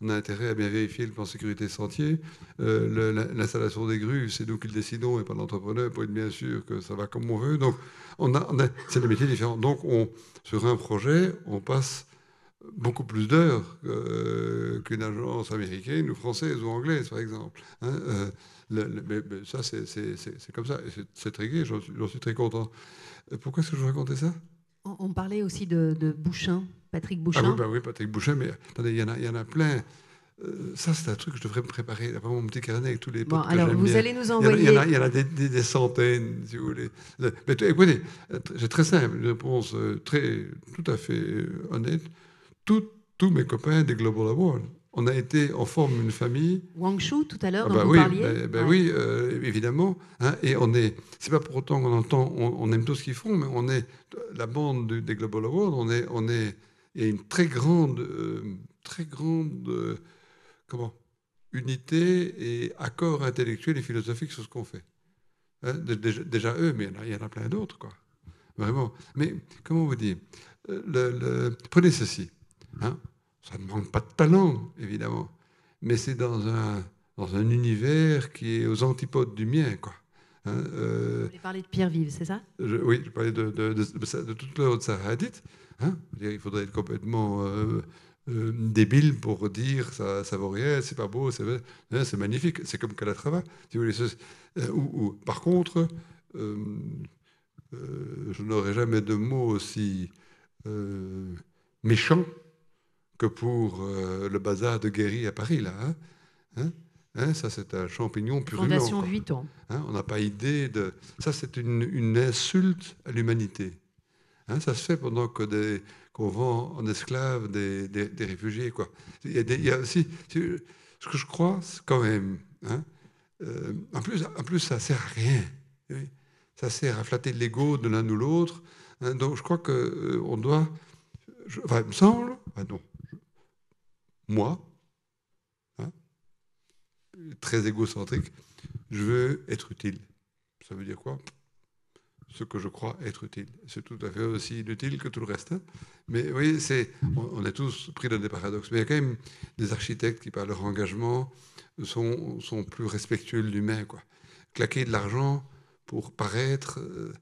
on a intérêt à bien vérifier le plan sécurité sentier. L'installation des grues, c'est nous qui le décidons et pas l'entrepreneur pour être bien sûr que ça va comme on veut. Donc, on a, c'est des métiers différents. Donc, on, sur un projet, on passe beaucoup plus d'heures qu'une agence américaine ou française ou anglaise, par exemple. Hein, euh, mais, ça, c'est comme ça. C'est très gai, j'en suis très content. Euh, pourquoi est-ce que je vous racontais ça? On, parlait aussi de, Bouchin, Patrick Bouchin. Ah oui, bah oui, Patrick Bouchin, mais attendez, il y, en a, y en a plein. Euh, ça, c'est un truc que je devrais me préparer. Là, mon petit carnet avec tous les bon, alors, vous allez nous envoyer. Il y en a, il y en a des, centaines, si vous voulez. Mais écoutez, c'est très simple, une réponse euh, très, tout à fait euh, honnête. tous mes copains des Global Awards, on a été, en forme une famille. Wang Shu, tout à l'heure, ah dont bah vous oui, parliez. Ben, ben oui, évidemment. Hein, et on est, c'est pas pour autant qu'on entend, on, aime tout ce qu'ils font, mais on est, la bande des Global Awards, on est, on est, il y a une très grande, très grande comment unité et accord intellectuel et philosophique sur ce qu'on fait. Hein, déjà, eux, mais il y en a, plein d'autres, quoi. Vraiment. Mais comment vous dire euh, le, Prenez ceci. Hein. Ça ne manque pas de talent, évidemment, mais c'est dans un, dans un univers qui est aux antipodes du mien, quoi. Hein, euh, vous voulez parler de Pierre Vive, c'est ça? Oui, je parlais de, de, de, toute l'œuvre de Sarah Hadith. Hein. Il faudrait être complètement euh, euh, débile pour dire ça, ça vaut rien, c'est pas beau, c'est hein, magnifique. C'est comme Calatrava. Si vous voulez, ou, par contre, je n'aurais jamais de mots aussi méchants que pour le bazar de Guéry à Paris, là. Hein, hein, hein ça, c'est un champignon purulent. Fondation 8 ans. on n'a pas idée de... Ça, c'est une, une, insulte à l'humanité. ça se fait pendant que des, qu'on vend en esclaves des, des, réfugiés. Quoi. Il, y a aussi, ce que je crois, quand même, hein, euh, en, plus, en plus, ça sert à rien. Ça sert à flatter l'ego de l'un ou l'autre. Hein. donc je crois qu'on euh, doit, enfin, il me semble, non, moi, hein, très égocentrique, je veux être utile. Ça veut dire quoi? Ce que je crois être utile. C'est tout à fait aussi inutile que tout le reste. Hein. Mais oui, c'est, on, est tous pris dans des paradoxes. Mais il y a quand même des architectes qui, par leur engagement, sont, sont plus respectueux de l'humain. Claquer de l'argent pour paraître. Euh,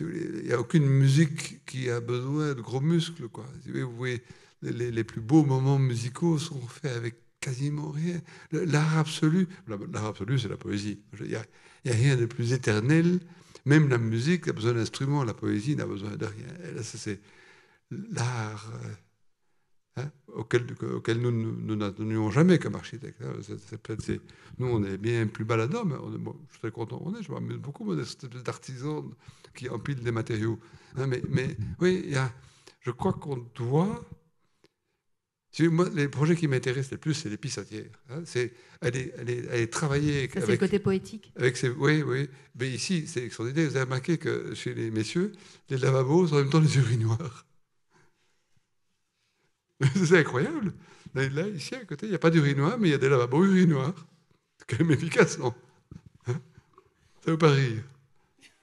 il n'y a aucune musique qui a besoin de gros muscles. Quoi. vous voyez, les, plus beaux moments musicaux sont faits avec quasiment rien. L'art absolu, l'art absolu, c'est la poésie. Il n'y a, rien de plus éternel. Même la musique a besoin d'instruments, la poésie n'a besoin de rien. C'est l'art euh, hein, auquel, auquel, nous n'attendions jamais comme architecte. Hein. nous, on est bien plus bas je suis très content on est. Je m'amuse beaucoup d'artisans qui empilent des matériaux. Hein. mais, mais oui, y a, je crois qu'on doit moi, les projets qui m'intéressent le plus, c'est les pissatières. Hein. c'est aller, aller, aller, travailler. Ça, c'est le côté poétique. Avec oui, oui. Mais ici, c'est extraordinaire. Vous avez remarqué que chez les messieurs, les lavabos sont en même temps les urinoirs. *laughs* c'est incroyable. Là, ici, à côté, il n'y a pas d'urinoir, mais il y a des lavabos urinoirs. C'est quand même efficace, non? Hein? Ça veut pas rire?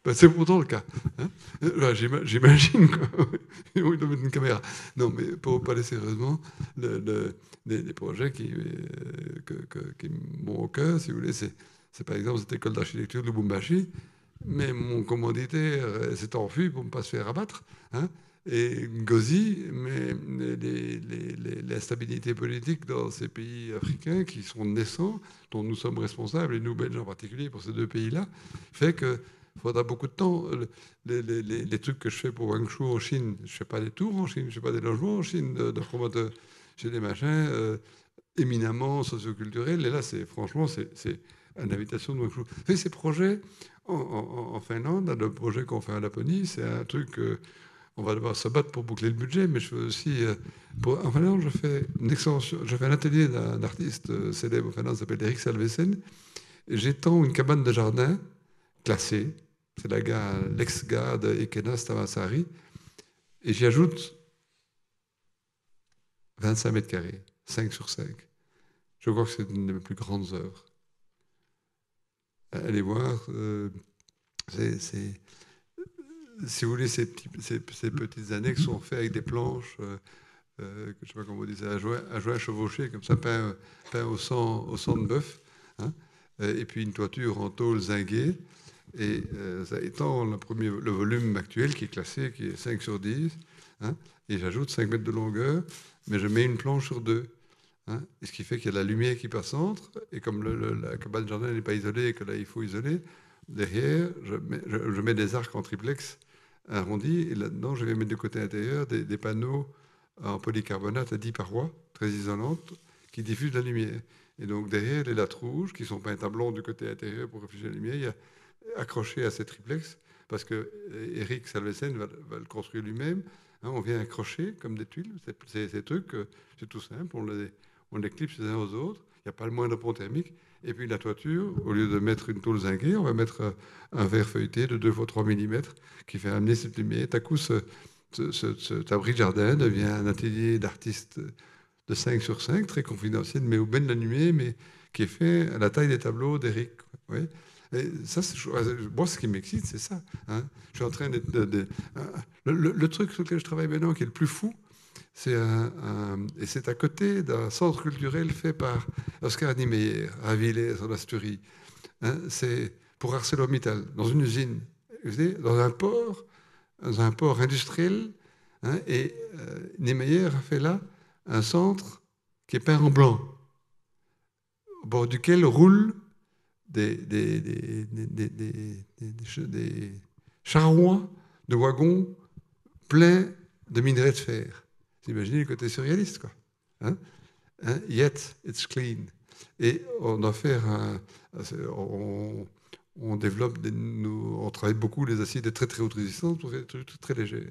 Ben, c'est pourtant le cas. Hein. Euh, j'imagine qu'ils *laughs* doivent mettre une caméra. Non, mais pour parler sérieusement, le, les, projets qui, euh, m'ont au cœur, si vous voulez, c'est, par exemple cette école d'architecture de Lubumbashi, mais mon commanditaire euh, s'est enfui pour ne pas se faire abattre. Hein. et Ngozi, mais l'instabilité politique dans ces pays africains qui sont naissants, dont nous sommes responsables, et nous Belges en particulier pour ces deux pays-là, fait que il faudra beaucoup de temps. Les, trucs que je fais pour Guangzhou en Chine, je ne fais pas des tours en Chine, je ne fais pas des logements en Chine de, de J'ai des machins euh, éminemment socioculturels. Et là, c'est franchement, c'est une invitation de Guangzhou. Et ces projets en, Finlande, le projet qu'on fait en Laponie, c'est un truc. Euh, on va devoir se battre pour boucler le budget, mais je fais aussi. Euh, en Finlande, je fais une je fais un atelier d'un artiste célèbre en Finlande, s'appelle Eric Salvesen. J'étends une cabane de jardin classé. C'est l'ex-gare de Ekena Stavassari. Et j'y ajoute 25 mètres carrés, 5 sur 5. Je crois que c'est une de mes plus grandes œuvres. Allez voir, euh, si vous voulez, ces, petites annexes sont faites avec des planches, euh, euh, je ne sais pas comment vous dites, à joie, à chevaucher, comme ça, peint, au, sang, au sang de bœuf, hein. et puis une toiture en tôle zinguée. Et euh, ça étend le, volume actuel qui est classé, qui est 5 sur 10, hein, et j'ajoute 5 mètres de longueur, mais je mets une planche sur deux. Hein, et ce qui fait qu'il y a la lumière qui passe entre, et comme la cabane jardin n'est pas isolée et que là il faut isoler, derrière, je mets, des arcs en triplex arrondis, et là-dedans, je vais mettre du côté intérieur des, panneaux en polycarbonate à 10 parois, très isolantes, qui diffusent la lumière. Et donc derrière, les lattes rouges, qui sont peintes à blanc du côté intérieur pour réfugier la lumière, il y a accroché à ces triplex, parce que Eric Salvesen va, le construire lui-même. Hein, on vient accrocher comme des tuiles. C'est ces trucs, euh, c'est tout simple. On les, on les clipse les uns aux autres. Il n'y a pas le moindre pont thermique. Et puis la toiture, au lieu de mettre une tôle zinguée, on va mettre euh, un verre feuilleté de 2 x 3 mm qui fait amener cette lumière. À coup, ce, cet abri de jardin devient un atelier d'artiste de 5 sur 5, très confidentiel, mais au bain de la nuit, mais qui est fait à la taille des tableaux d'Eric. Ça, moi, ce qui m'excite, c'est ça. Hein. Je suis en train de. le, truc sur lequel je travaille maintenant, qui est le plus fou, c'est et c'est à côté d'un centre culturel fait par Oscar Niemeyer à Villers, en Asturie. Hein. c'est pour ArcelorMittal, dans une usine, dans un port, dans un port industriel. Hein, et euh, Niemeyer a fait là un centre qui est peint en blanc, au bord duquel roulent des, des, charrois de wagons pleins de minerais de fer. Imaginez le côté surréaliste, quoi. Hein? hein? Yet it's clean. Et on a fait un, on, développe, on travaille beaucoup les aciers de très très haute résistance pour faire des trucs très légers.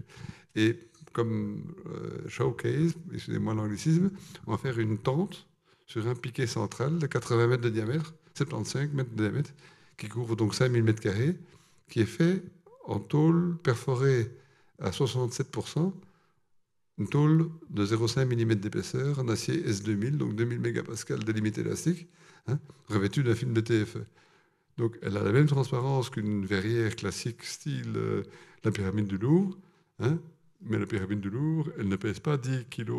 Et comme euh, showcase, excusez-moi l'anglicisme, on va faire une tente sur un piquet central de 80 mètres de diamètre 75 mètres de diamètre, qui couvre donc 5000 mètres carrés, qui est fait en tôle perforée à 67%, une tôle de 0,5 mm d'épaisseur en acier S2000, donc 2000 mégapascales de limite élastique, hein, revêtue d'un film de TFE. Donc elle a la même transparence qu'une verrière classique style euh, la pyramide du Louvre, hein, mais la pyramide du Louvre, elle ne pèse pas 10 kg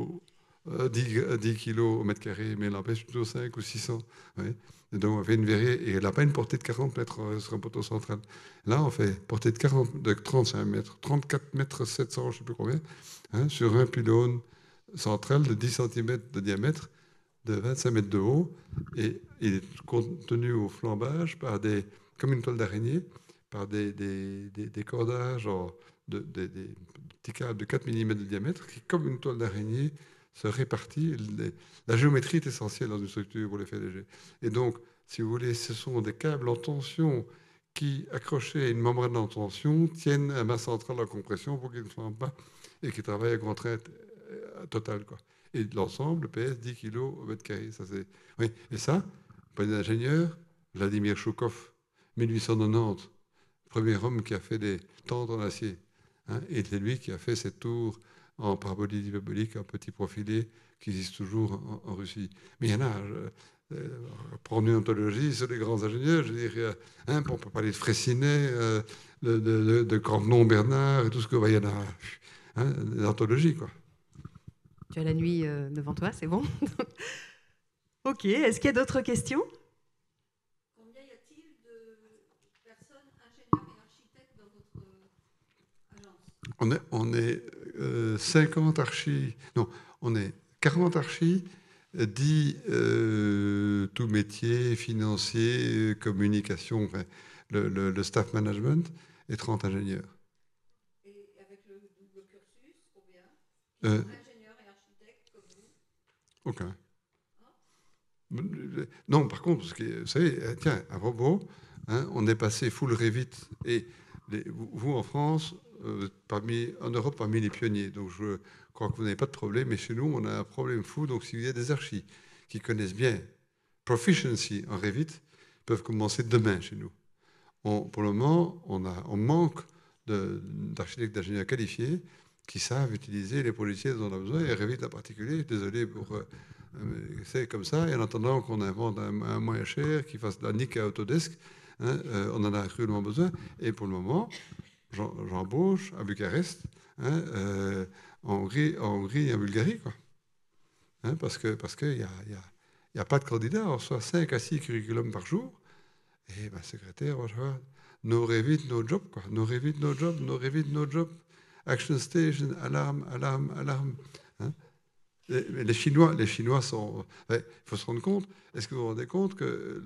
10, 10 kilos au mètre carré, mais en pèse plutôt 5 ou 600. Et donc on fait une verrière, et elle n'a pas une portée de 40 mètres euh, sur un poteau central. Là, on fait portée de, 40, de 35 mètres, 34 mètres 700, je ne sais plus combien, hein, sur un pylône central de 10 cm de diamètre, de 25 mètres de haut et il est contenu au flambage par des, comme une toile d'araignée, par des, cordages de, des, de 4 mm de diamètre qui, comme une toile d'araignée, se répartit. La géométrie est essentielle dans une structure pour les faits légers. Et donc, si vous voulez, ce sont des câbles en tension qui, accrochés à une membrane en tension, tiennent à masse centrale en compression pour qu'ils ne flambent pas et qui travaillent à contrainte euh, totale. Quoi. Et l'ensemble pèse 10 kg au mètre carré. Ça, c'est... Oui. Et ça, pas d'ingénieur, Vladimir Choukov, 1890, premier homme qui a fait des tentes en acier. Hein, et c'est lui qui a fait cette tour en parabolique hyperbolique, en petit profilé, qui existe toujours en, Russie. Mais il y en a, euh, prendre une ontologie sur les grands ingénieurs, je dirais, hein, on peut parler de Fraissinet, euh, de, de, de, Bernard, et tout ce que, bah, il y en a, hein, des anthologies, quoi. Tu as la nuit euh, devant toi, c'est bon? *laughs* Ok, est-ce qu'il y a d'autres questions? Combien y a-t-il de personnes ingénieurs et architectes dans votre agence? On est, on est 50 euh, archis, non, on est 40 archis, 10 euh, tout métier, financier, communication, enfin, le, le, staff management et 30 ingénieurs. Et avec le double cursus, combien? Euh, Ingénieurs et architectes comme vous? Aucun. Non, par contre, parce que, vous savez, tiens, à propos, hein, on est passé full Revit. Et vous, en France, euh, parmi, en Europe parmi les pionniers. Donc je crois que vous n'avez pas de problème, mais chez nous, on a un problème fou. Donc s'il y a des archis qui connaissent bien proficiency en Revit, peuvent commencer demain chez nous. pour le moment, on, manque d'architectes, d'ingénieurs qualifiés qui savent utiliser les policiers dont on a besoin, et Revit en particulier. Désolé pour... Euh, c'est comme ça, et en attendant qu'on invente un, moyen cher qui fasse la nique à Autodesk, hein, euh, on en a cruellement besoin. Et pour le moment, j'embauche à Bucarest, hein, euh, en, Hongrie, et en Bulgarie. Quoi. Hein, parce qu'il que n'y a, y a, pas de candidat, on reçoit 5 à 6 curriculums par jour. Et ma secrétaire, va no Revit, no job. Quoi. No Revit, no job, no Revit, no job. Action station, alarme, alarme, alarme. Hein. Les Chinois, les Chinois sont. Il faut se rendre compte. Est-ce que vous vous rendez compte que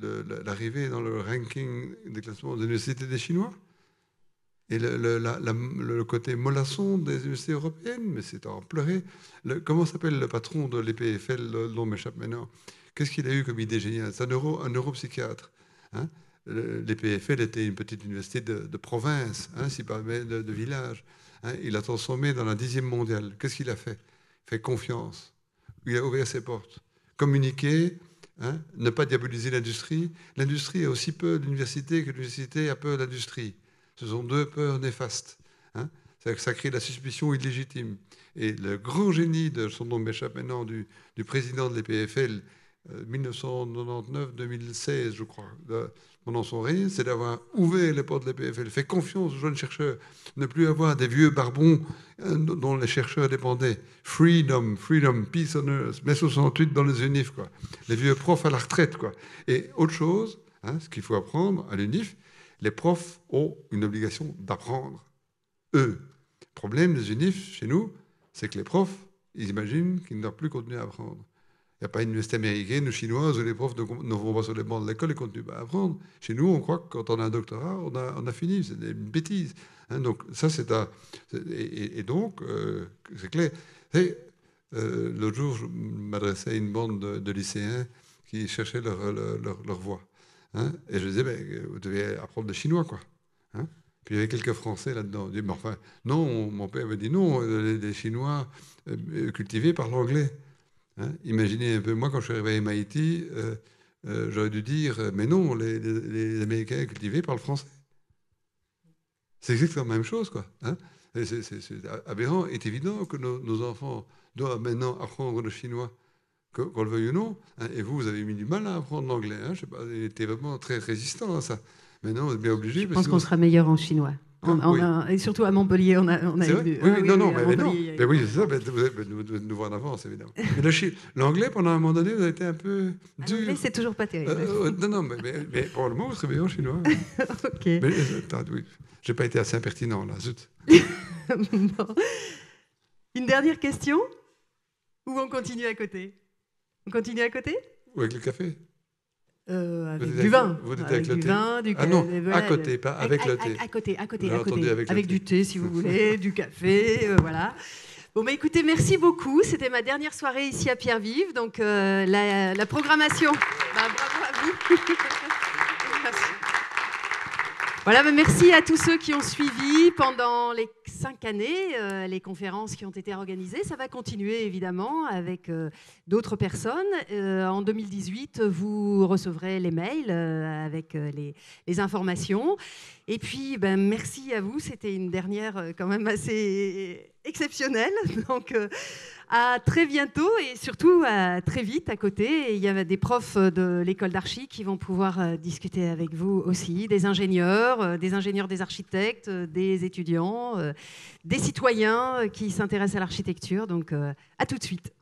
l'arrivée dans le ranking des classements des universités des Chinois et le, côté mollasson des universités européennes, mais c'est en pleurer. comment s'appelle le patron de l'EPFL Le nom m'échappe maintenant? Qu'est-ce qu'il a eu comme idée géniale? C'est un, euro, un neuropsychiatre. Hein? L'EPFL était une petite université de, province, hein, si pas de, village. Hein. il a transformé dans la dixième mondiale. Qu'est-ce qu'il a fait? Fait confiance. Il a ouvert ses portes. Communiquer, ne pas diaboliser l'industrie. L'industrie a aussi peur de l'université que l'université a peur de l'industrie. Ce sont deux peurs néfastes. Hein. Ça crée la suspicion illégitime. Et le grand génie de son nom m'échappe maintenant du, du, président de l'EPFL, 1999-2016, euh, je crois, pendant son règne, c'est d'avoir ouvert les portes de l'EPFL, fait confiance aux jeunes chercheurs, ne plus avoir des vieux barbons euh, dont les chercheurs dépendaient. Freedom, freedom, peace on earth, mai 68 dans les UNIF, quoi. Les vieux profs à la retraite, quoi. Et autre chose, hein, ce qu'il faut apprendre à l'UNIF, les profs ont une obligation d'apprendre, eux. Le problème des UNIF chez nous, c'est que les profs, ils imaginent qu'ils ne doivent plus continuer à apprendre. Il n'y a pas une université américaine ou chinoise où les profs ne, vont pas sur les bancs de l'école et continuent à apprendre. Chez nous, on croit que quand on a un doctorat, on a, fini. C'est une bêtise. Hein. donc, ça, c'est. Et, donc, euh, c'est clair. Euh, l'autre jour, je m'adressais à une bande de, lycéens qui cherchaient leur voie. Hein. et je disais, ben, vous devez apprendre le chinois, quoi. Hein. Puis il y avait quelques Français là-dedans. Enfin, non, mon père me dit non, les, Chinois euh, cultivés par l'anglais. Hein. Imaginez un peu, moi, quand je suis arrivé à MIT, euh, euh, j'aurais dû dire, mais non, les, Américains cultivés parlent français. C'est exactement la même chose, quoi. c'est aberrant. Il est évident que nos enfants doivent maintenant apprendre le chinois qu'on le veuille ou non. Hein, et vous, vous avez mis du mal à apprendre l'anglais. Hein, je sais pas, il était vraiment très résistant à ça. Maintenant, vous êtes bien obligé. Je pense qu'on sera meilleur en chinois. Ah, et surtout à Montpellier, on a, on a eu, oui, non, non, mais, non. Mais oui, c'est ça, mais vous êtes nous, voir en avance, évidemment. mais l'anglais, pendant un moment donné, vous avez été un peu dur. L'anglais, c'est toujours pas terrible. Euh, euh, non, non, mais, mais, probablement, vous serez meilleur en chinois. *laughs* ok. Mais euh, oui, j'ai pas été assez impertinent, là, zut. *laughs* Une dernière question Ou on continue à côté? On continue à côté? Ou avec le café? Euh, avec du avec- vin. vous êtes avec le du thé vin, du Ah non, à côté, pas avec à- le thé. À, côté, à côté, à avec du thé, si vous *laughs* voulez, du café, euh, voilà. Bon, bah écoutez, merci beaucoup. C'était ma dernière soirée ici à Pierre-Vive. Donc, euh, la, la programmation. Bah, bravo à vous. *laughs* Voilà, bah, merci à tous ceux qui ont suivi pendant les cinq années euh, les conférences qui ont été organisées. Ça va continuer évidemment avec euh, d'autres personnes. Euh, en 2018, vous recevrez les mails avec les, informations. Et puis, ben, merci à vous. C'était une dernière quand même assez exceptionnelle. *laughs* Donc, euh, à très bientôt et surtout à très vite à côté. Il y a des profs de l'école d'archi qui vont pouvoir euh, discuter avec vous aussi, des ingénieurs, euh, des ingénieurs, des architectes, des étudiants, des citoyens qui s'intéressent à l'architecture. Donc, à tout de suite.